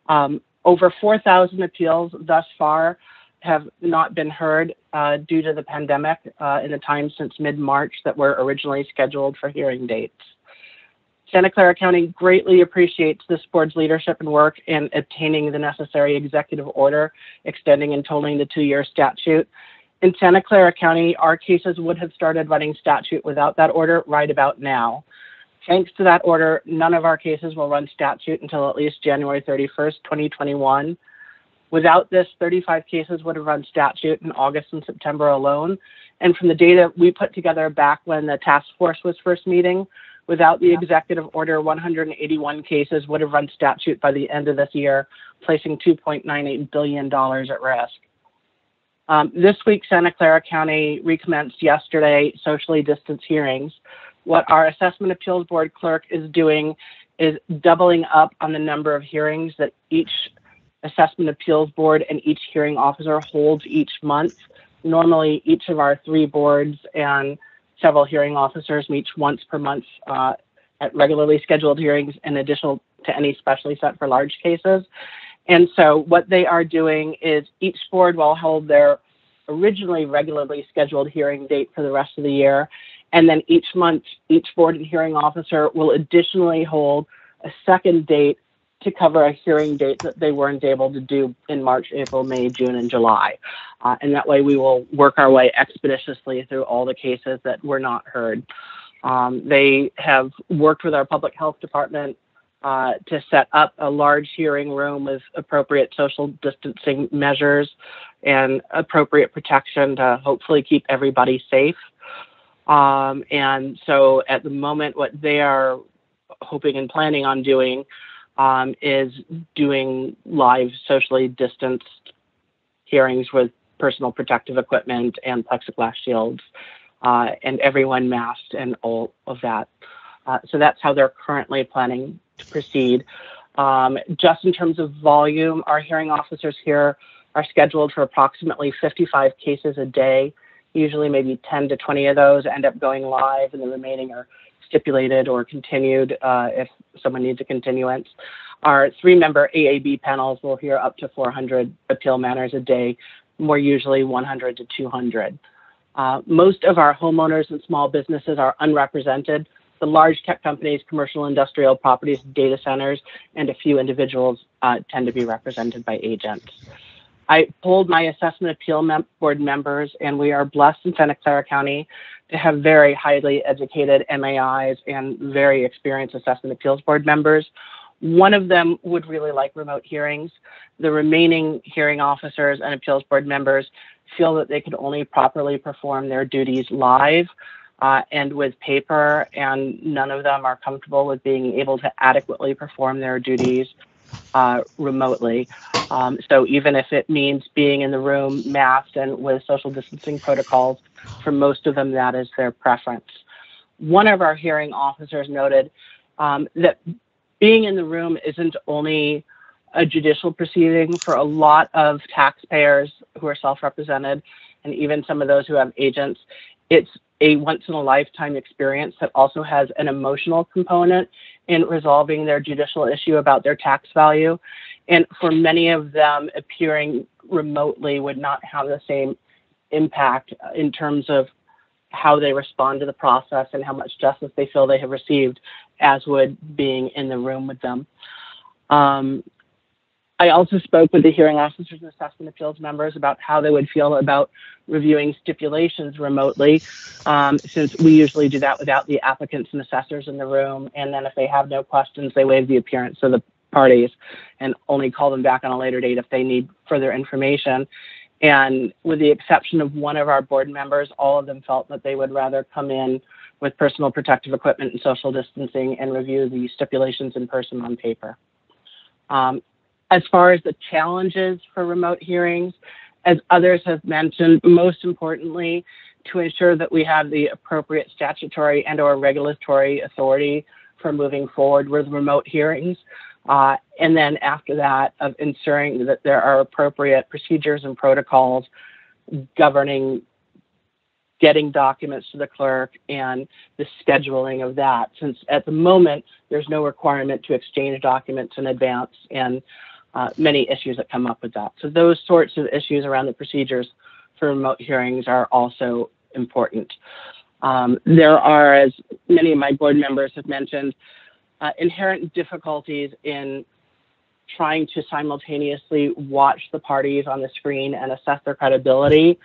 Um, over 4,000 appeals thus far have not been heard uh, due to the pandemic uh, in the time since mid-March that were originally scheduled for hearing dates. Santa Clara County greatly appreciates this board's leadership and work in obtaining the necessary executive order extending and tolling the two-year statute. In Santa Clara County, our cases would have started running statute without that order right about now. Thanks to that order, none of our cases will run statute until at least January 31st, 2021. Without this, 35 cases would have run statute in August and September alone. And from the data we put together back when the task force was first meeting, Without the executive order, 181 cases would have run statute by the end of this year, placing $2.98 billion at risk. Um, this week, Santa Clara County recommenced yesterday socially distanced hearings. What our Assessment Appeals Board clerk is doing is doubling up on the number of hearings that each Assessment Appeals Board and each hearing officer holds each month. Normally, each of our three boards and several hearing officers meet once per month uh, at regularly scheduled hearings in addition to any specially set for large cases. And so what they are doing is each board will hold their originally regularly scheduled hearing date for the rest of the year. And then each month, each board and hearing officer will additionally hold a second date to cover a hearing date that they weren't able to do in March, April, May, June, and July. Uh, and that way we will work our way expeditiously through all the cases that were not heard. Um, they have worked with our public health department uh, to set up a large hearing room with appropriate social distancing measures and appropriate protection to hopefully keep everybody safe. Um, and so at the moment, what they are hoping and planning on doing um, is doing live socially distanced hearings with personal protective equipment and plexiglass shields, uh, and everyone masked and all of that. Uh, so that's how they're currently planning to proceed. Um, just in terms of volume, our hearing officers here are scheduled for approximately 55 cases a day. Usually, maybe 10 to 20 of those end up going live, and the remaining are stipulated or continued uh, if someone needs a continuance. Our three member AAB panels will hear up to 400 appeal matters a day, more usually 100 to 200. Uh, most of our homeowners and small businesses are unrepresented. The large tech companies, commercial industrial properties, data centers, and a few individuals uh, tend to be represented by agents. I polled my assessment appeal mem- board members, and we are blessed in Santa Clara County to have very highly educated MAIs and very experienced assessment appeals board members. One of them would really like remote hearings. The remaining hearing officers and appeals board members feel that they could only properly perform their duties live uh, and with paper, and none of them are comfortable with being able to adequately perform their duties uh, remotely. Um, so even if it means being in the room masked and with social distancing protocols, for most of them, that is their preference. One of our hearing officers noted um, that being in the room isn't only a judicial proceeding for a lot of taxpayers who are self-represented and even some of those who have agents. It's a once in a lifetime experience that also has an emotional component in resolving their judicial issue about their tax value. And for many of them, appearing remotely would not have the same impact in terms of how they respond to the process and how much justice they feel they have received as would being in the room with them. Um, I also spoke with the hearing officers and assessment appeals members about how they would feel about reviewing stipulations remotely, um, since we usually do that without the applicants and assessors in the room. And then if they have no questions, they waive the appearance of the parties and only call them back on a later date if they need further information. And with the exception of one of our board members, all of them felt that they would rather come in with personal protective equipment and social distancing and review the stipulations in person on paper. Um, as far as the challenges for remote hearings, as others have mentioned, most importantly, to ensure that we have the appropriate statutory and or regulatory authority for moving forward with remote hearings. Uh, and then after that, of ensuring that there are appropriate procedures and protocols governing getting documents to the clerk and the scheduling of that. Since at the moment, there's no requirement to exchange documents in advance and uh, many issues that come up with that. So those sorts of issues around the procedures for remote hearings are also important. Um, there are, as many of my board members have mentioned, uh, inherent difficulties in trying to simultaneously watch the parties on the screen and assess their credibility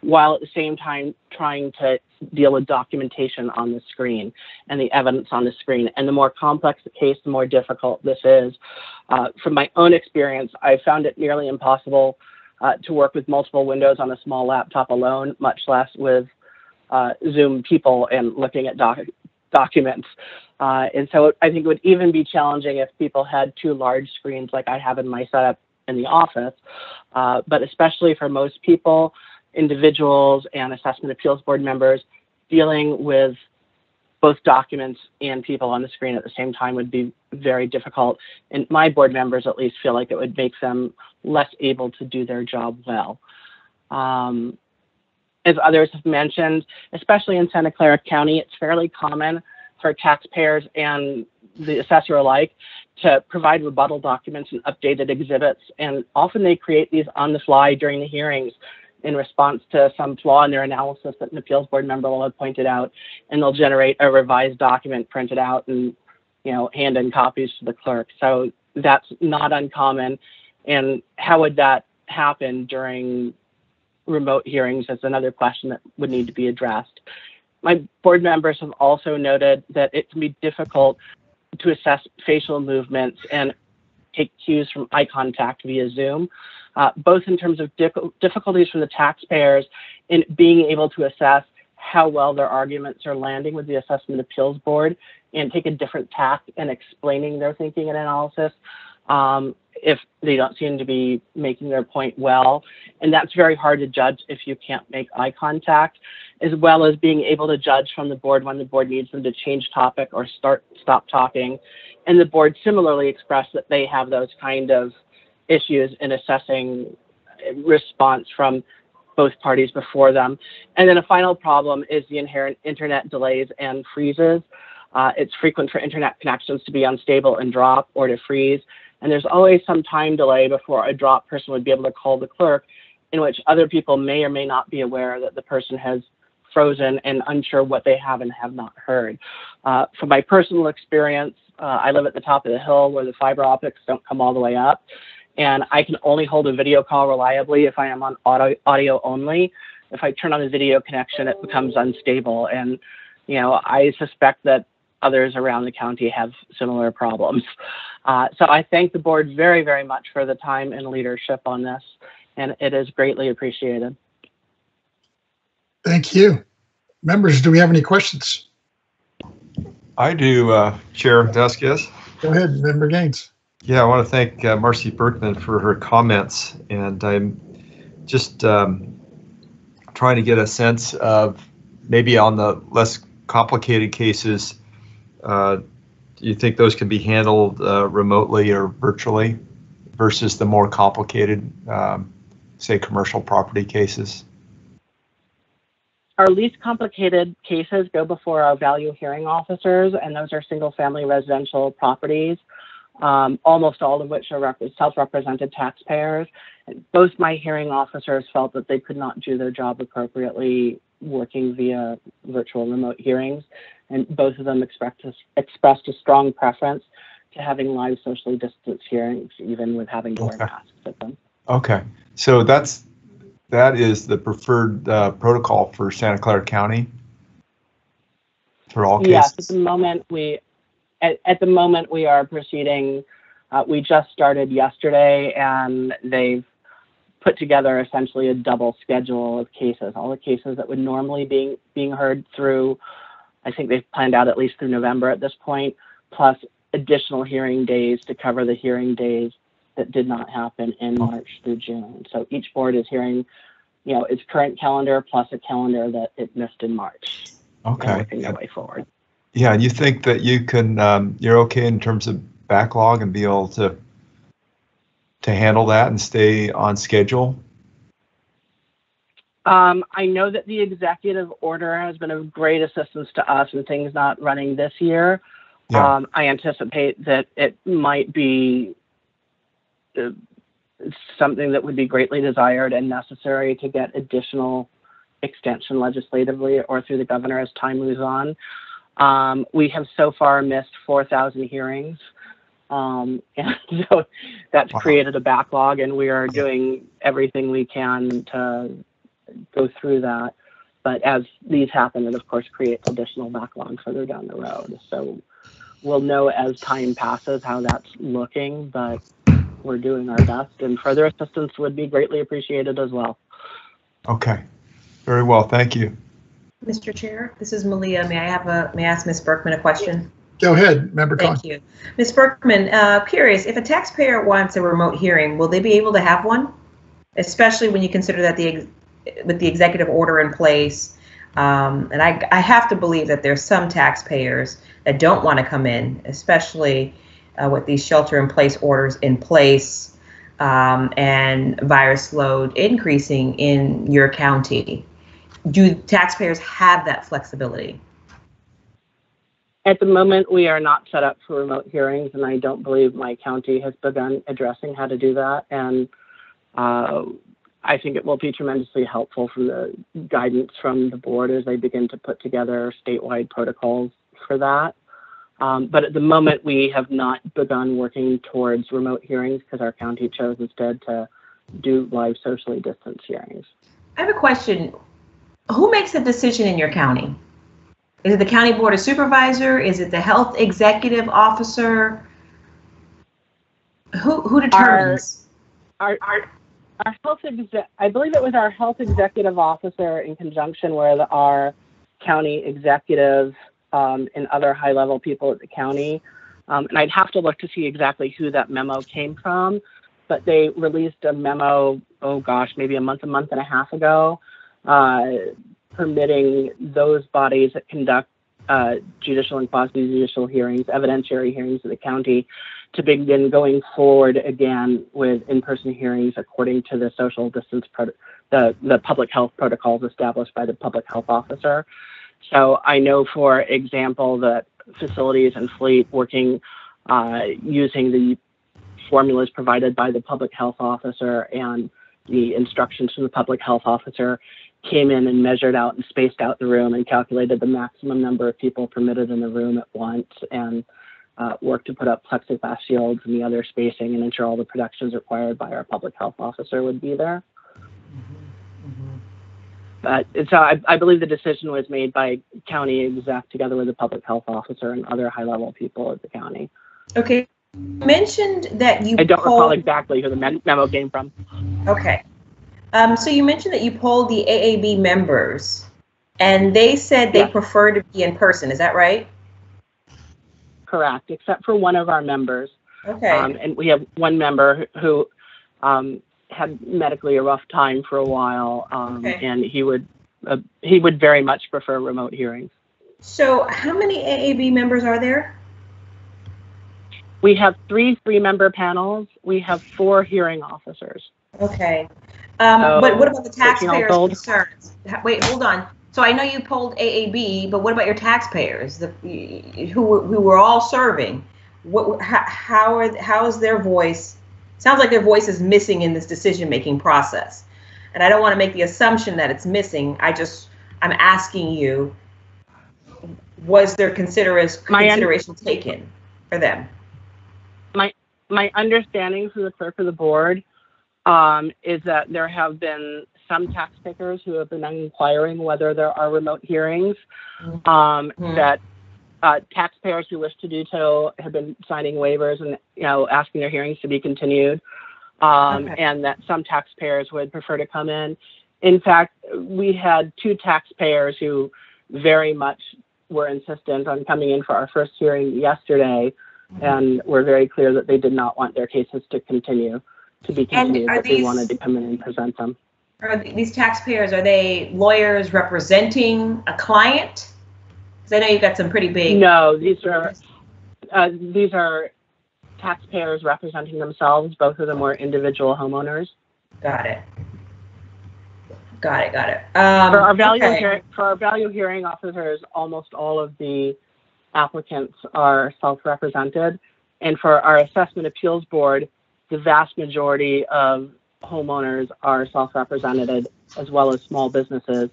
while at the same time trying to deal with documentation on the screen and the evidence on the screen. And the more complex the case, the more difficult this is. Uh, from my own experience, I found it nearly impossible uh, to work with multiple windows on a small laptop alone, much less with uh, Zoom people and looking at doc documents. Uh, and so I think it would even be challenging if people had two large screens like I have in my setup in the office. Uh, but especially for most people, individuals and assessment appeals board members dealing with both documents and people on the screen at the same time would be very difficult. And my board members at least feel like it would make them less able to do their job well. Um, as others have mentioned, especially in Santa Clara County, it's fairly common for taxpayers and the assessor alike to provide rebuttal documents and updated exhibits. And often they create these on the fly during the hearings in response to some flaw in their analysis that an appeals board member will have pointed out, and they'll generate a revised document printed out and you know hand in copies to the clerk. So that's not uncommon. And how would that happen during remote hearings? is another question that would need to be addressed. My board members have also noted that it can be difficult to assess facial movements and take cues from eye contact via Zoom uh, both in terms of difficulties for the taxpayers in being able to assess how well their arguments are landing with the assessment appeals board and take a different tack in explaining their thinking and analysis um, if they don't seem to be making their point well. And that's very hard to judge if you can't make eye contact, as well as being able to judge from the board when the board needs them to change topic or start stop talking. And the board similarly expressed that they have those kind of issues in assessing response from both parties before them. And then a final problem is the inherent internet delays and freezes. Uh, it's frequent for internet connections to be unstable and drop or to freeze. And there's always some time delay before a drop person would be able to call the clerk in which other people may or may not be aware that the person has frozen and unsure what they have and have not heard. Uh, from my personal experience, uh, I live at the top of the hill where the fiber optics don't come all the way up, and I can only hold a video call reliably if I am on audio, audio only. If I turn on a video connection, it becomes unstable, and you know I suspect that others around the county have similar problems. Uh, so I thank the board very, very much for the time and leadership on this, and it is greatly appreciated. Thank you. Members, do we have any questions? I do, uh, Chair Vazquez. Go ahead, Member Gaines. Yeah, I want to thank uh, Marcy Berkman for her comments, and I'm just um, trying to get a sense of maybe on the less complicated cases, uh, do you think those can be handled uh, remotely or virtually versus the more complicated, um, say, commercial property cases? Our least complicated cases go before our value hearing officers, and those are single-family residential properties, um, almost all of which are rep- self-represented taxpayers. Both my hearing officers felt that they could not do their job appropriately working via virtual remote hearings, and both of them expressed a, expressed a strong preference to having live socially distanced hearings, even with having to wear masks at them. Okay, so that's that is the preferred uh, protocol for Santa Clara County for all cases. Yes, at the moment we, at, at the moment we are proceeding. Uh, we just started yesterday, and they've put together essentially a double schedule of cases. All the cases that would normally be being heard through, I think they've planned out at least through November at this point, plus additional hearing days to cover the hearing days that did not happen in March through June. So each board is hearing, you know, its current calendar plus a calendar that it missed in March. and Okay. working their way forward. Yeah, and you think that you can, um, you're okay in terms of backlog and be able to to handle that and stay on schedule? Um, I know that the executive order has been of great assistance to us in things not running this year. Yeah. Um, I anticipate that it might be uh, something that would be greatly desired and necessary to get additional extension legislatively or through the governor as time moves on. Um, we have so far missed 4,000 hearings. Um, <laughs> and so that's created a backlog, and we are doing everything we can to go through that. But as these happen, it of course creates additional backlog further down the road. So we'll know as time passes how that's looking, but we're doing our best, and further assistance would be greatly appreciated as well. Okay, very well, thank you. Mr. Chair, this is Malia. May I have a, may I ask Ms. Berkman a question? Go ahead, Member. Thank you. Ms. Berkman, uh, curious, if a taxpayer wants a remote hearing, will they be able to have one? Especially when you consider that the, with the executive order in place, um, and I, I have to believe that there's some taxpayers that don't want to come in, especially uh, with these shelter-in-place orders in place um, and virus load increasing in your county. Do taxpayers have that flexibility? At the moment, we are not set up for remote hearings, and I don't believe my county has begun addressing how to do that. And uh, I think it will be tremendously helpful from the guidance from the board as they begin to put together statewide protocols for that. Um, but at the moment, we have not begun working towards remote hearings because our county chose instead to do live socially distanced hearings. I have a question. Who makes the decision in your county? Is it the county board of supervisor? Is it the health executive officer? Who who determines? Our, our, our health I believe it was our health executive officer in conjunction with our county executive um, and other high level people at the county. Um, and I'd have to look to see exactly who that memo came from, but they released a memo, oh gosh, maybe a month, a month and a half ago, permitting those bodies that conduct uh, judicial and quasi-judicial hearings, evidentiary hearings in the county, to begin going forward again with in-person hearings according to the social distance, pro- the, the public health protocols established by the public health officer. So I know, for example, that facilities and fleet working uh, using the formulas provided by the public health officer and the instructions from the public health officer, came in and measured out and spaced out the room and calculated the maximum number of people permitted in the room at once and uh, worked to put up plexiglass shields and the other spacing and ensure all the protections required by our public health officer would be there. But so I, I believe the decision was made by county exec together with the public health officer and other high level people at the county. Okay. You mentioned that you I don't recall exactly who the memo came from. Okay. Um, so you mentioned that you polled the AAB members, and they said they Yeah. prefer to be in person. Is that right? Correct, except for one of our members. Okay. Um, and we have one member who, um, had medically a rough time for a while, um, Okay. and he would uh, he would very much prefer remote hearings. So how many AAB members are there? We have three three-member panels. We have four hearing officers. Okay. Um, So, but what about the taxpayers' concerns? Wait, hold on. So I know you polled AAB, but what about your taxpayers, the, who, were- who were all serving? What, how, how are, how is their voice, sounds like their voice is missing in this decision-making process. And I don't want to make the assumption that it's missing. I just, I'm asking you, was there consideration, consideration taken for them? My my understanding from the clerk of the board um, is that there have been some taxpayers who have been inquiring whether there are remote hearings. Um, That uh, taxpayers who wish to do so have been signing waivers and you know asking their hearings to be continued, um, Okay. and that some taxpayers would prefer to come in. In fact, we had two taxpayers who very much were insistent on coming in for our first hearing yesterday and were very clear that they did not want their cases to continue, to be And continued, are that they wanted to come in and present them. Are these taxpayers, are they lawyers representing a client? Because I know you've got some pretty big. No, these are, uh, these are taxpayers representing themselves. Both of them were individual homeowners. Got it. Got it, got it. Um, For our value, okay. hear- for our value hearing officers, almost all of the applicants are self-represented. And for our assessment appeals board, the vast majority of homeowners are self-represented as well as small businesses.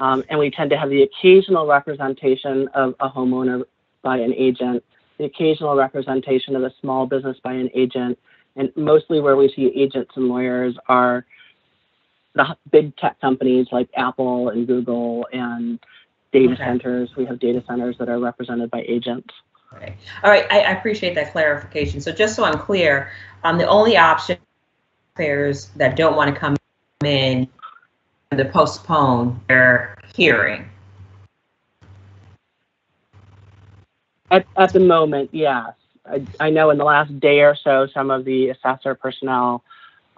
Um, and we tend to have the occasional representation of a homeowner by an agent, the occasional representation of a small business by an agent. And mostly where we see agents and lawyers are the big tech companies like Apple and Google and data Okay. centers. We have data centers that are represented by agents. Okay. All right, I, I appreciate that clarification. So just so I'm clear, um, the only option taxpayers that don't want to come in to postpone their hearing. At, at the moment, yes. I, I know in the last day or so, some of the assessor personnel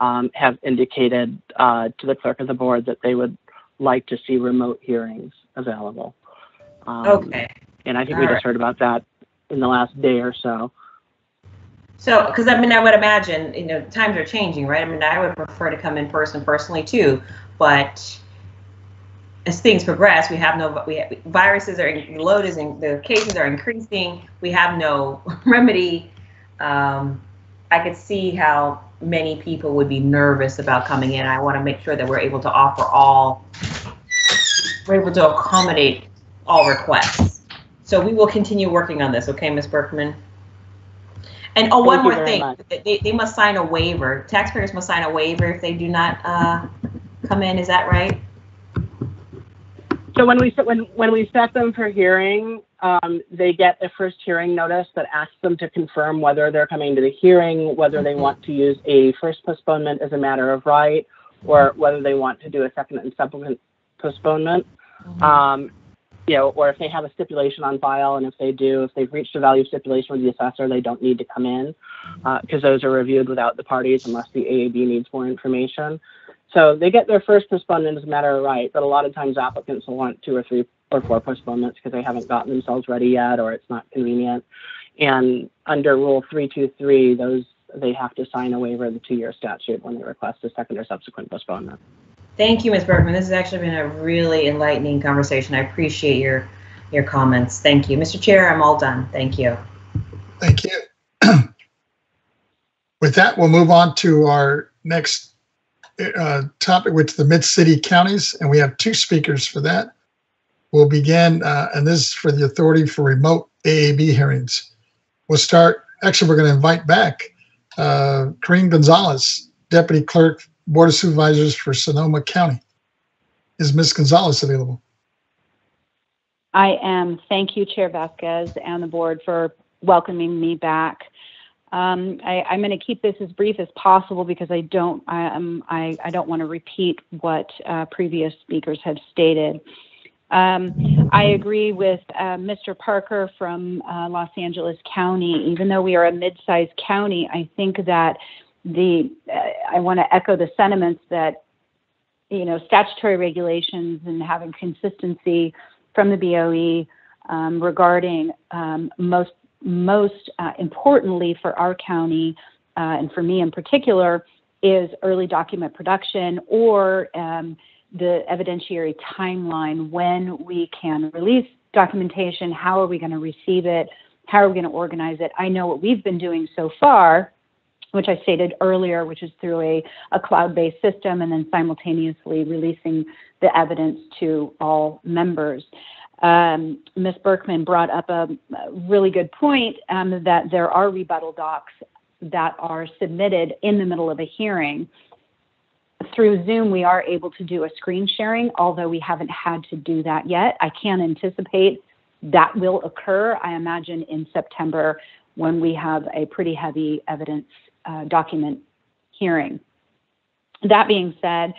um, have indicated uh, to the clerk of the board that they would like to see remote hearings available. Um, Okay. And I think we All just heard about that in the last day or so. So, because I mean, I would imagine, you know, times are changing, right? I mean, I would prefer to come in person personally too, but as things progress, we have no, we have, viruses are, the load is, in, the cases are increasing. We have no <laughs> remedy. Um, I could see how many people would be nervous about coming in. I want to make sure that we're able to offer all, we're able to accommodate all requests. So we will continue working on this, okay, Ms. Berkman? And oh, one more thing, much. they, they must sign a waiver. Taxpayers must sign a waiver if they do not uh, come in. Is that right? So when we set when when we set them for hearing, um, they get a first hearing notice that asks them to confirm whether they're coming to the hearing, whether they want to use a first postponement as a matter of right, or whether they want to do a second and subsequent postponement. Um, you know, or if they have a stipulation on file, and if they do, if they've reached a value stipulation with the assessor, they don't need to come in uh, because those are reviewed without the parties unless the AAB needs more information. So they get their first postponement as a matter of right, but a lot of times applicants will want two or three or four postponements because they haven't gotten themselves ready yet or it's not convenient. And under Rule 323, those they have to sign a waiver of the two-year statute when they request a second or subsequent postponement. Thank you, Ms. Berkman. This has actually been a really enlightening conversation. I appreciate your your comments. Thank you, Mr. Chair. I'm all done. Thank you. Thank you. <clears throat> With that, we'll move on to our next uh, topic, which is the mid-city counties, and we have two speakers for that. We'll begin, uh, and this is for the Authority for Remote AAB hearings. We'll start, actually, we're going to invite back uh, Corinne Gonzalez, Deputy Clerk, Board of Supervisors for Sonoma County. Is Ms. Gonzalez available? I am. Thank you, Chair Vazquez and the board for welcoming me back. Um, I, I'm going to keep this as brief as possible because I don't I, um, I, I don't want to repeat what uh, previous speakers have stated. Um, I agree with uh, Mr. Parker from uh, Los Angeles County. Even though we are a mid-sized county, I think that the uh, I want to echo the sentiments that you know statutory regulations and having consistency from the BOE um, regarding um, most most uh, importantly for our county uh, and for me in particular is early document production or um, the evidentiary timeline when we can release documentation, how are we going to receive it, how are we going to organize it. I know what we've been doing so far, which I stated earlier, which is through a, a cloud based system and then simultaneously releasing the evidence to all members. Um, Ms. Berkman brought up a, really good point um, that there are rebuttal docs that are submitted in the middle of a hearing through Zoom, we are able to do a screen sharing, although we haven't had to do that yet. I can anticipate that will occur, I imagine, in September when we have a pretty heavy evidence uh, document hearing. That being said,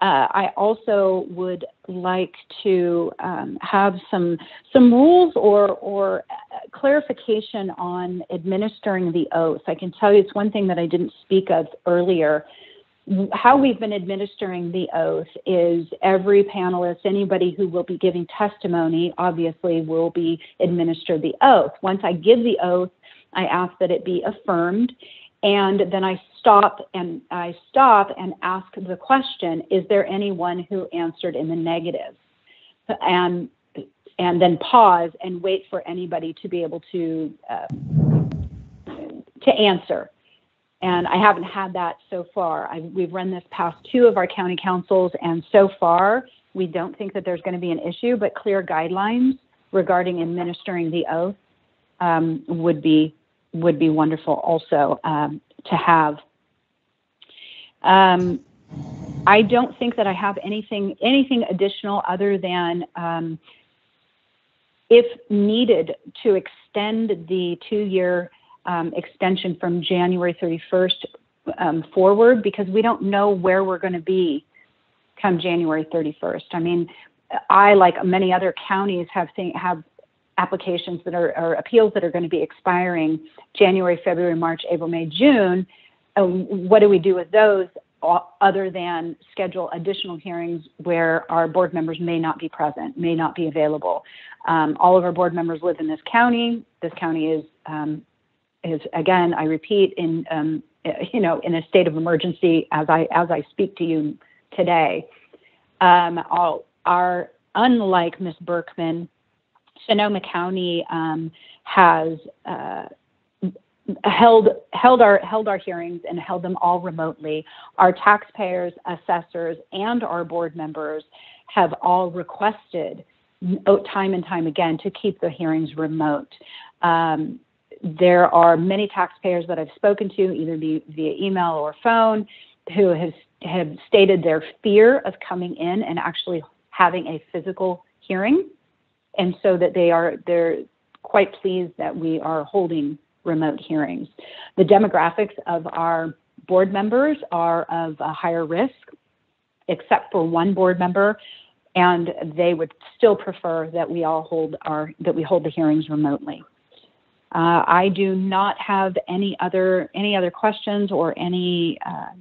uh, I also would like to um, have some some rules or or uh, clarification on administering the oath. I can tell you it's one thing that I didn't speak of earlier how we've been administering the oath is every panelist, anybody who will be giving testimony, obviously will be administered the oath. Once I give the oath, I ask that it be affirmed, and then I stop and I stop and ask the question: Is there anyone who answered in the negative? And and then pause and wait for anybody to be able to uh, to answer and I haven't had that so far. I, we've run this past two of our county counsels, and so far we don't think that there's going to be an issue, but clear guidelines regarding administering the oath um, would be would be wonderful also um, to have. Um, I don't think that I have anything anything additional other than um, if needed to extend the two year um, extension from January 31st um, forward because we don't know where we're going to be come January 31st. I mean, I, like many other counties, have th- have applications that are or appeals that are going to be expiring January, February, March, April, May, June. Um, what do we do with those other than schedule additional hearings where our board members may not be present, may not be available? Um, all of our board members live in this county. This county is um, is again, I repeat, in um, you know, in a state of emergency as I as I speak to you today. Um, all, our unlike Ms. Berkman, Sonoma County um, has uh, held held our held our hearings and held them all remotely. Our taxpayers, assessors, and our board members have all requested time and time again to keep the hearings remote. Um, there are many taxpayers that I've spoken to, either via email or phone, who have, have stated their fear of coming in and actually having a physical hearing. And so that they are they're quite pleased that we are holding remote hearings. The demographics of our board members are of a higher risk, except for one board member, and they would still prefer that we all hold our that we hold the hearings remotely. Uh, I do not have any other any other questions or any uh,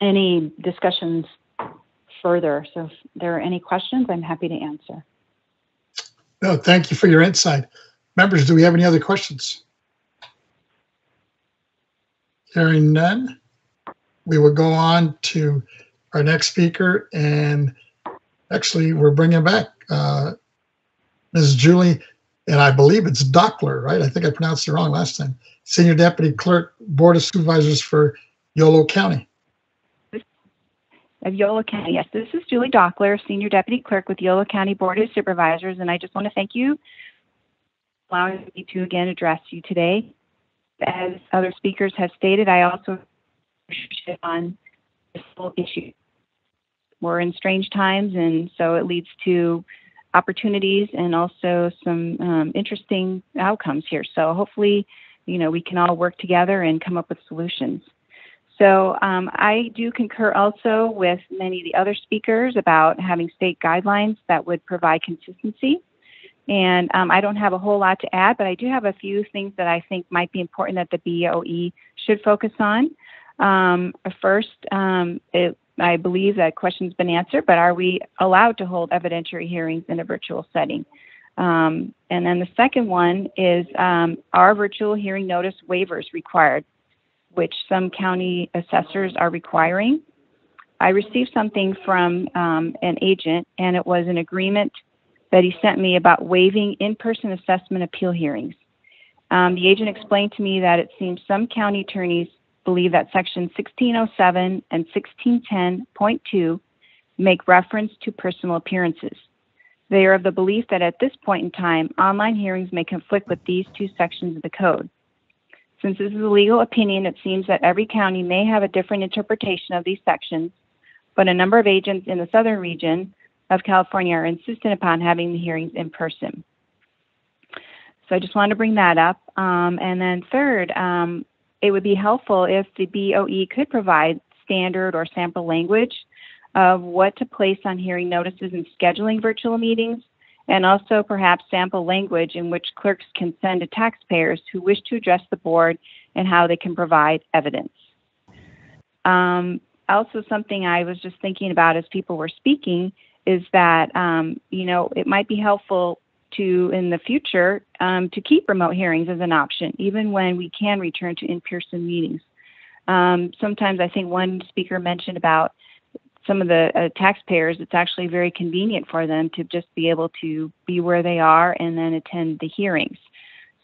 any discussions further. So if there are any questions, I'm happy to answer. No, thank you for your insight. Members, do we have any other questions? Hearing none, we will go on to our next speaker. And actually, we're bringing back uh, Ms. Julie and I believe it's Dachtler, right? I think I pronounced it wrong last time. Senior Deputy Clerk, Board of Supervisors for Yolo County. Of Yolo County. Yes, this is Julie Dachtler, Senior Deputy Clerk with Yolo County Board of Supervisors, and I just want to thank you for allowing me to again address you today. As other speakers have stated, I also on this whole issue. We're in strange times, and so it leads to opportunities and also some um, interesting outcomes here. So hopefully, you know, we can all work together and come up with solutions. So um, I do concur also with many of the other speakers about having state guidelines that would provide consistency. And um, I don't have a whole lot to add, but I do have a few things that I think might be important that the BOE should focus on. Um, first, um, it, I believe that question's been answered, but are we allowed to hold evidentiary hearings in a virtual setting? Um, and then the second one is um, are virtual hearing notice waivers required, which some county assessors are requiring? I received something from um, an agent, and it was an agreement that he sent me about waiving in person assessment appeal hearings. Um, the agent explained to me that it seems some county attorneys believe that section 1607 and 1610.2 make reference to personal appearances. They are of the belief that at this point in time, online hearings may conflict with these two sections of the code. Since this is a legal opinion, it seems that every county may have a different interpretation of these sections, but a number of agents in the southern region of California are insistent upon having the hearings in person. So I just wanted to bring that up. Um, and then third, um, it would be helpful if the BOE could provide standard or sample language of what to place on hearing notices and scheduling virtual meetings, and also perhaps sample language in which clerks can send to taxpayers who wish to address the board and how they can provide evidence. Um, also, something I was just thinking about as people were speaking is that, um, you know, it might be helpful to in the future um, to keep remote hearings as an option, even when we can return to in-person meetings. Um, sometimes I think one speaker mentioned about some of the uh, taxpayers, it's actually very convenient for them to just be able to be where they are and then attend the hearings.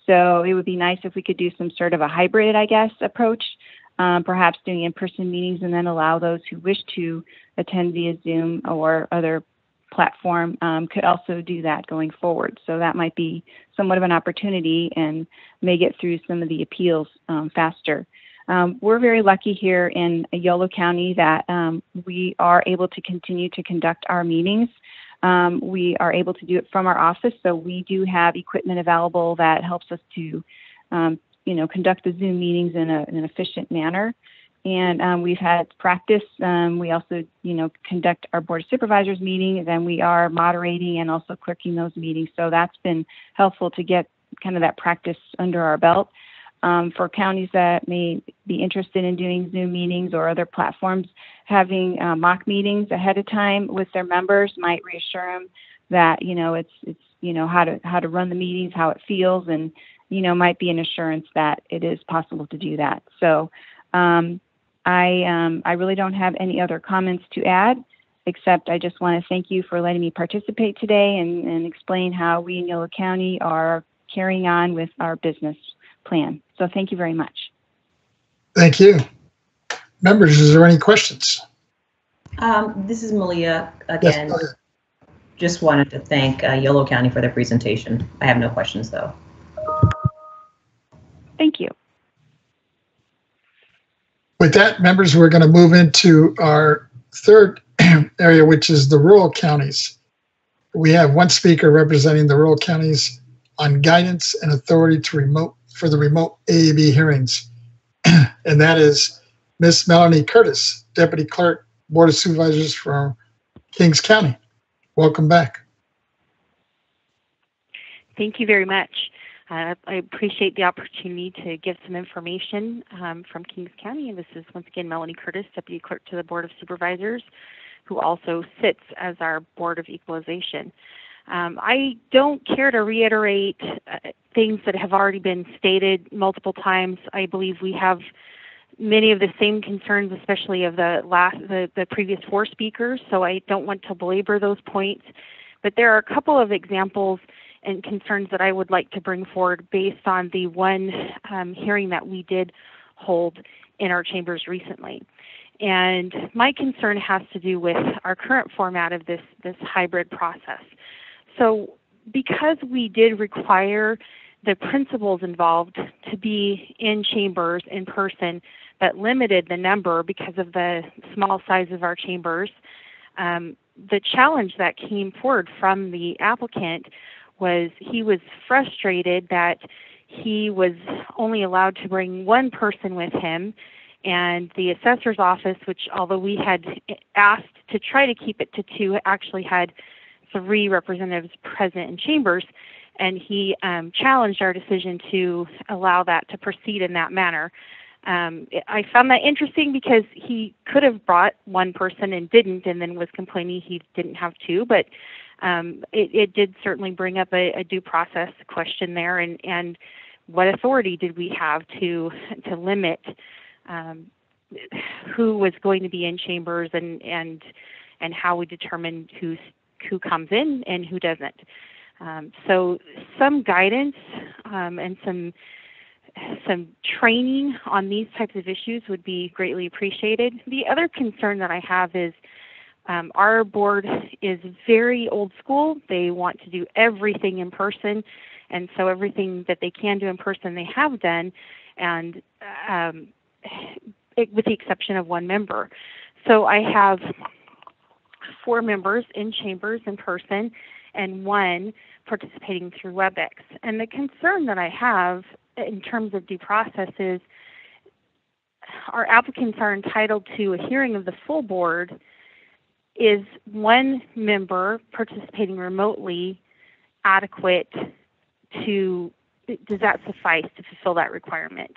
So it would be nice if we could do some sort of a hybrid, I guess, approach, um, perhaps doing in-person meetings and then allow those who wish to attend via Zoom or other platform um, could also do that going forward. So that might be somewhat of an opportunity and may get through some of the appeals um, faster. Um, we're very lucky here in Yolo County that um, we are able to continue to conduct our meetings. Um, we are able to do it from our office, so we do have equipment available that helps us to, um, you know, conduct the Zoom meetings in, a, in an efficient manner and um, we've had practice. Um, we also, you know, conduct our board of supervisors meeting, and we are moderating and also clerking those meetings. So that's been helpful to get kind of that practice under our belt. Um, for counties that may be interested in doing Zoom meetings or other platforms, having uh, mock meetings ahead of time with their members might reassure them that you know it's it's you know how to how to run the meetings, how it feels, and you know might be an assurance that it is possible to do that. So um, I, um, I really don't have any other comments to add, except I just want to thank you for letting me participate today and, and explain how we in Yolo County are carrying on with our business plan. So thank you very much. Thank you. Members, is there any questions? Um, this is Malia again. Yes, Just wanted to thank uh, Yolo County for their presentation. I have no questions though. Thank you. With that, members, we're going to move into our third <clears throat> area, which is the rural counties. We have one speaker representing the rural counties on guidance and authority to remote for the remote AAB hearings. <clears throat> and that is Miss Melanie Curtis, Deputy Clerk, Board of Supervisors from Kings County. Welcome back. Thank you very much. Uh, I appreciate the opportunity to give some information um, from Kings County. And this is once again Melanie Curtis, Deputy Clerk to the Board of Supervisors, who also sits as our Board of Equalization. Um, I don't care to reiterate uh, things that have already been stated multiple times. I believe we have many of the same concerns, especially of the last the, the previous four speakers. So I don't want to belabor those points. But there are a couple of examples and concerns that I would like to bring forward based on the one um, hearing that we did hold in our chambers recently. and my concern has to do with our current format of this, this hybrid process. So because we did require the principals involved to be in chambers in person, but limited the number because of the small size of our chambers, um, the challenge that came forward from the applicant was he was frustrated that he was only allowed to bring one person with him and the assessor's office which although we had asked to try to keep it to two actually had three representatives present in chambers and he um, challenged our decision to allow that to proceed in that manner um, I found that interesting because he could have brought one person and didn't, and then was complaining he didn't have two. But um, it, it, did certainly bring up a, a, due process question there, and, and what authority did we have to to limit um, who was going to be in chambers and and and how we determined who's who comes in and who doesn't. Um, so some guidance um, and some some training on these types of issues would be greatly appreciated. The other concern that I have is um, our board is very old school. They want to do everything in person, and so everything that they can do in person, they have done, and um, it, with the exception of one member. So I have four members in chambers in person, and one participating through WebEx. And the concern that I have in terms of due process is our applicants are entitled to a hearing of the full board. Is one member participating remotely adequate to, does that suffice to fulfill that requirement?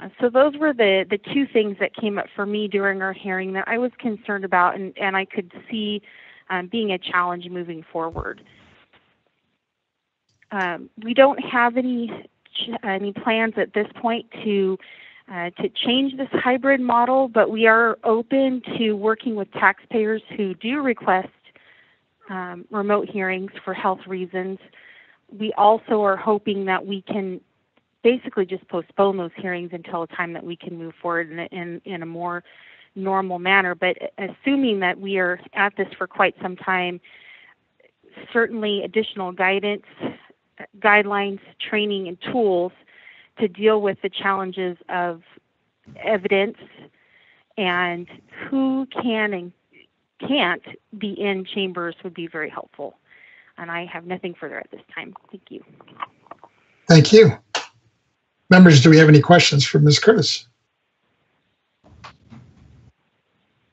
Uh, so those were the, the two things that came up for me during our hearing that I was concerned about and, and I could see um, being a challenge moving forward. Um, we don't have any any plans at this point to uh, to change this hybrid model, but we are open to working with taxpayers who do request um, remote hearings for health reasons. We also are hoping that we can basically just postpone those hearings until a time that we can move forward in, in, in a more normal manner. But assuming that we are at this for quite some time, certainly additional guidance guidelines, training, and tools to deal with the challenges of evidence and who can and can't be in chambers would be very helpful. And I have nothing further at this time. Thank you. Thank you. Members, do we have any questions for Ms. Curtis?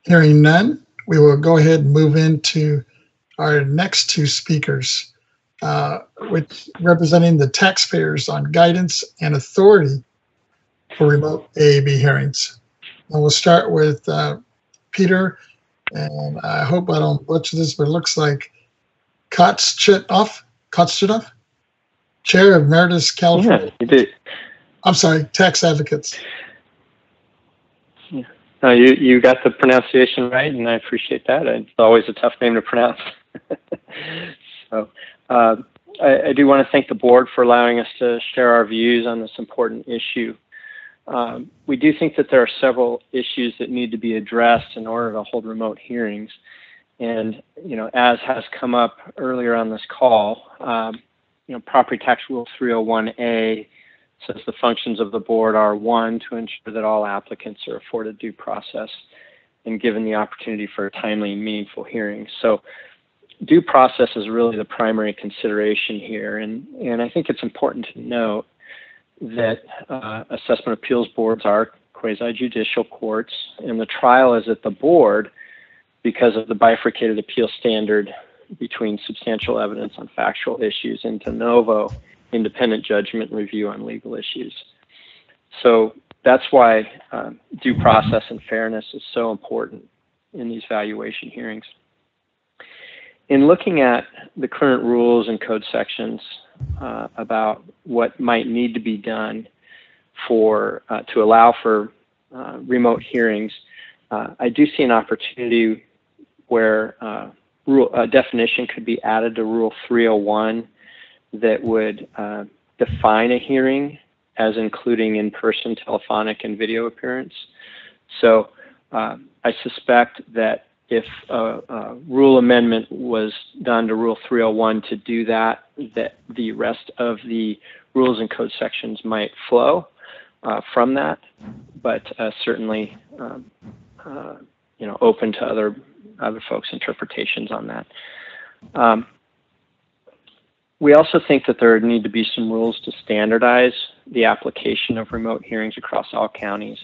Hearing none, we will go ahead and move into our next two speakers uh, which representing the taxpayers on guidance and authority for remote AAB hearings. And we'll start with uh, Peter, and I hope I don't butcher this, but it looks like Kotschitoff, Kotschitoff, Chair of Meredith, California. Yeah, you did. I'm sorry, Tax Advocates. No, you, you got the pronunciation right, and I appreciate that. It's always a tough name to pronounce. <laughs> so, uh, I, I, do want to thank the board for allowing us to share our views on this important issue. Um, we do think that there are several issues that need to be addressed in order to hold remote hearings. And, you know, as has come up earlier on this call, um, you know, Property Tax Rule 301A says the functions of the board are one, to ensure that all applicants are afforded due process and given the opportunity for a timely and meaningful hearing. So due process is really the primary consideration here. And, and I think it's important to note that uh, assessment appeals boards are quasi judicial courts, and the trial is at the board because of the bifurcated appeal standard between substantial evidence on factual issues and de novo independent judgment review on legal issues. So that's why uh, due process and fairness is so important in these valuation hearings in looking at the current rules and code sections uh, about what might need to be done for uh, to allow for uh, remote hearings, uh, I do see an opportunity where uh, rule, a definition could be added to Rule 301 that would uh, define a hearing as including in-person, telephonic, and video appearance. So Uh, I suspect that if a, a, rule amendment was done to Rule 301 to do that, that the rest of the rules and code sections might flow uh, from that, but uh, certainly, um, uh, you know, open to other other folks' interpretations on that. Um, we also think that there need to be some rules to standardize the application of remote hearings across all counties.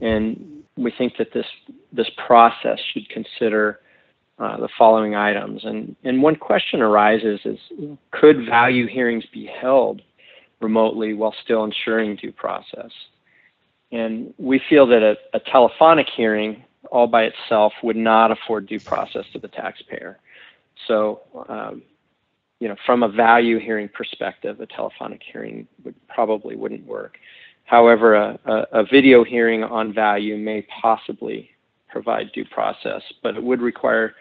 And we think that this, this process should consider uh, the following items. And, and one question arises is, could value hearings be held remotely while still ensuring due process? And we feel that a, a telephonic hearing all by itself would not afford due process to the taxpayer. So um, you know, from a value hearing perspective, a telephonic hearing would probably wouldn't work. However, a, a, a video hearing on value may possibly provide due process, but it would require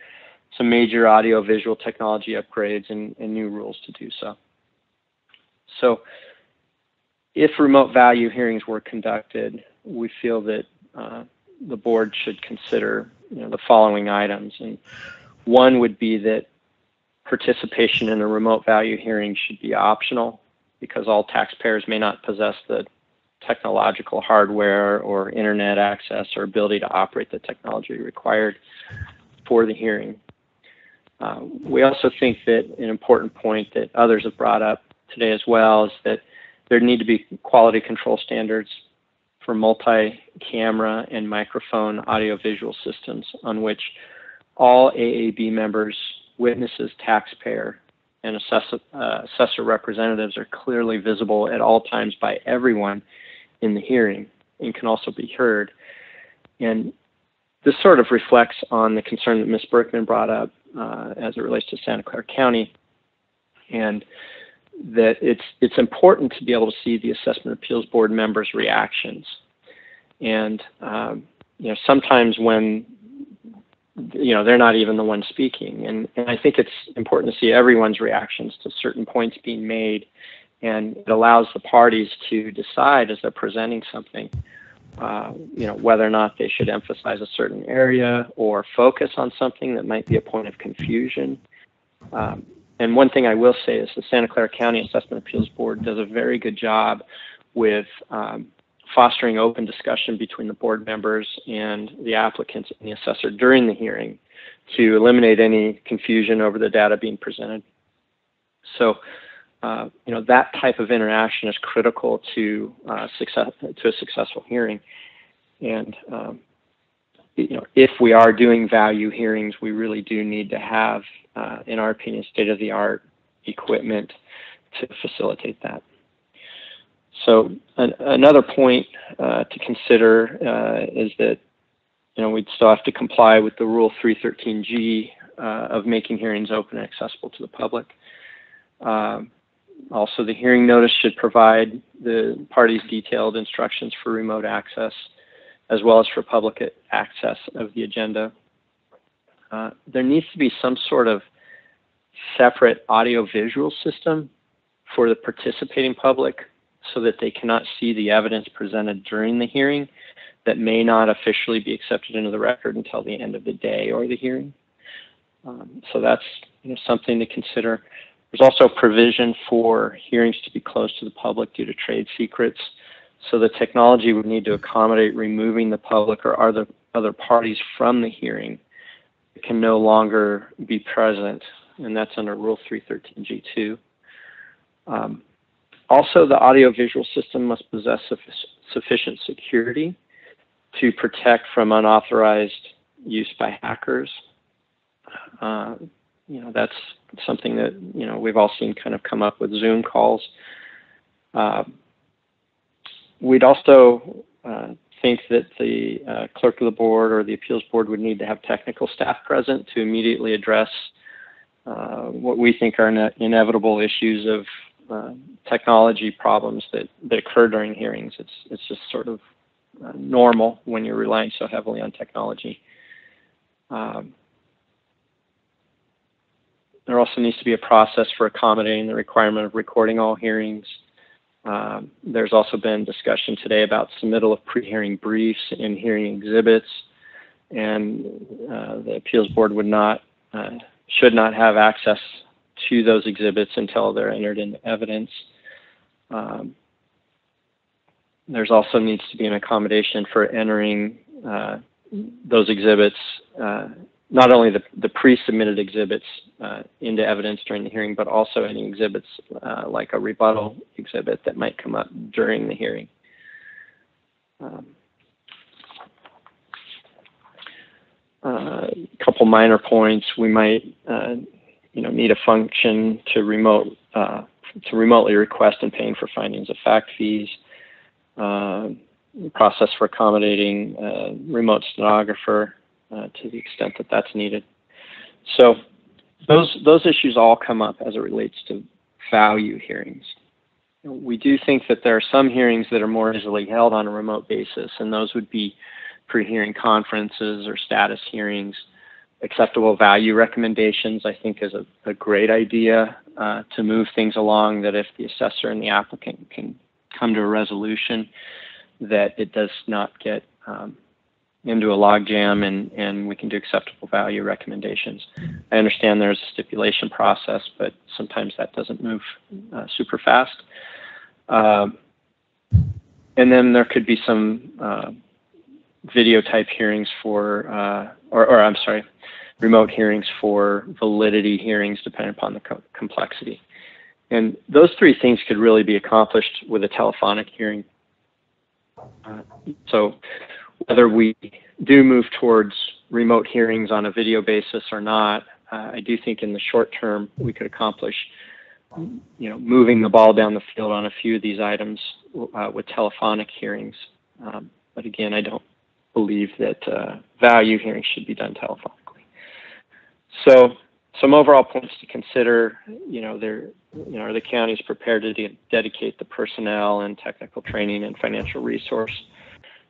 some major audio visual technology upgrades and, and, new rules to do so. So if remote value hearings were conducted, we feel that uh, the board should consider you know, the following items. And one would be that participation in a remote value hearing should be optional because all taxpayers may not possess the technological hardware or internet access or ability to operate the technology required for the hearing. Uh, we also think that an important point that others have brought up today as well is that there need to be quality control standards for multi-camera and microphone audiovisual systems on which all AAB members witnesses, taxpayer, and assessor, uh, assessor representatives are clearly visible at all times by everyone in the hearing and can also be heard. And this sort of reflects on the concern that Ms. Berkman brought up uh, as it relates to Santa Clara County, and that it's it's important to be able to see the Assessment Appeals Board members' reactions. And um, you know, sometimes when you know they're not even the ones speaking. And, and i think it's important to see everyone's reactions to certain points being made. And it allows the parties to decide as they're presenting something uh, you know whether or not they should emphasize a certain area or focus on something that might be a point of confusion. Um, and one thing i will say is the santa clara county assessment appeals board does a very good job with um, fostering open discussion between the board members and the applicants and the assessor during the hearing to eliminate any confusion over the data being presented. So, uh, you know, that type of interaction is critical to uh, success to a successful hearing. And um, you know, if we are doing value hearings, we really do need to have, uh, in our opinion, state-of-the-art equipment to facilitate that. So an, another point uh, to consider uh, is that you know we'd still have to comply with the Rule 313G uh, of making hearings open and accessible to the public. Um, also, the hearing notice should provide the parties detailed instructions for remote access, as well as for public access of the agenda. Uh, there needs to be some sort of separate audio-visual system for the participating public so that they cannot see the evidence presented during the hearing that may not officially be accepted into the record until the end of the day or the hearing. Um, so that's you know, something to consider. There's also provision for hearings to be closed to the public due to trade secrets. So the technology would need to accommodate removing the public or other, other parties from the hearing that can no longer be present, and that's under Rule 313G2. Um, also, the audiovisual system must possess sufficient security to protect from unauthorized use by hackers. Uh, you know, that's something that, you know, we've all seen kind of come up with Zoom calls. Uh, we'd also uh, think that the uh, clerk of the board or the appeals board would need to have technical staff present to immediately address uh, what we think are ine inevitable issues of uh, technology problems that, that occur during hearings. It's, it's just sort of uh, normal when you're relying so heavily on technology. Um, there also needs to be a process for accommodating the requirement of recording all hearings. Um, there's also been discussion today about submittal of pre-hearing briefs and hearing exhibits and uh, the appeals board would not, uh, should not have access to those exhibits until they're entered into evidence. Um, there's also needs to be an accommodation for entering uh, those exhibits, uh, not only the, the pre-submitted exhibits uh, into evidence during the hearing, but also any exhibits uh, like a rebuttal exhibit that might come up during the hearing. Um, a couple minor points, we might, uh, you know, need a function to remote uh, to remotely request and paying for findings of fact fees. Uh, process for accommodating a remote stenographer uh, to the extent that that's needed. So those those issues all come up as it relates to value hearings. We do think that there are some hearings that are more easily held on a remote basis, and those would be pre-hearing conferences or status hearings. Acceptable value recommendations, I think, is a, a great idea uh, to move things along. That if the assessor and the applicant can come to a resolution, that it does not get um, into a logjam and, and we can do acceptable value recommendations. I understand there's a stipulation process, but sometimes that doesn't move uh, super fast. Um, and then there could be some uh, video type hearings for, uh, or, or, I'm sorry, remote hearings for validity hearings depending upon the co complexity. And those three things could really be accomplished with a telephonic hearing. Uh, so whether we do move towards remote hearings on a video basis or not, uh, I do think in the short term we could accomplish, you know, moving the ball down the field on a few of these items uh, with telephonic hearings. Um, but again, I don't believe that uh, value hearings should be done telephonically. So some overall points to consider, you know, there, you know, are the counties prepared to de dedicate the personnel and technical training and financial resource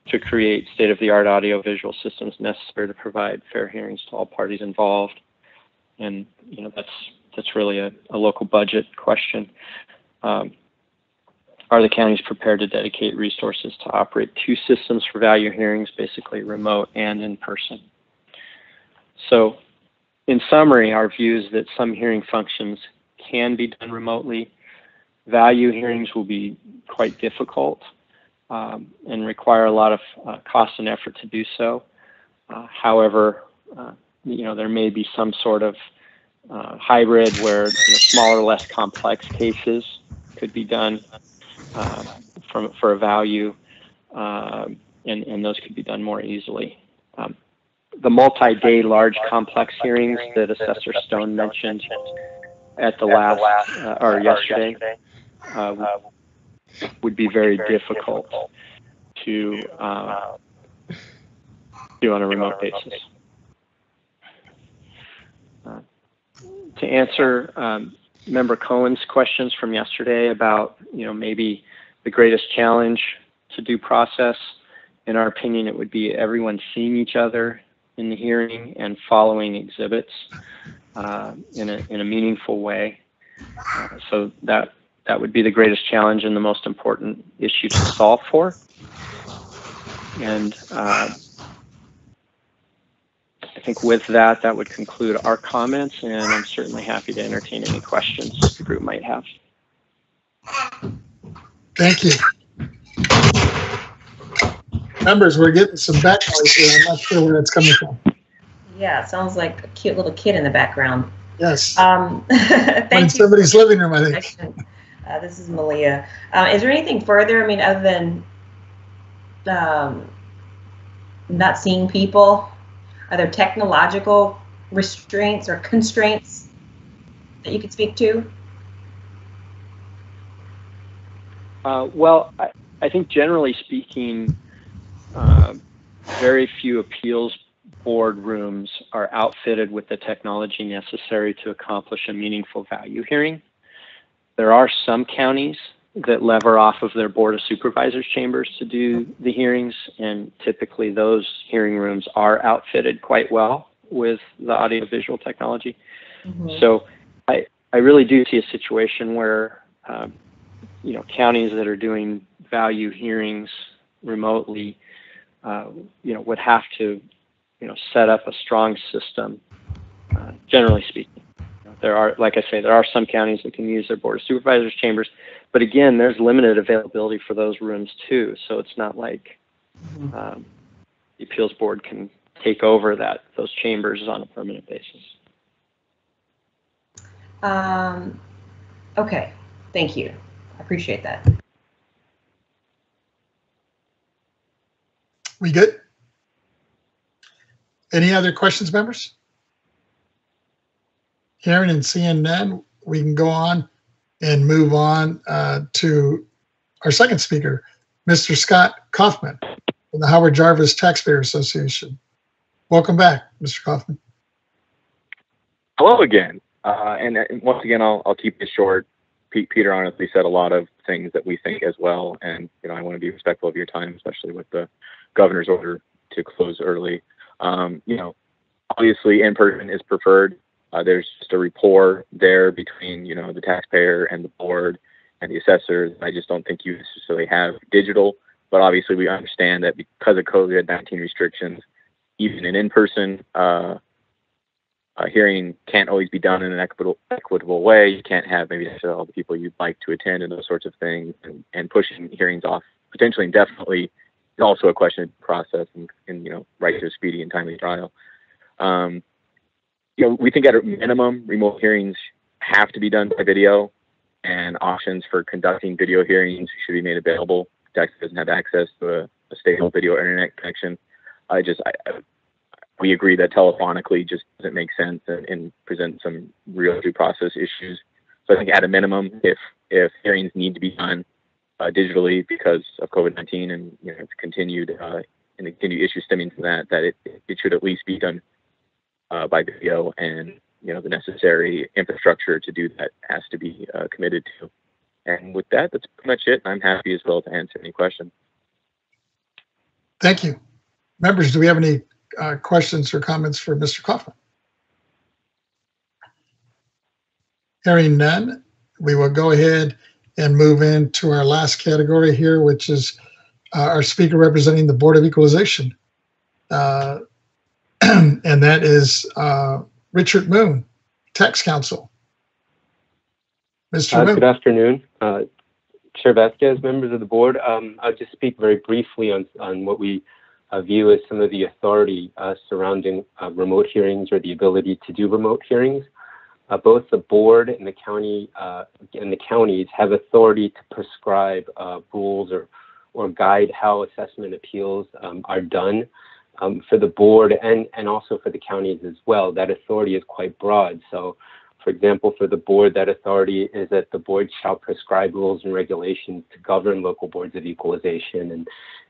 to create state-of-the-art audio-visual systems necessary to provide fair hearings to all parties involved? And, you know, that's, that's really a, a local budget question. Um, are the counties prepared to dedicate resources to operate two systems for value hearings, basically remote and in person? So in summary, our view is that some hearing functions can be done remotely. Value hearings will be quite difficult um, and require a lot of uh, cost and effort to do so. Uh, however, uh, you know, there may be some sort of uh, hybrid where you know, smaller, less complex cases could be done uh, from, for a value, um, and, and those could be done more easily. Um, the multi-day large complex hearings that Assessor Stone mentioned at the last, uh, or yesterday, uh, would be very difficult to uh, do on a remote basis. Uh, to answer um, Member Cohen's questions from yesterday about, you know, maybe the greatest challenge to due process, in our opinion, it would be everyone seeing each other in the hearing and following exhibits uh, in, a, in a meaningful way. Uh, so that that would be the greatest challenge and the most important issue to solve for. And uh, I think with that, that would conclude our comments, and I'm certainly happy to entertain any questions the group might have. Thank you. Members, we're getting some back noise here. I'm not sure where it's coming from. Yeah, sounds like a cute little kid in the background. Yes. Um, <laughs> thank In you. somebody's living room, I think. Uh, this is Malia. Uh, is there anything further? I mean, other than um, not seeing people, are there technological restraints or constraints that you could speak to? Uh, well, I, I think generally speaking, uh, very few appeals board rooms are outfitted with the technology necessary to accomplish a meaningful value hearing. There are some counties that lever off of their board of supervisors chambers to do the hearings, and typically those hearing rooms are outfitted quite well with the audiovisual technology. Mm-hmm. So I, I really do see a situation where, um, you know, counties that are doing value hearings remotely, uh, you know, would have to you know, set up a strong system, uh, generally speaking. There are, like I say, there are some counties that can use their board of supervisors chambers, but again, there's limited availability for those rooms too. So it's not like um, the appeals board can take over that those chambers on a permanent basis. Um, okay, thank you. I appreciate that. We good? Any other questions, members? Hearing and seeing none, we can go on and move on uh, to our second speaker, Mr. Scott Kaufman from the Howard Jarvis Taxpayer Association. Welcome back, Mr. Kaufman. Hello again. Uh, and, and once again, I'll, I'll keep this short. Pete, Peter honestly said a lot of things that we think as well. And, you know, I want to be respectful of your time, especially with the governor's order to close early. Um, you know, obviously in person is preferred. Uh, there's just a rapport there between, you know, the taxpayer and the board and the assessors. I just don't think you necessarily have digital, but obviously we understand that because of COVID-19 restrictions, even an in-person uh, uh, hearing can't always be done in an equitable, equitable way. You can't have maybe all the people you'd like to attend and those sorts of things, and, and pushing hearings off potentially indefinitely is also a question of process and, and you know right to a speedy and timely trial. Um, you know, we think at a minimum, remote hearings have to be done by video, and options for conducting video hearings should be made available. Texas doesn't have access to a, a stable video internet connection. I just I, we agree that telephonically just doesn't make sense and, and present some real due process issues. So I think at a minimum, if if hearings need to be done uh, digitally because of COVID-19 and you know it's continued uh, and the continued issues stemming from that, that it, it should at least be done uh, by video and you know the necessary infrastructure to do that has to be uh, committed to. And with that, that's pretty much it. I'm happy as well to answer any questions. Thank you. Members, do we have any uh, questions or comments for Mr. Kaufman? Hearing none, we will go ahead and move into our last category here, which is uh, our speaker representing the Board of Equalization. Uh, <clears throat> and that is uh, Richard Moon, Tax Counsel. Mr. Uh, Moon. good afternoon, uh, Chair Vazquez, members of the board. Um, I'll just speak very briefly on, on what we uh, view as some of the authority uh, surrounding uh, remote hearings or the ability to do remote hearings. Uh, both the board and the county uh, and the counties have authority to prescribe uh, rules or or guide how assessment appeals um, are done. Um, for the board and and also for the counties as well, that authority is quite broad. So, for example, for the board, that authority is that the board shall prescribe rules and regulations to govern local boards of equalization and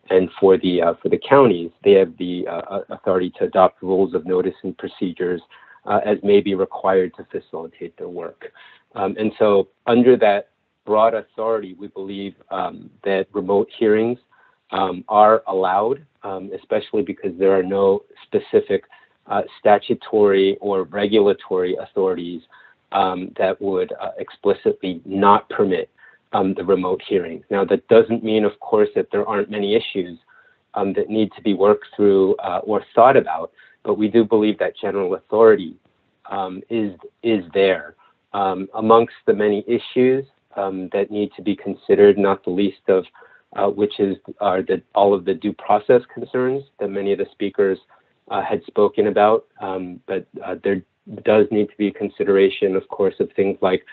and for the uh, for the counties, they have the uh, authority to adopt rules of notice and procedures uh, as may be required to facilitate their work. Um, and so, under that broad authority, we believe um, that remote hearings um, are allowed, um, especially because there are no specific uh, statutory or regulatory authorities um, that would uh, explicitly not permit um, the remote hearing. Now, that doesn't mean, of course, that there aren't many issues um, that need to be worked through uh, or thought about, but we do believe that general authority um, is is there amongst the many issues that need to be considered, not the least of uh, which is are the, all of the due process concerns that many of the speakers uh, had spoken about. Um, but uh, there does need to be consideration, of course, of things like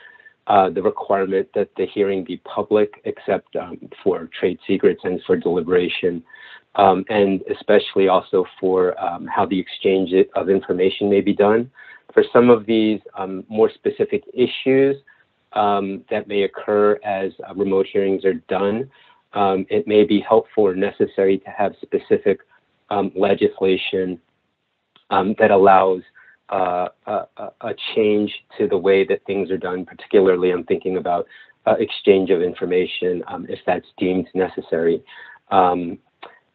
uh, the requirement that the hearing be public, except um, for trade secrets and for deliberation, um, and especially also for um, how the exchange of information may be done. For some of these um, more specific issues um, that may occur as uh, remote hearings are done, um, it may be helpful or necessary to have specific legislation that allows uh, a, a, change to the way that things are done. Particularly, I'm thinking about uh, exchange of information um, if that's deemed necessary. Um,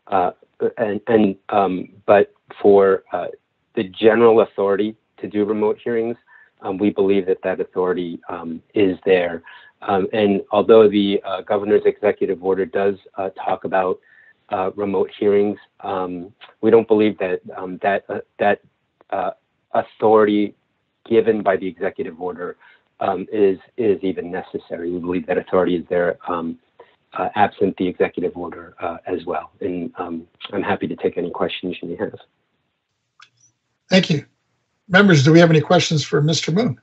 uh, and, and um, but for uh, the general authority to do remote hearings, um, we believe that that authority um, is there. Um, and although the uh, governor's executive order does uh, talk about uh, remote hearings. Um, we don't believe that um, that uh, that uh, authority given by the executive order um, is is even necessary. We believe that authority is there um, uh, absent the executive order as well. And um, I'm happy to take any questions you may have. Thank you. Members, do we have any questions for Mr. Moon?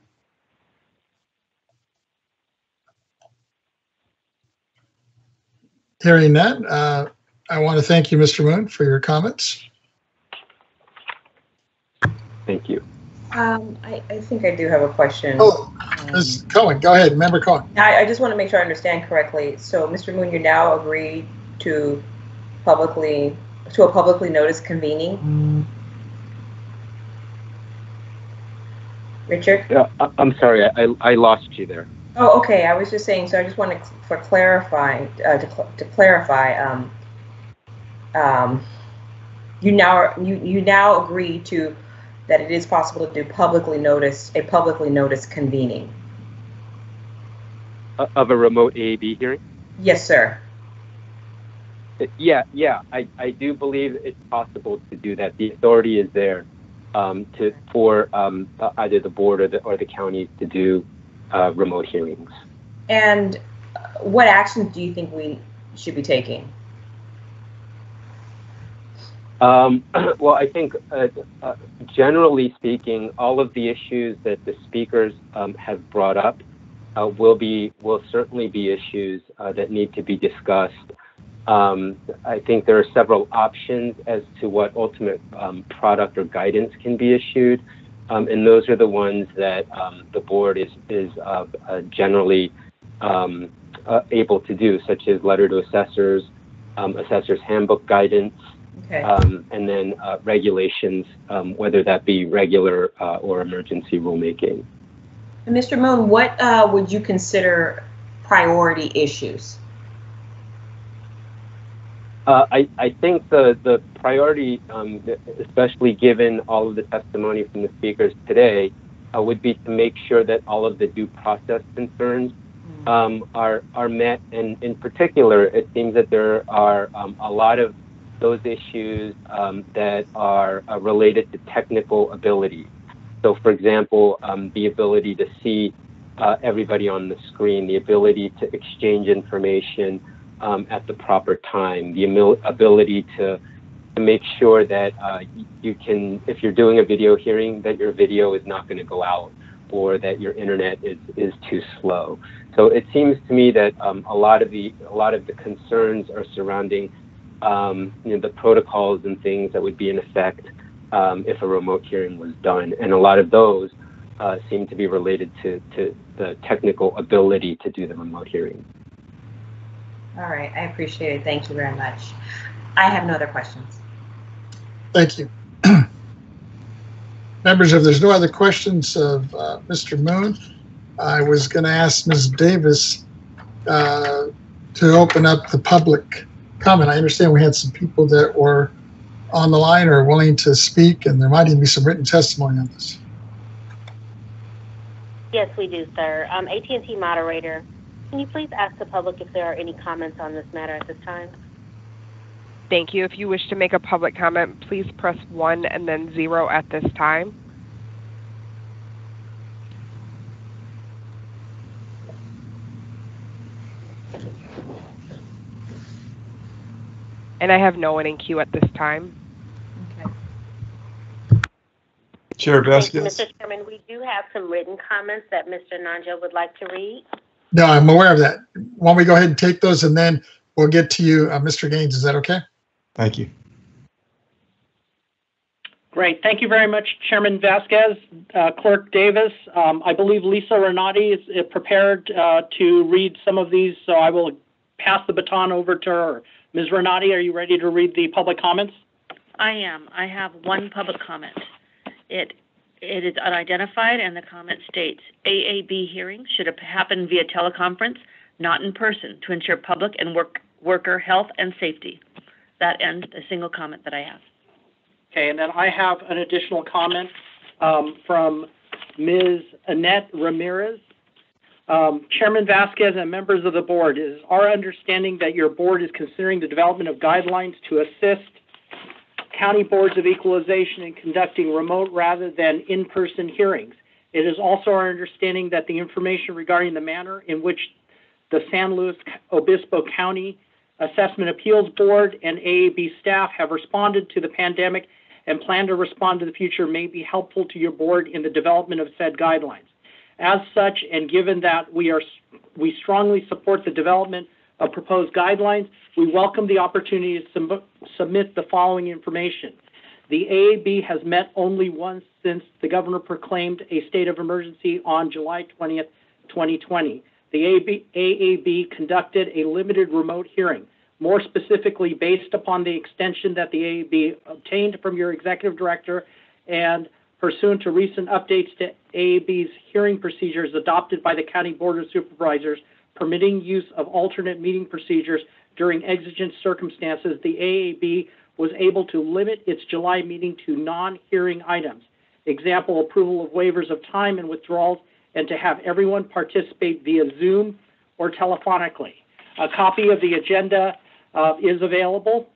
Hearing none, uh, I want to thank you, Mr. Moon, for your comments. Thank you. Um, I, I think I do have a question. Oh, Ms. Cohen, go ahead, Member Cohen. I, I just want to make sure I understand correctly. So, Mr. Moon, you now agree to publicly, to a publicly noticed convening? Richard? Yeah, I- I'm sorry, I, I lost you there. Oh, okay. I was just saying, so I just wanted for clarifying, uh, to, cl- to clarify, um, um, you now, you, you now agree to, that it is possible to do publicly notice, a publicly noticed convening? Uh, Of a remote AAB hearing? Yes, sir. Uh, Yeah, yeah, I, I do believe it's possible to do that. The authority is there um, to, for um, either the board or the, or the counties to do uh, remote hearings. And what actions do you think we should be taking? Um, <clears throat> well, I think uh, uh, generally speaking, all of the issues that the speakers um, have brought up uh, will be will certainly be issues uh, that need to be discussed. Um, I think there are several options as to what ultimate um, product or guidance can be issued, um, and those are the ones that um, the board is is uh, uh, generally um, uh, able to do, such as letter to assessors, um, assessors handbook guidance, Okay. um, and then uh, regulations, um, whether that be regular uh, or emergency rulemaking. And Mr. Moon, what uh, would you consider priority issues? Uh, I, I think the, the priority, um, especially given all of the testimony from the speakers today, uh, would be to make sure that all of the due process concerns um, are, are met. And in particular, it seems that there are um, a lot of those issues um, that are uh, related to technical ability. So, for example, um, the ability to see uh, everybody on the screen, the ability to exchange information um, at the proper time, the ability to, to make sure that uh, you can, if you're doing a video hearing, that your video is not going to go out or that your internet is, is too slow. So it seems to me that um, a lot of the a lot of the concerns are surrounding um, you know, the protocols and things that would be in effect um, if a remote hearing was done. And a lot of those uh, seem to be related to, to the technical ability to do the remote hearing. All right, I appreciate it. Thank you very much. I have no other questions. Thank you. <clears throat> Members, if there's no other questions of uh, Mr. Moon, I was going to ask Ms. Davis uh, to open up the public comment. I understand we had some people that were on the line or willing to speak, and there might even be some written testimony on this. Yes, we do, sir. Um, AT&T moderator, can you please ask the public if there are any comments on this matter at this time? Thank you. If you wish to make a public comment, please press one and then zero at this time. And I have no one in queue at this time. Chair Thank you, Vazquez? Mr. Chairman. We do have some written comments that Mr. Nanjo would like to read. No, I'm aware of that. Why don't we go ahead and take those, and then we'll get to you, uh, Mr. Gaines. Is that okay? Thank you. Great. Thank you very much, Chairman Vazquez, uh, Clerk Davis. Um, I believe Lisa Renati is uh, prepared uh, to read some of these, so I will pass the baton over to her. Ms. Renati, are you ready to read the public comments? I am. I have one public comment. It, it is unidentified and the comment states, AAB hearings should have happened via teleconference, not in person, to ensure public and work, worker health and safety. That ends the single comment that I have. Okay, and then I have an additional comment um, from Ms. Annette Ramirez. Um, Chairman Vazquez and members of the board, it is our understanding that your board is considering the development of guidelines to assist county boards of equalization in conducting remote rather than in-person hearings. It is also our understanding that the information regarding the manner in which the San Luis Obispo County Assessment Appeals Board and AAB staff have responded to the pandemic and plan to respond to the future may be helpful to your board in the development of said guidelines. As such, and given that we are we strongly support the development of proposed guidelines, we welcome the opportunity to sub- submit the following information. The AAB has met only once since the governor proclaimed a state of emergency on July 20th, 2020. The AAB, AAB conducted a limited remote hearing, more specifically based upon the extension that the AAB obtained from your executive director and pursuant to recent updates to AAB's hearing procedures adopted by the County Board of Supervisors permitting use of alternate meeting procedures during exigent circumstances, the AAB was able to limit its July meeting to non-hearing items. Example, approval of waivers of time and withdrawals, and to have everyone participate via Zoom or telephonically. A copy of the agenda uh, is available,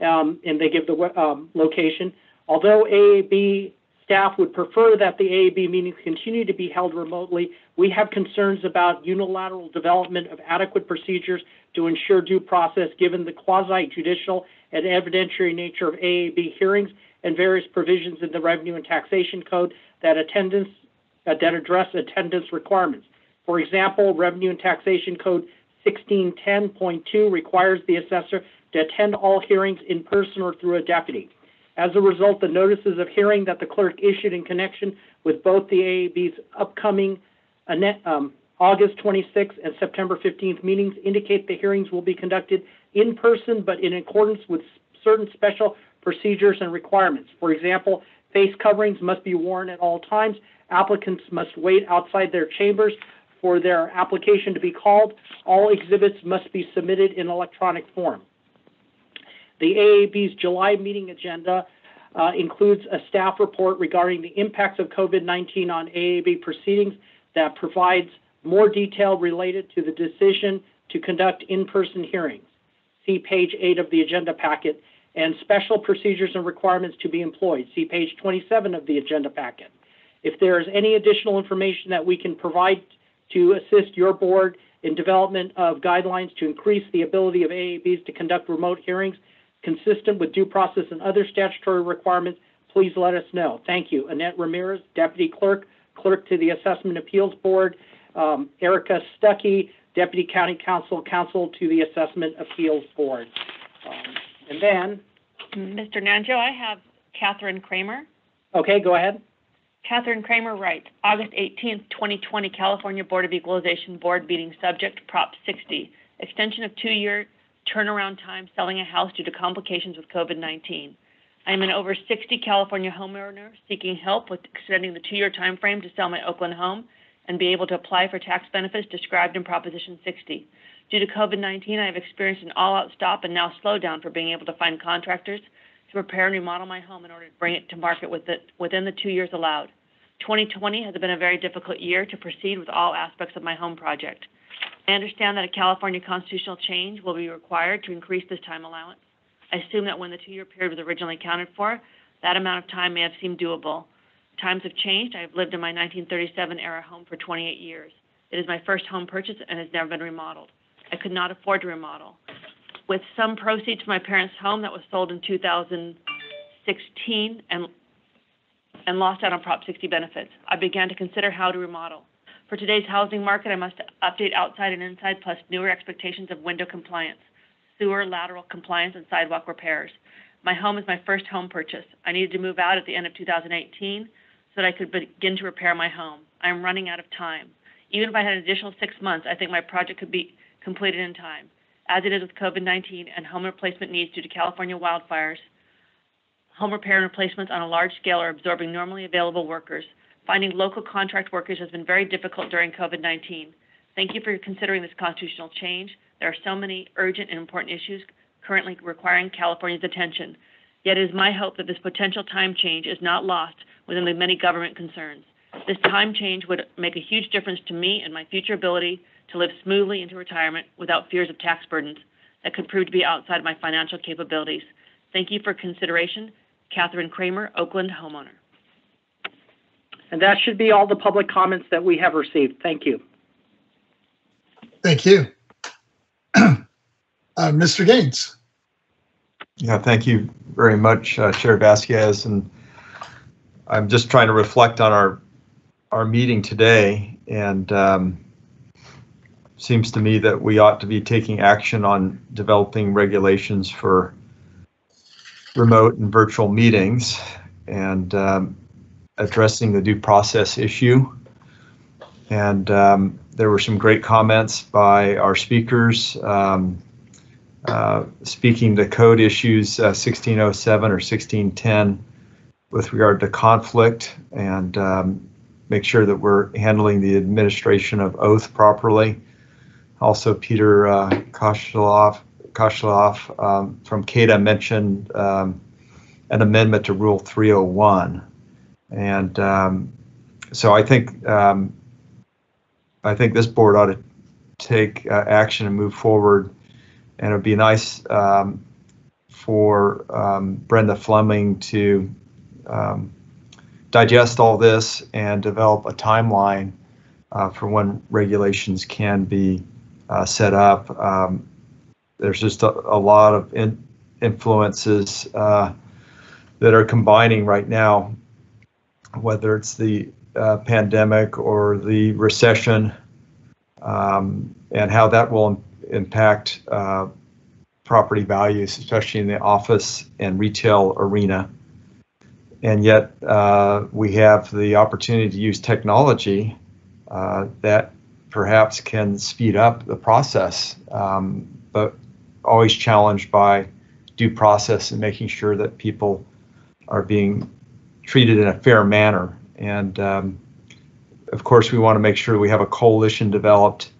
um, and they give the um, location. Although AAB staff would prefer that the AAB meetings continue to be held remotely, we have concerns about unilateral development of adequate procedures to ensure due process given the quasi-judicial and evidentiary nature of AAB hearings and various provisions in the Revenue and Taxation Code that attendance uh, that address attendance requirements. For example, Revenue and Taxation Code 1610.2 requires the assessor to attend all hearings in person or through a deputy. As a result, the notices of hearing that the clerk issued in connection with both the AAB's upcoming uh, um, August 26th and September 15th meetings indicate the hearings will be conducted in person, but in accordance with certain special procedures and requirements. For example, face coverings must be worn at all times. Applicants must wait outside their chambers for their application to be called. All exhibits must be submitted in electronic form. The AAB's July meeting agenda uh, includes a staff report regarding the impacts of COVID-19 on AAB proceedings that provides more detail related to the decision to conduct in-person hearings. See page 8 of the agenda packet and special procedures and requirements to be employed. See page 27 of the agenda packet. If there is any additional information that we can provide to assist your board in development of guidelines to increase the ability of AABs to conduct remote hearings consistent with due process and other statutory requirements, please let us know. Thank you. Annette Ramirez, Deputy Clerk, Clerk to the Assessment Appeals Board. Um, Erica Stuckey, Deputy County Counsel, Counsel to the Assessment Appeals Board. Um, and then, Mr. Nanjo, I have Catherine Kramer. okay, go ahead. Catherine Kramer writes, August 18th, 2020, California Board of Equalization Board meeting subject, Prop 60, extension of two-year turnaround time selling a house due to complications with COVID-19. I am an over 60 California homeowner seeking help with extending the two-year time frame to sell my Oakland home and be able to apply for tax benefits described in Proposition 60. Due to COVID-19, I have experienced an all-out stop and now slowdown for being able to find contractors to prepare and remodel my home in order to bring it to market with it, within the two years allowed. 2020 has been a very difficult year to proceed with all aspects of my home project. I understand that a California constitutional change will be required to increase this time allowance. I assume that when the two-year period was originally accounted for, that amount of time may have seemed doable. Times have changed. I have lived in my 1937 era home for 28 years. It is my first home purchase and has never been remodeled. I could not afford to remodel. With some proceeds from my parents' home that was sold in 2016 and and lost out on Prop 60 benefits, I began to consider how to remodel. For today's housing market, I must update outside and inside, plus newer expectations of window compliance, sewer lateral compliance, and sidewalk repairs. My home is my first home purchase. I needed to move out at the end of 2018 so that I could begin to repair my home. I am running out of time. Even if I had an additional six months, I think my project could be completed in time. As it is with COVID-19 and home replacement needs due to California wildfires, home repair and replacements on a large scale are absorbing normally available workers. Finding local contract workers has been very difficult during COVID-19. Thank you for considering this constitutional change. There are so many urgent and important issues currently requiring California's attention. Yet it is my hope that this potential time change is not lost within the many government concerns. This time change would make a huge difference to me and my future ability to live smoothly into retirement without fears of tax burdens that could prove to be outside my financial capabilities. Thank you for consideration. Catherine Kramer, Oakland homeowner. And that should be all the public comments that we have received. Thank you. Thank you. <clears throat> uh, Mr. Gaines. Yeah, thank you very much, uh, Chair Vazquez. And I'm just trying to reflect on our our meeting today, and um, seems to me that we ought to be taking action on developing regulations for remote and virtual meetings and um, addressing the due process issue. And um, there were some great comments by our speakers. Um, uh, speaking to code issues uh, 1607 or 1610 with regard to conflict and um, make sure that we're handling the administration of oath properly. Also, Peter uh, um, from CADA mentioned um, an amendment to Rule 301. And um, so I think um, I think this board ought to take uh, action and move forward and it would be nice um, for um, Brenda Fleming to um, digest all this and develop a timeline uh, for when regulations can be uh, set up. Um, there's just a, a lot of in influences uh, that are combining right now, whether it's the uh, pandemic or the recession, um, and how that will impact uh, property values, especially in the office and retail arena. And yet, uh, we have the opportunity to use technology uh, that perhaps can speed up the process, um, but always challenged by due process and making sure that people are being treated in a fair manner. And um, of course, we want to make sure we have a coalition developed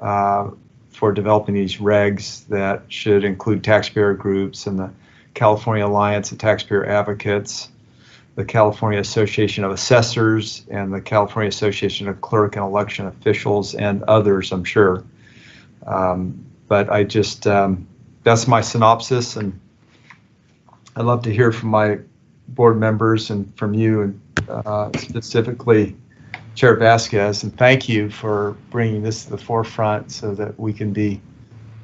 uh, for developing these regs that should include taxpayer groups and the California Alliance of Taxpayer Advocates, the California Association of Assessors, and the California Association of Clerk and Election Officials, and others, I'm sure. Um, but I just, um, that's my synopsis, and I'd love to hear from my board members and from you, and uh, specifically Chair Vazquez, and thank you for bringing this to the forefront so that we can be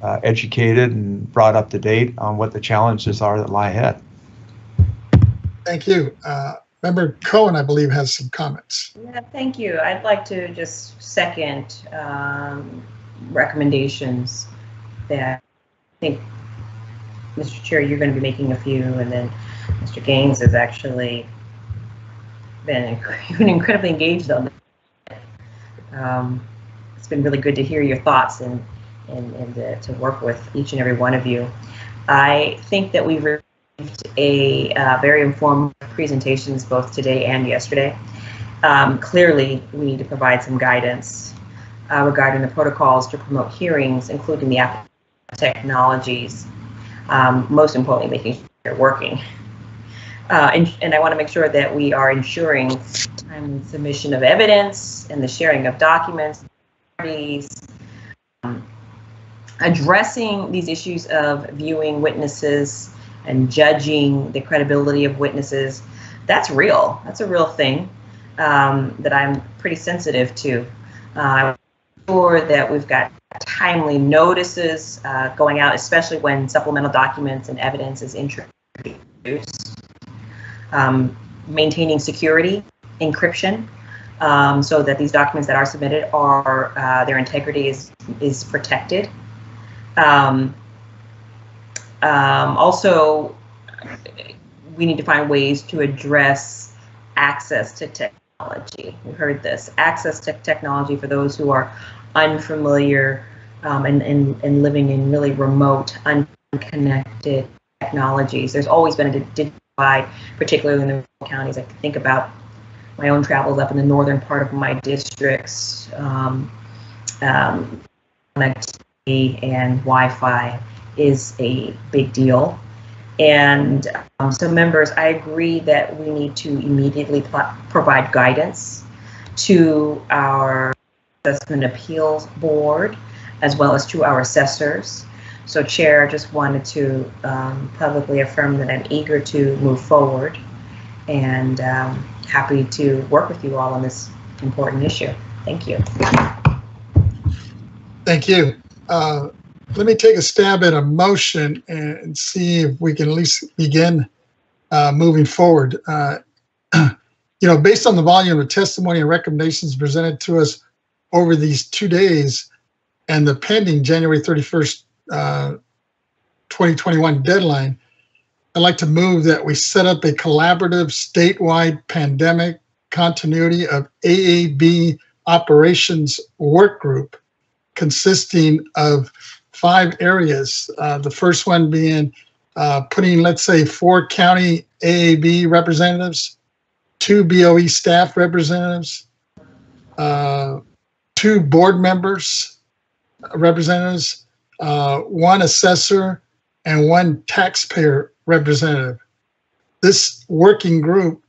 uh, educated and brought up to date on what the challenges are that lie ahead. Thank you. Uh, Member Cohen, I believe, has some comments. Yeah, thank you. I'd like to just second um, recommendations that I think, Mr. Chair, you're going to be making a few, and then Mr. Gaines has actually <laughs> been, incredibly engaged on this. Um, it's been really good to hear your thoughts and, and, and to, to, work with each and every one of you. I think that we've received a uh, very informed presentations both today and yesterday. Um, clearly, we need to provide some guidance uh, regarding the protocols to promote hearings, including the technologies, um, most importantly, making sure they're working. Uh, and, and, I want to make sure that we are ensuring timely submission of evidence and the sharing of documents, um, addressing these issues of viewing witnesses and judging the credibility of witnesses. That's real. That's a real thing um, that I'm pretty sensitive to. Uh, sure that we've got timely notices uh, going out, especially when supplemental documents and evidence is introduced. Um, maintaining security encryption um, so that these documents that are submitted are uh, their integrity is is protected. Um, um, also, we need to find ways to address access to technology. We've heard this access to technology for those who are unfamiliar um, and, and, and living in really remote, unconnected technologies. There's always been a particularly in the counties. I think about my own travels up in the northern part of my districts, um, um, connectivity and Wi-Fi is a big deal. And um, so members, I agree that we need to immediately provide guidance to our assessment appeals board, as well as to our assessors. So Chair, I just wanted to um, publicly affirm that I'm eager to move forward and um, happy to work with you all on this important issue. Thank you. Thank you. Uh, Let me take a stab at a motion and see if we can at least begin uh, moving forward. Uh, <clears throat> You know, based on the volume of testimony and recommendations presented to us over these two days and the pending January 31st, uh, 2021 deadline, I'd like to move that we set up a collaborative statewide pandemic continuity of AAB operations work group consisting of five areas. Uh, the first one being uh, putting, let's say, four county AAB representatives, two BOE staff representatives, uh, two board members, representatives, uh, one assessor, and one taxpayer representative. This working group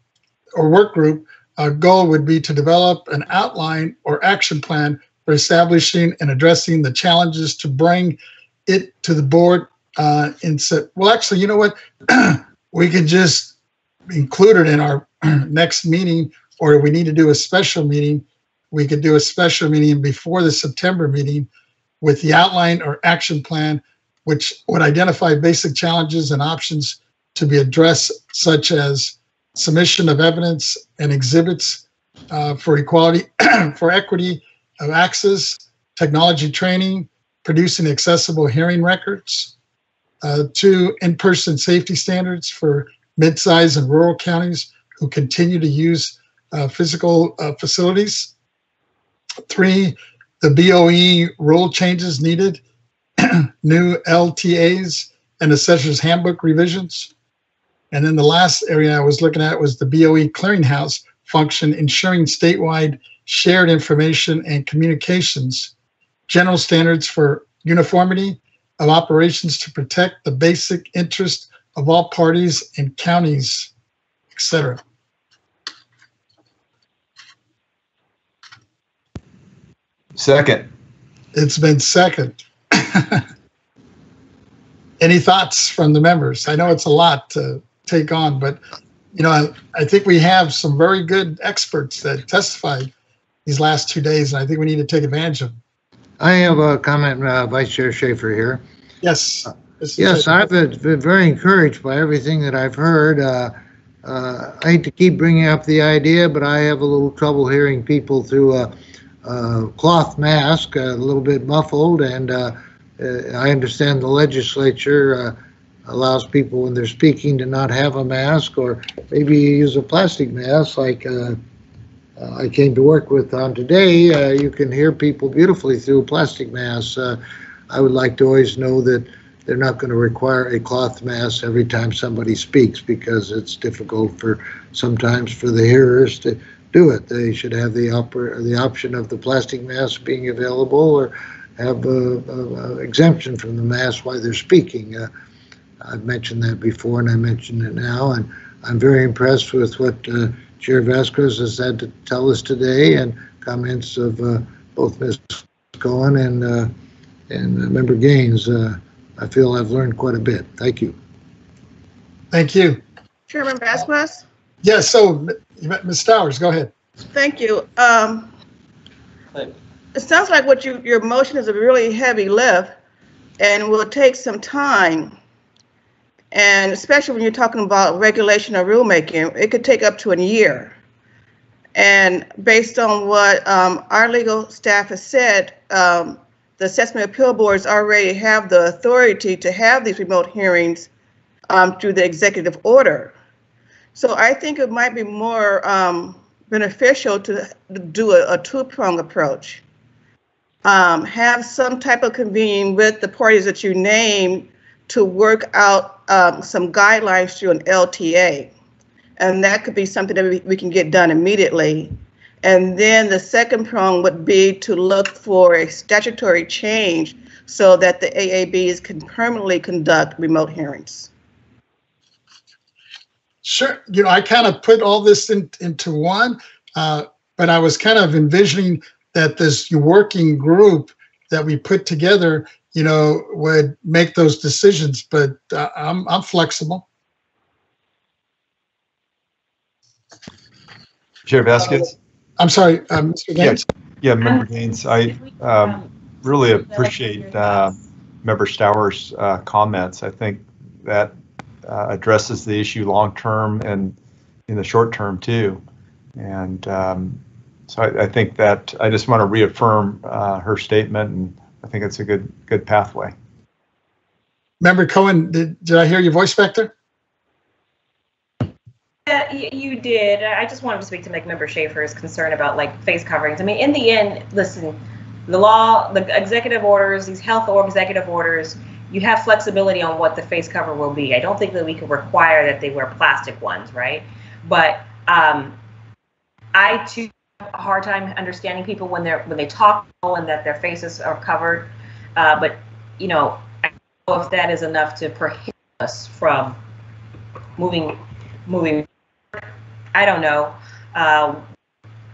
or work group uh, goal would be to develop an outline or action plan for establishing and addressing the challenges to bring it to the board uh, and said, well, actually, you know what? <clears throat> we could just include it in our <clears throat> next meeting, or we need to do a special meeting. We could do a special meeting before the September meeting with the outline or action plan, which would identify basic challenges and options to be addressed, such as submission of evidence and exhibits uh, for equality, <clears throat> for equity of access, technology training, producing accessible hearing records, uh, two in-person safety standards for mid-size and rural counties who continue to use uh, physical uh, facilities. Three, the BOE rule changes needed, <clears throat> new LTAs and assessor's handbook revisions. And then the last area I was looking at was the BOE clearinghouse function, ensuring statewide shared information and communications, general standards for uniformity of operations to protect the basic interest of all parties and counties, etc. Second. It's been second. <laughs> Any thoughts from the members? I know it's a lot to take on, but you know, I, I think we have some very good experts that testified these last two days, and I think we need to take advantage of them. I have a comment, uh, Vice Chair Schaefer here. Yes. Mr. Yes, Chair. I've been been very encouraged by everything that I've heard. Uh, uh, I hate to keep bringing up the idea, but I have a little trouble hearing people through a, a cloth mask, a little bit muffled, and uh, uh, I understand the legislature uh, allows people when they're speaking to not have a mask, or maybe use a plastic mask like uh, uh, I came to work with on today. Uh, you can hear people beautifully through a plastic mask. Uh, I would like to always know that they're not going to require a cloth mask every time somebody speaks because it's difficult for sometimes for the hearers to do it. They should have the oper- the option of the plastic mask being available or have a, a, a exemption from the mask while they're speaking. Uh, I've mentioned that before and I mention it now, and I'm very impressed with what uh, Chair Vazquez has had to tell us today and comments of uh, both Ms. Cohen and uh, and uh, Member Gaines. Uh, I feel I've learned quite a bit. Thank you. Thank you. Chairman Vazquez? Yes, so Ms. Stowers, go ahead. Thank you. Um, it sounds like what you, your motion is a really heavy lift and will take some time. And especially when you're talking about regulation or rulemaking, it could take up to a year. And based on what um, our legal staff has said, um, the assessment appeal boards already have the authority to have these remote hearings um, through the executive order. So I think it might be more um, beneficial to do a, a two-prong approach. Um, have some type of convening with the parties that you name to work out um, some guidelines through an LTA. And that could be something that we, we can get done immediately. And then the second prong would be to look for a statutory change so that the AABs can permanently conduct remote hearings. Sure. You know, I kind of put all this in, into one. Uh, but I was kind of envisioning that this working group that we put together, you know, would make those decisions, but uh, I'm, I'm flexible. Chair Vazquez? I'm sorry, um, Mr. Yeah, Gaines? yeah, Member Gaines, I um, really appreciate uh, Member Stowers' uh, comments. I think that uh, addresses the issue long-term and in the short term too. And um, so I, I think that, I just want to reaffirm uh, her statement and I think it's a good, good pathway. Member Cohen, did, did I hear your voice back there? Yeah, you did. I just wanted to speak to like Member Schaefer's concern about like face coverings. I mean, in the end, listen, the law, the executive orders, these health or executive orders, you have flexibility on what the face cover will be. I don't think that we could require that they wear plastic ones, right? But um, I too have a hard time understanding people when they're when they talk and that their faces are covered. Uh, but you know, I don't know if that is enough to prohibit us from moving moving. I don't know. Uh,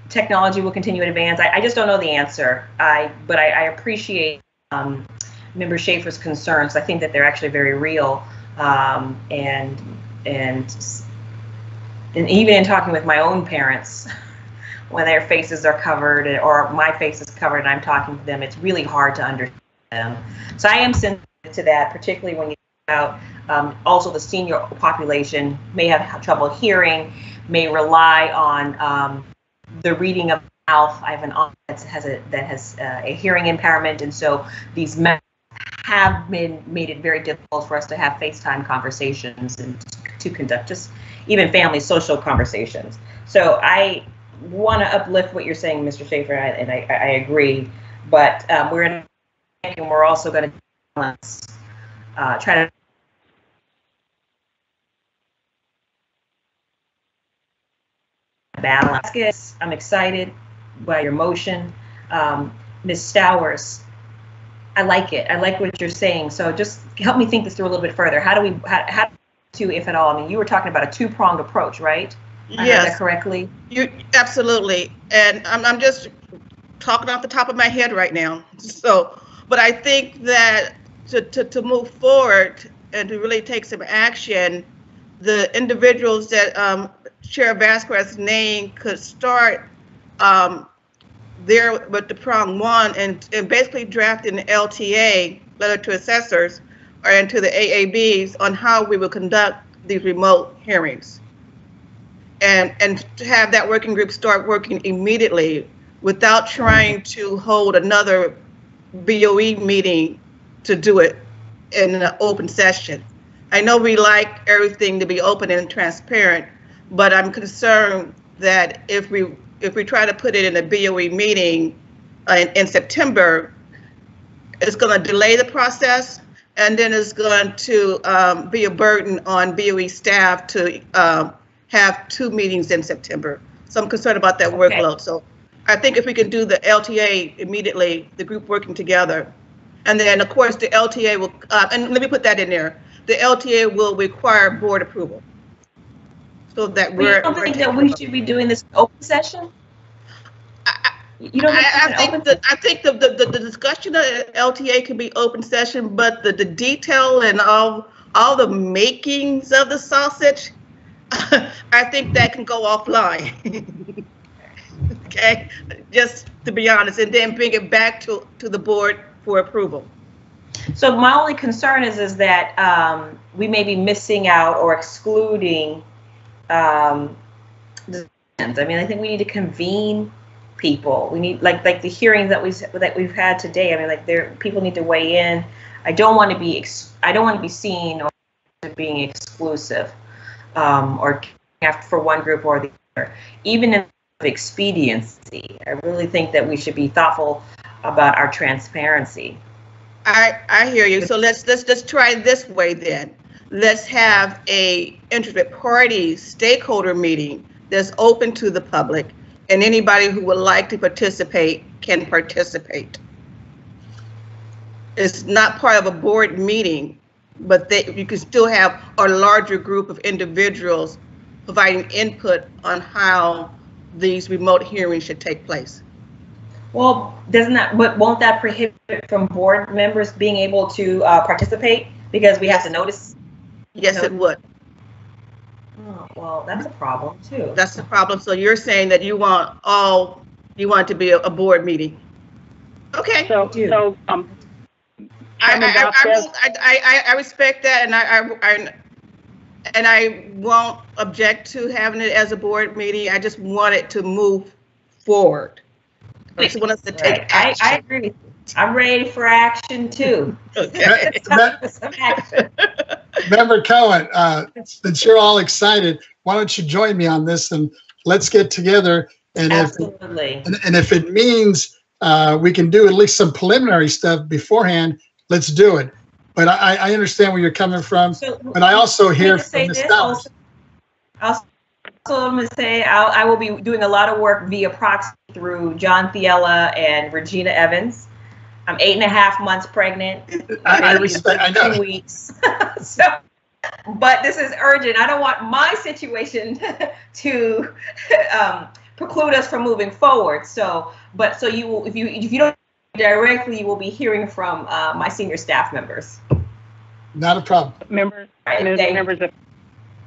technology will continue to advance. I, I just don't know the answer. I but I, I appreciate um, Member Schaefer's concerns. I think that they're actually very real. Um, and and and even in talking with my own parents, <laughs> when their faces are covered or my face is covered and I'm talking to them, it's really hard to understand them. So I am sensitive to that, particularly when you talk about um, also the senior population may have trouble hearing, may rely on um, the reading of mouth. I have an aunt that has a that has uh, a hearing impairment, and so these have been made it very difficult for us to have FaceTime conversations and to conduct just even family social conversations. So I want to uplift what you're saying, Mr. Schaefer, and I, I, agree. But um, we're in, and we're also going to uh, try to balance. I'm excited by your motion. Um, Ms. Stowers, I like it. I like what you're saying. So just help me think this through a little bit further. How do we, how, how to, if at all? I mean, you were talking about a two-pronged approach, right? I Yes. correctly? You, absolutely. And I'm, I'm just talking off the top of my head right now. <laughs> So, but I think that to, to, to move forward and to really take some action, the individuals that um, Chair Vazquez named could start um, there with the prong one and, and basically drafting an LTA, letter to assessors, or into the AABs on how we will conduct these remote hearings and and to have that working group start working immediately without trying to hold another BOE meeting to do it in an open session. I know we like everything to be open and transparent, but I'm concerned that if we if we try to put it in a BOE meeting uh, in, in September, it's going to delay the process, and then it's going to um, be a burden on BOE staff to um, have two meetings in September. So I'm concerned about that workload. So I think if we can do the LTA immediately, the group working together, and then of course the LTA will, uh, and let me put that in there. The LTA will require board approval. So that You we're. don't we're think that we should be doing this open session? You don't think I, I think the, I think the, the, the, the discussion of LTA can be open session, but the, the detail and all, all the makings of the sausage, <laughs> I think that can go offline. <laughs> Okay, just to be honest, and then bring it back to, to the board for approval. So my only concern is, is that um, we may be missing out or excluding um, I mean, I think we need to convene people. We need, like, like the hearings that we, that we've had today. I mean, like, there, people need to weigh in. I don't want to be, ex- I don't want to be seen or being exclusive um, or after for one group or the other. Even in expediency, I really think that we should be thoughtful about our transparency. I, I hear you. So let's, let's, let's try this way then. Let's have a interested party stakeholder meeting that's open to the public and anybody who would like to participate can participate. It's not part of a board meeting, but they, you can still have a larger group of individuals providing input on how these remote hearings should take place? Well, doesn't that, but won't that prohibit from board members being able to uh, participate because we have to notice? Yes, it would. Oh, Well, that's a problem too. That's the problem. So you're saying that you want all, you want it to be a, a board meeting? Okay. So, so, um, I, Chairman I, I, Vazquez? I, I, I respect that and I, I, I, and I won't object to having it as a board meeting. I just want it to move forward. I just want us to take Right. I, I agree with you. I'm ready for action too. Okay. <laughs> Some action. Member Cohen, uh, since you're all excited, why don't you join me on this and let's get together. And if, and, and if it means uh, we can do at least some preliminary stuff beforehand, let's do it. But I, I understand where you're coming from, but I also hear just say from Ms. this also. Also, I'm going to say I'll, I will be doing a lot of work via proxy through John Thiela and Regina Evans. I'm eight and a half months pregnant. I- I Baby respect- I know. Two weeks. <laughs> so, but this is urgent. I don't want my situation <laughs> to um, preclude us from moving forward. So, but so you will, if you if you don't directly, you will be hearing from uh, my senior staff members. Not a problem. Members, Right, mem- members,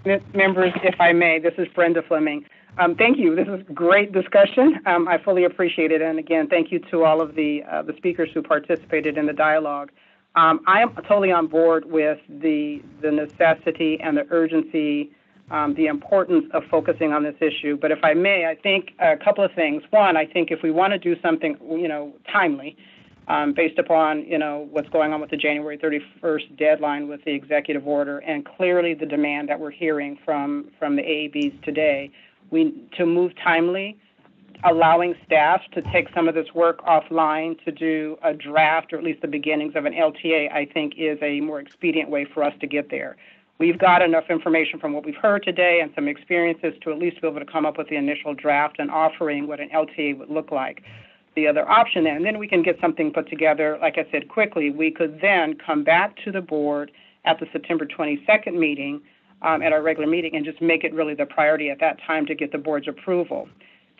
if, members, if I may, this is Brenda Fleming. Um, thank you. This is a great discussion. Um, I fully appreciate it. And again, thank you to all of the, uh, the speakers who participated in the dialogue. Um, I am totally on board with the, the necessity and the urgency, um, the importance of focusing on this issue. But if I may, I think a couple of things. One, I think if we want to do something, you know, timely, um, based upon, you know, what's going on with the January 31st deadline with the executive order and clearly the demand that we're hearing from, from the AABs today, we, to move timely, allowing staff to take some of this work offline to do a draft or at least the beginnings of an LTA, I think is a more expedient way for us to get there. We've got enough information from what we've heard today and some experiences to at least be able to come up with the initial draft and offering what an LTA would look like. The other option then, and then we can get something put together, like I said, quickly. We could then come back to the board at the September 22nd meeting, um, at our regular meeting, and just make it really the priority at that time to get the board's approval.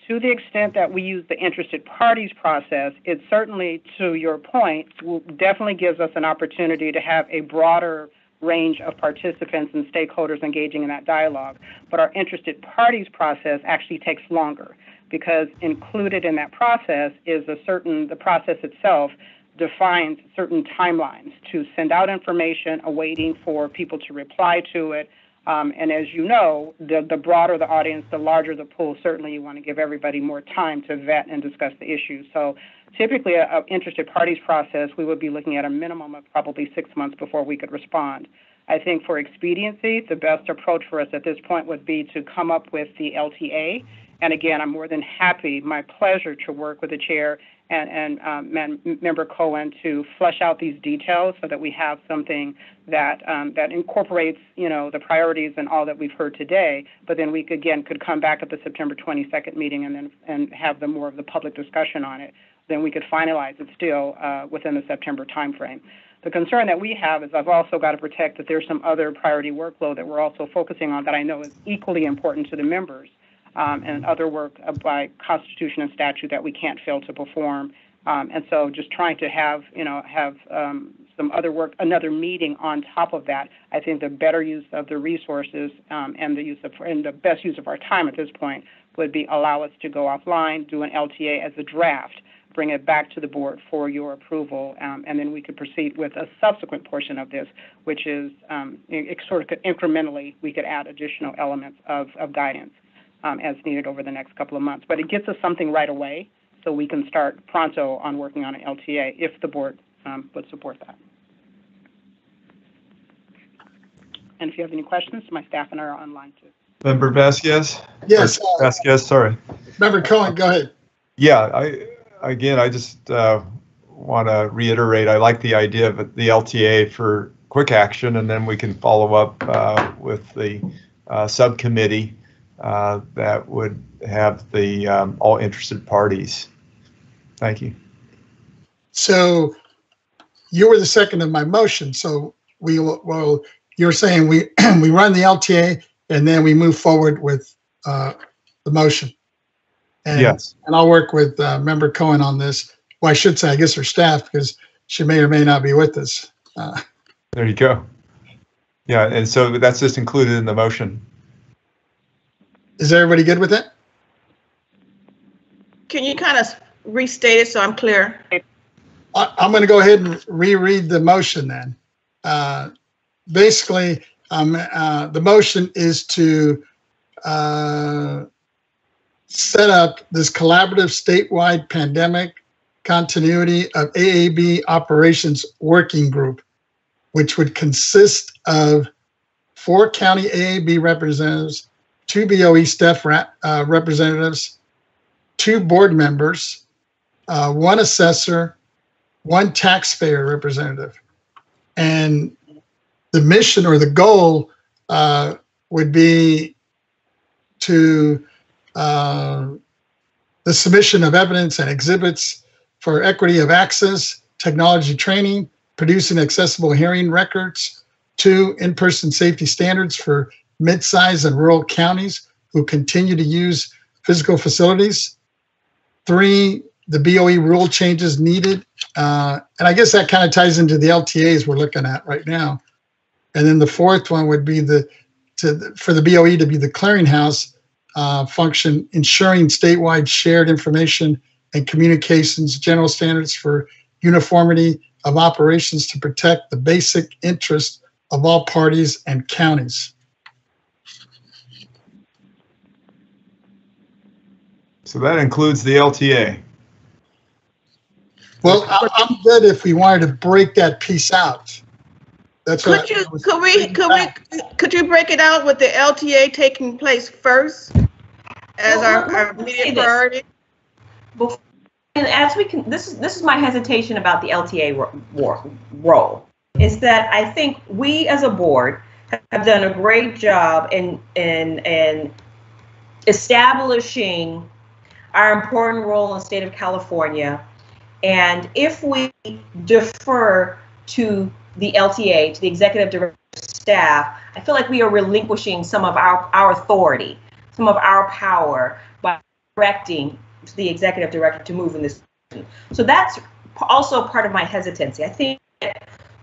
To the extent that we use the interested parties process, it certainly, to your point, will, definitely gives us an opportunity to have a broader range of participants and stakeholders engaging in that dialogue. But our interested parties process actually takes longer because included in that process is a certain, the process itself defines certain timelines to send out information, awaiting for people to reply to it. Um, and as you know, the, the broader the audience, the larger the pool. Certainly, you want to give everybody more time to vet and discuss the issue. So, typically, a, a interested parties process, we would be looking at a minimum of probably six months before we could respond. I think for expediency, the best approach for us at this point would be to come up with the LTA. And again, I'm more than happy, my pleasure to work with the chair and, and um, Member Cohen to flesh out these details so that we have something that um, that incorporates, you know, the priorities and all that we've heard today. But then we again could come back at the September 22nd meeting and then and have the more of the public discussion on it. Then we could finalize it still uh, within the September timeframe. The concern that we have is I've also got to protect that there's some other priority workload that we're also focusing on that I know is equally important to the members um, and other work by constitution and statute that we can't fail to perform. Um, and so just trying to have, you know, have um, some other work, another meeting on top of that, I think the better use of the resources um, and the use of, and the best use of our time at this point would be allow us to go offline, do an LTA as a draft, bring it back to the board for your approval, um, and then we could proceed with a subsequent portion of this, which is um, sort of incrementally, we could add additional elements of, of guidance um, as needed over the next couple of months. But it gets us something right away, so we can start pronto on working on an LTA if the board um, would support that. And if you have any questions, my staff and I are online too. Member Vazquez? Yes, Or uh, Vazquez, sorry. Member Cohen, go ahead. Yeah, I, again, I just uh, want to reiterate, I like the idea of the LTA for quick action, and then we can follow up uh, with the uh, subcommittee uh, that would have the um, all interested parties. Thank you. So you were the second of my motion, so we will, well, you're saying we, <clears throat> we run the LTA and then we move forward with uh, the motion. And, Yes. And I'll work with uh, Member Cohen on this. Well, I should say, I guess her staff, because she may or may not be with us. Uh, There you go. Yeah, and so that's just included in the motion. Is everybody good with it? Can you kind of restate it so I'm clear? I, I'm going to go ahead and reread the motion then. Uh, Basically, um, uh, the motion is to uh, set up this collaborative statewide pandemic continuity of AAB operations working group, which would consist of four county AAB representatives, two BOE staff uh, representatives, two board members, uh, one assessor, one taxpayer representative. And the mission or the goal uh, would be to uh, the submission of evidence and exhibits for equity of access, technology training, producing accessible hearing records, two, in-person safety standards for mid-size and rural counties who continue to use physical facilities, three, the BOE rule changes needed. Uh, and I guess that kind of ties into the LTAs we're looking at right now. And then the fourth one would be the, to, for the BOE to be the clearinghouse uh, function, ensuring statewide shared information and communications, general standards for uniformity of operations to protect the basic interest of all parties and counties. So that includes the LTA. Well, I- I'm good if we wanted to break that piece out. That's what. Could you, could we, could we, could you break it out with the LTA taking place first as Well, our, our let me say immediate priority? Bef- And as we can, this is, this is my hesitation about the LTA ro- war- role, is that I think we as a board have done a great job in, in, in establishing our important role in the state of California. And if we defer to the LTA, to the executive director staff, I feel like we are relinquishing some of our, our authority, some of our power by directing the executive director to move in this. direction. So that's also part of my hesitancy. I think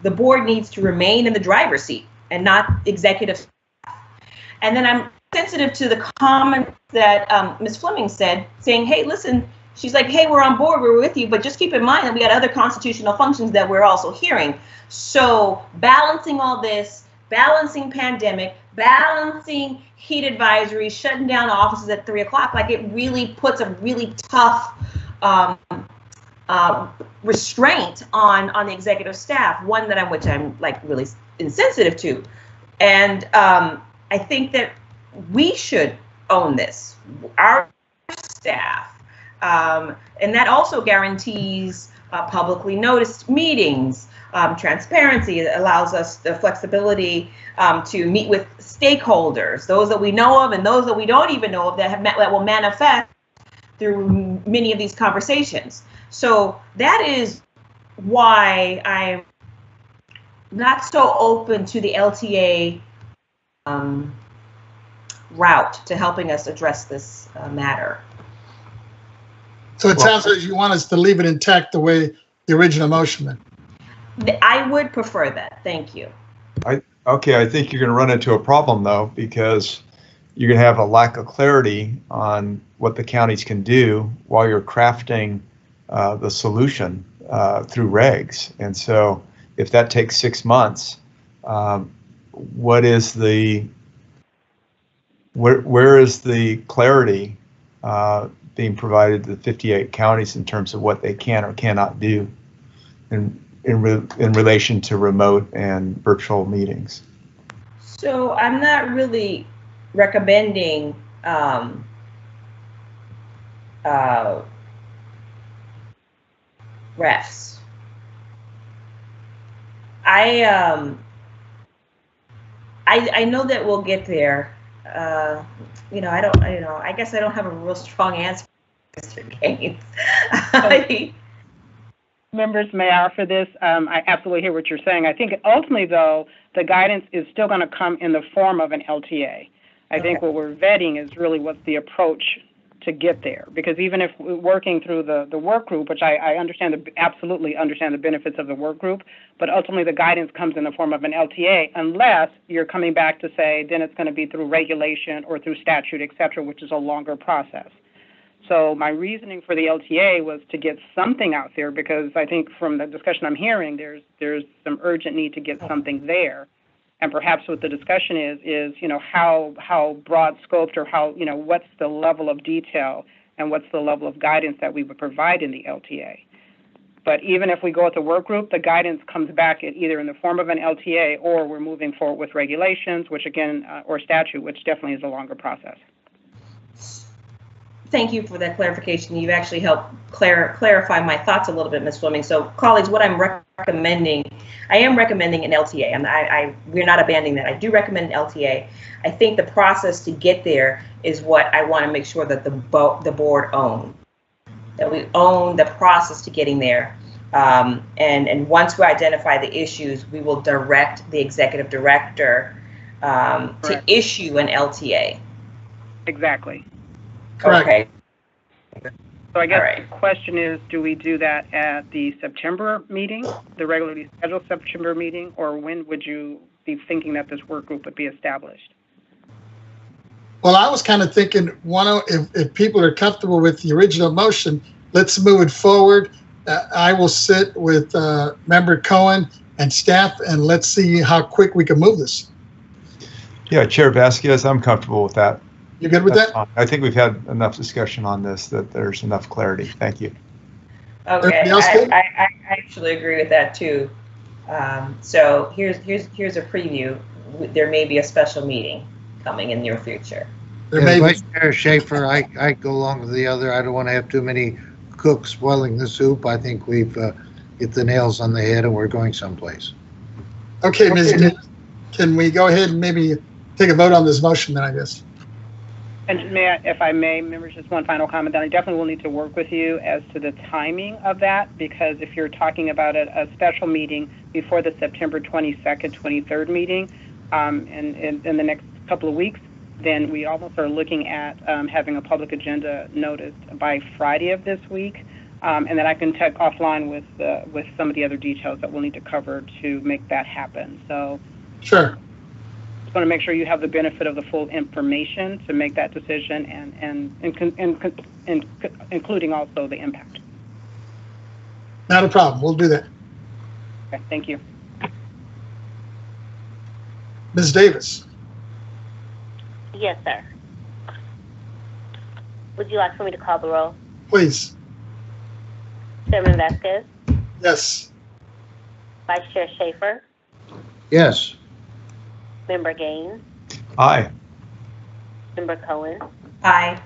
the board needs to remain in the driver's seat and not executive. staff. And then I'm sensitive to the comment that um, Ms. Fleming said, saying, hey, listen, she's like, hey, we're on board, we're with you, but just keep in mind that we got other constitutional functions that we're also hearing. So balancing all this, balancing pandemic, balancing heat advisories, shutting down offices at three o'clock, like it really puts a really tough um, uh, restraint on on the executive staff. One that I'm, which I'm like really insensitive to, and um, I think that we should own this, our staff, um, and that also guarantees uh, publicly noticed meetings. Um, transparency it allows us the flexibility um, to meet with stakeholders, those that we know of and those that we don't even know of that have met, that will manifest through many of these conversations. So that is why I'm not so open to the LTA um, route to helping us address this uh, matter. So it sounds like you want us to leave it intact the way the original motion meant. I would prefer that. Thank you. I, okay, I think you're going to run into a problem though, because you're going to have a lack of clarity on what the counties can do while you're crafting uh, the solution uh, through regs. And so if that takes six months, um, what is the, where, where is the clarity uh, being provided to the 58 counties in terms of what they can or cannot do in, in, re, in relation to remote and virtual meetings? So I'm not really recommending um, uh, refs. I um, I I know that we'll get there. Uh, you know, I don't. I, you know, I guess I don't have a real strong answer, Mr. <laughs> Gaines. I- <laughs> Members, may offer this? Um, I absolutely hear what you're saying. I think ultimately, though, the guidance is still going to come in the form of an LTA. I think what we're vetting is really what's the approach to get there. Because even if working through the, the work group, which I, I understand, the, absolutely understand the benefits of the work group, but ultimately the guidance comes in the form of an LTA unless you're coming back to say then it's going to be through regulation or through statute, et cetera, which is a longer process. So my reasoning for the LTA was to get something out there because I think from the discussion I'm hearing, there's there's some urgent need to get something there and perhaps what the discussion is is you know how how broad scoped or how you know what's the level of detail and what's the level of guidance that we would provide in the LTA. But even if we go with the work group, the guidance comes back either in the form of an LTA or we're moving forward with regulations, which again, uh, or statute, which definitely is a longer process. Thank you for that clarification. You've actually helped clar- clarify my thoughts a little bit, Ms. Fleming. So, colleagues, what I'm rec- recommending, I am recommending an LTA. I'm, I, I, we're not abandoning that. I do recommend an LTA. I think the process to get there is what I want to make sure that the bo- the board own, that we own the process to getting there. Um, and and once we identify the issues, we will direct the executive director um, to issue an LTA. Exactly. Correct. Okay. So I guess All the question is, do we do that at the September meeting, the regularly scheduled September meeting, or when would you be thinking that this work group would be established? Well, I was kind of thinking, one, if, if people are comfortable with the original motion, let's move it forward. Uh, I will sit with uh, Member Cohen and staff, and let's see how quick we can move this. Yeah, Chair Vazquez, I'm comfortable with that. You good with That's that? fine. I think we've had enough discussion on this that there's enough clarity. Thank you. Okay, else I. I, I actually agree with that too. Um, so here's here's here's a preview. There may be a special meeting coming in near future. There Yeah, may be, Vice Chair Schaefer, I, I go along with the other. I don't want to have too many cooks boiling the soup. I think we've uh, hit the nails on the head and we're going someplace. okay, Ms. Gill, can we go ahead and maybe take a vote on this motion then, I guess? And may I, if I may, members, just one final comment, that I definitely will need to work with you as to the timing of that, because if you're talking about a, a special meeting before the September 22nd, 23rd meeting, um, in, in, in the next couple of weeks, then we almost are looking at um, having a public agenda noticed by Friday of this week. Um, and then I can check offline with, uh, with some of the other details that we'll need to cover to make that happen. So Sure. Just want to make sure you have the benefit of the full information to make that decision and, and, and, con- and, and including also the impact. Not a problem. We'll do that. Okay, thank you. Ms. Davis? Yes, sir. Would you like for me to call the roll? Please. Chairman Vazquez, Yes. Vice Chair Schaefer, Yes. Member Gaines, Aye. Member Cohen, Aye.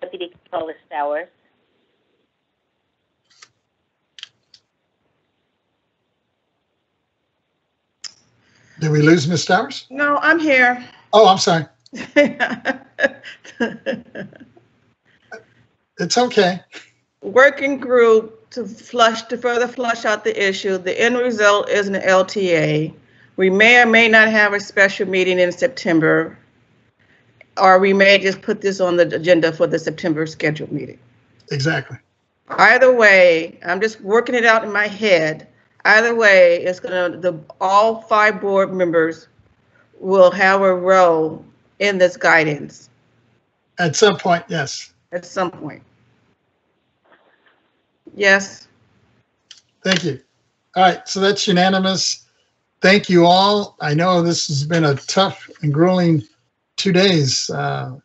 Deputy Controller Stowers, Did we lose Ms. Stowers? No, I'm here. Oh, I'm sorry. <laughs> It's okay. Working group to flush, to further flush out the issue. The end result is an LTA. We may or may not have a special meeting in September, or we may just put this on the agenda for the September scheduled meeting. Exactly. Either way, I'm just working it out in my head. Either way, it's gonna, the, all five board members will have a role in this guidance At some point, yes. at some point. Yes, Thank you. All right, so that's unanimous. Thank you all. I know this has been a tough and grueling two days. uh,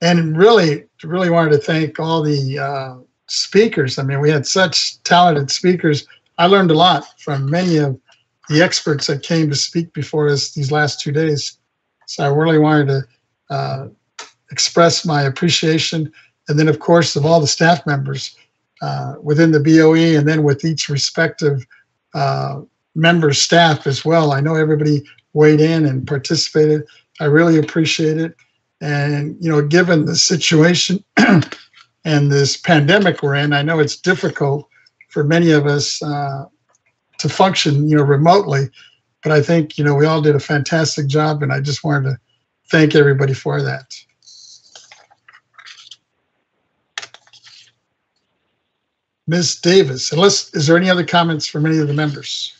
And really, really wanted to thank all the uh, speakers. I mean, we had such talented speakers. I learned a lot from many of the experts that came to speak before us these last two days. So I really wanted to uh, express my appreciation. And then, of course, of all the staff members uh, within the BOE and then with each respective members, staff as well. I know everybody weighed in and participated. I really appreciate it. And, you know, given the situation <clears throat> and this pandemic we're in, I know it's difficult for many of us uh, to function, you know, remotely. But I think, you know, we all did a fantastic job. And I just wanted to thank everybody for that. Ms. Davis, unless, is there any other comments from any of the members?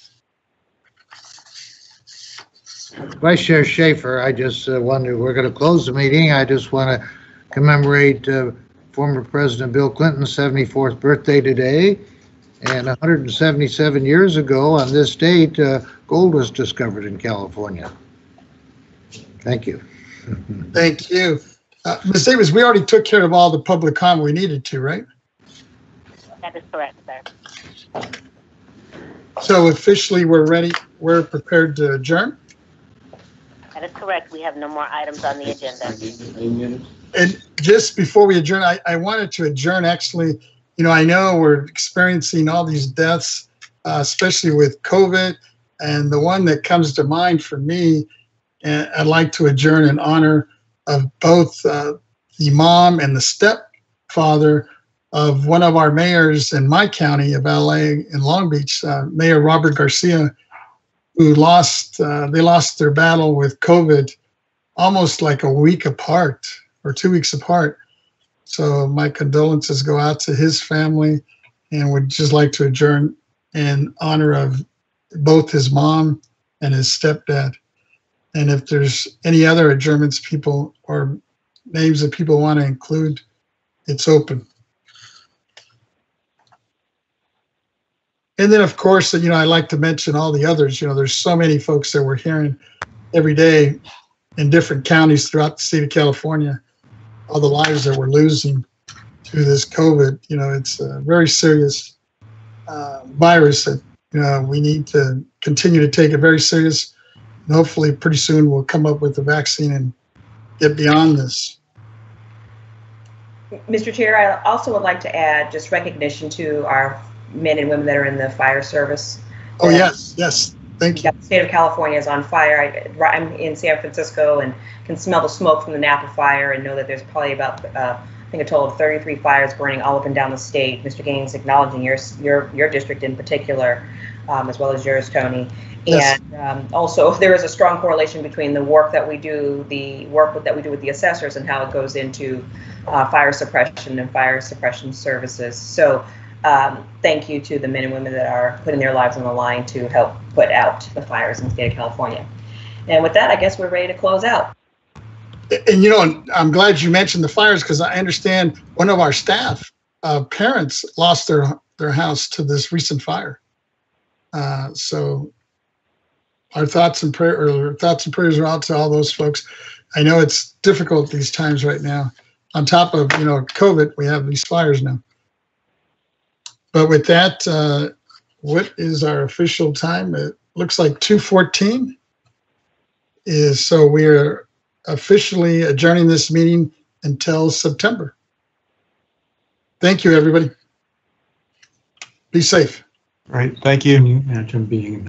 Vice Chair Schaefer, I just uh, wanted, we're going to close the meeting. I just want to commemorate uh, former President Bill Clinton's 74th birthday today. And 177 years ago on this date, uh, gold was discovered in California. Thank you. <laughs> Thank you. Uh, Ms. Davis, we already took care of all the public comment we needed to, right? That is correct, sir. So officially, we're ready, we're prepared to adjourn. That is correct. We have no more items on the agenda. And just before we adjourn, I, I wanted to adjourn actually, you know, I know we're experiencing all these deaths, uh, especially with COVID. And the one that comes to mind for me, and I'd like to adjourn in honor of both uh, the mom and the stepfather of one of our mayors in my county of LA in Long Beach, uh, Mayor Robert Garcia, who lost, uh, they lost their battle with COVID almost like a week apart or two weeks apart. So my condolences go out to his family and would just like to adjourn in honor of both his mom and his stepdad. And if there's any other adjournments people or names that people want to include, it's open. And then, of course, you know, I like to mention all the others. You know, there's so many folks that we're hearing every day in different counties throughout the state of California, all the lives that we're losing to this COVID. You know, it's a very serious uh, virus that you know we need to continue to take it very serious. And hopefully, pretty soon we'll come up with a vaccine and get beyond this. Mr. Chair, I also would like to add just recognition to our men and women that are in the fire service. Oh, yes, yes. Thank you. The state of California is on fire. I, I'm in San Francisco and can smell the smoke from the Napa fire and know that there's probably about, uh, I think a total of 33 fires burning all up and down the state. Mr. Gaines acknowledging your your your district in particular, um, as well as yours, Tony. Yes. And um, also, <laughs> there is a strong correlation between the work that we do, the work that we do with the assessors, and how it goes into uh, fire suppression and fire suppression services. So um, thank you to the men and women that are putting their lives on the line to help put out the fires in the state of California. And with that, I guess we're ready to close out. And you know, I'm glad you mentioned the fires because I understand one of our staff uh, parents lost their their house to this recent fire. Uh, so our thoughts and prayer or thoughts and prayers are out to all those folks. I know it's difficult these times right now. On top of you know COVID, we have these fires now. But with that, uh, what is our official time? It looks like 2:14 is so we are officially adjourning this meeting until September. Thank you, everybody. Be safe. Right, thank you. Can you imagine being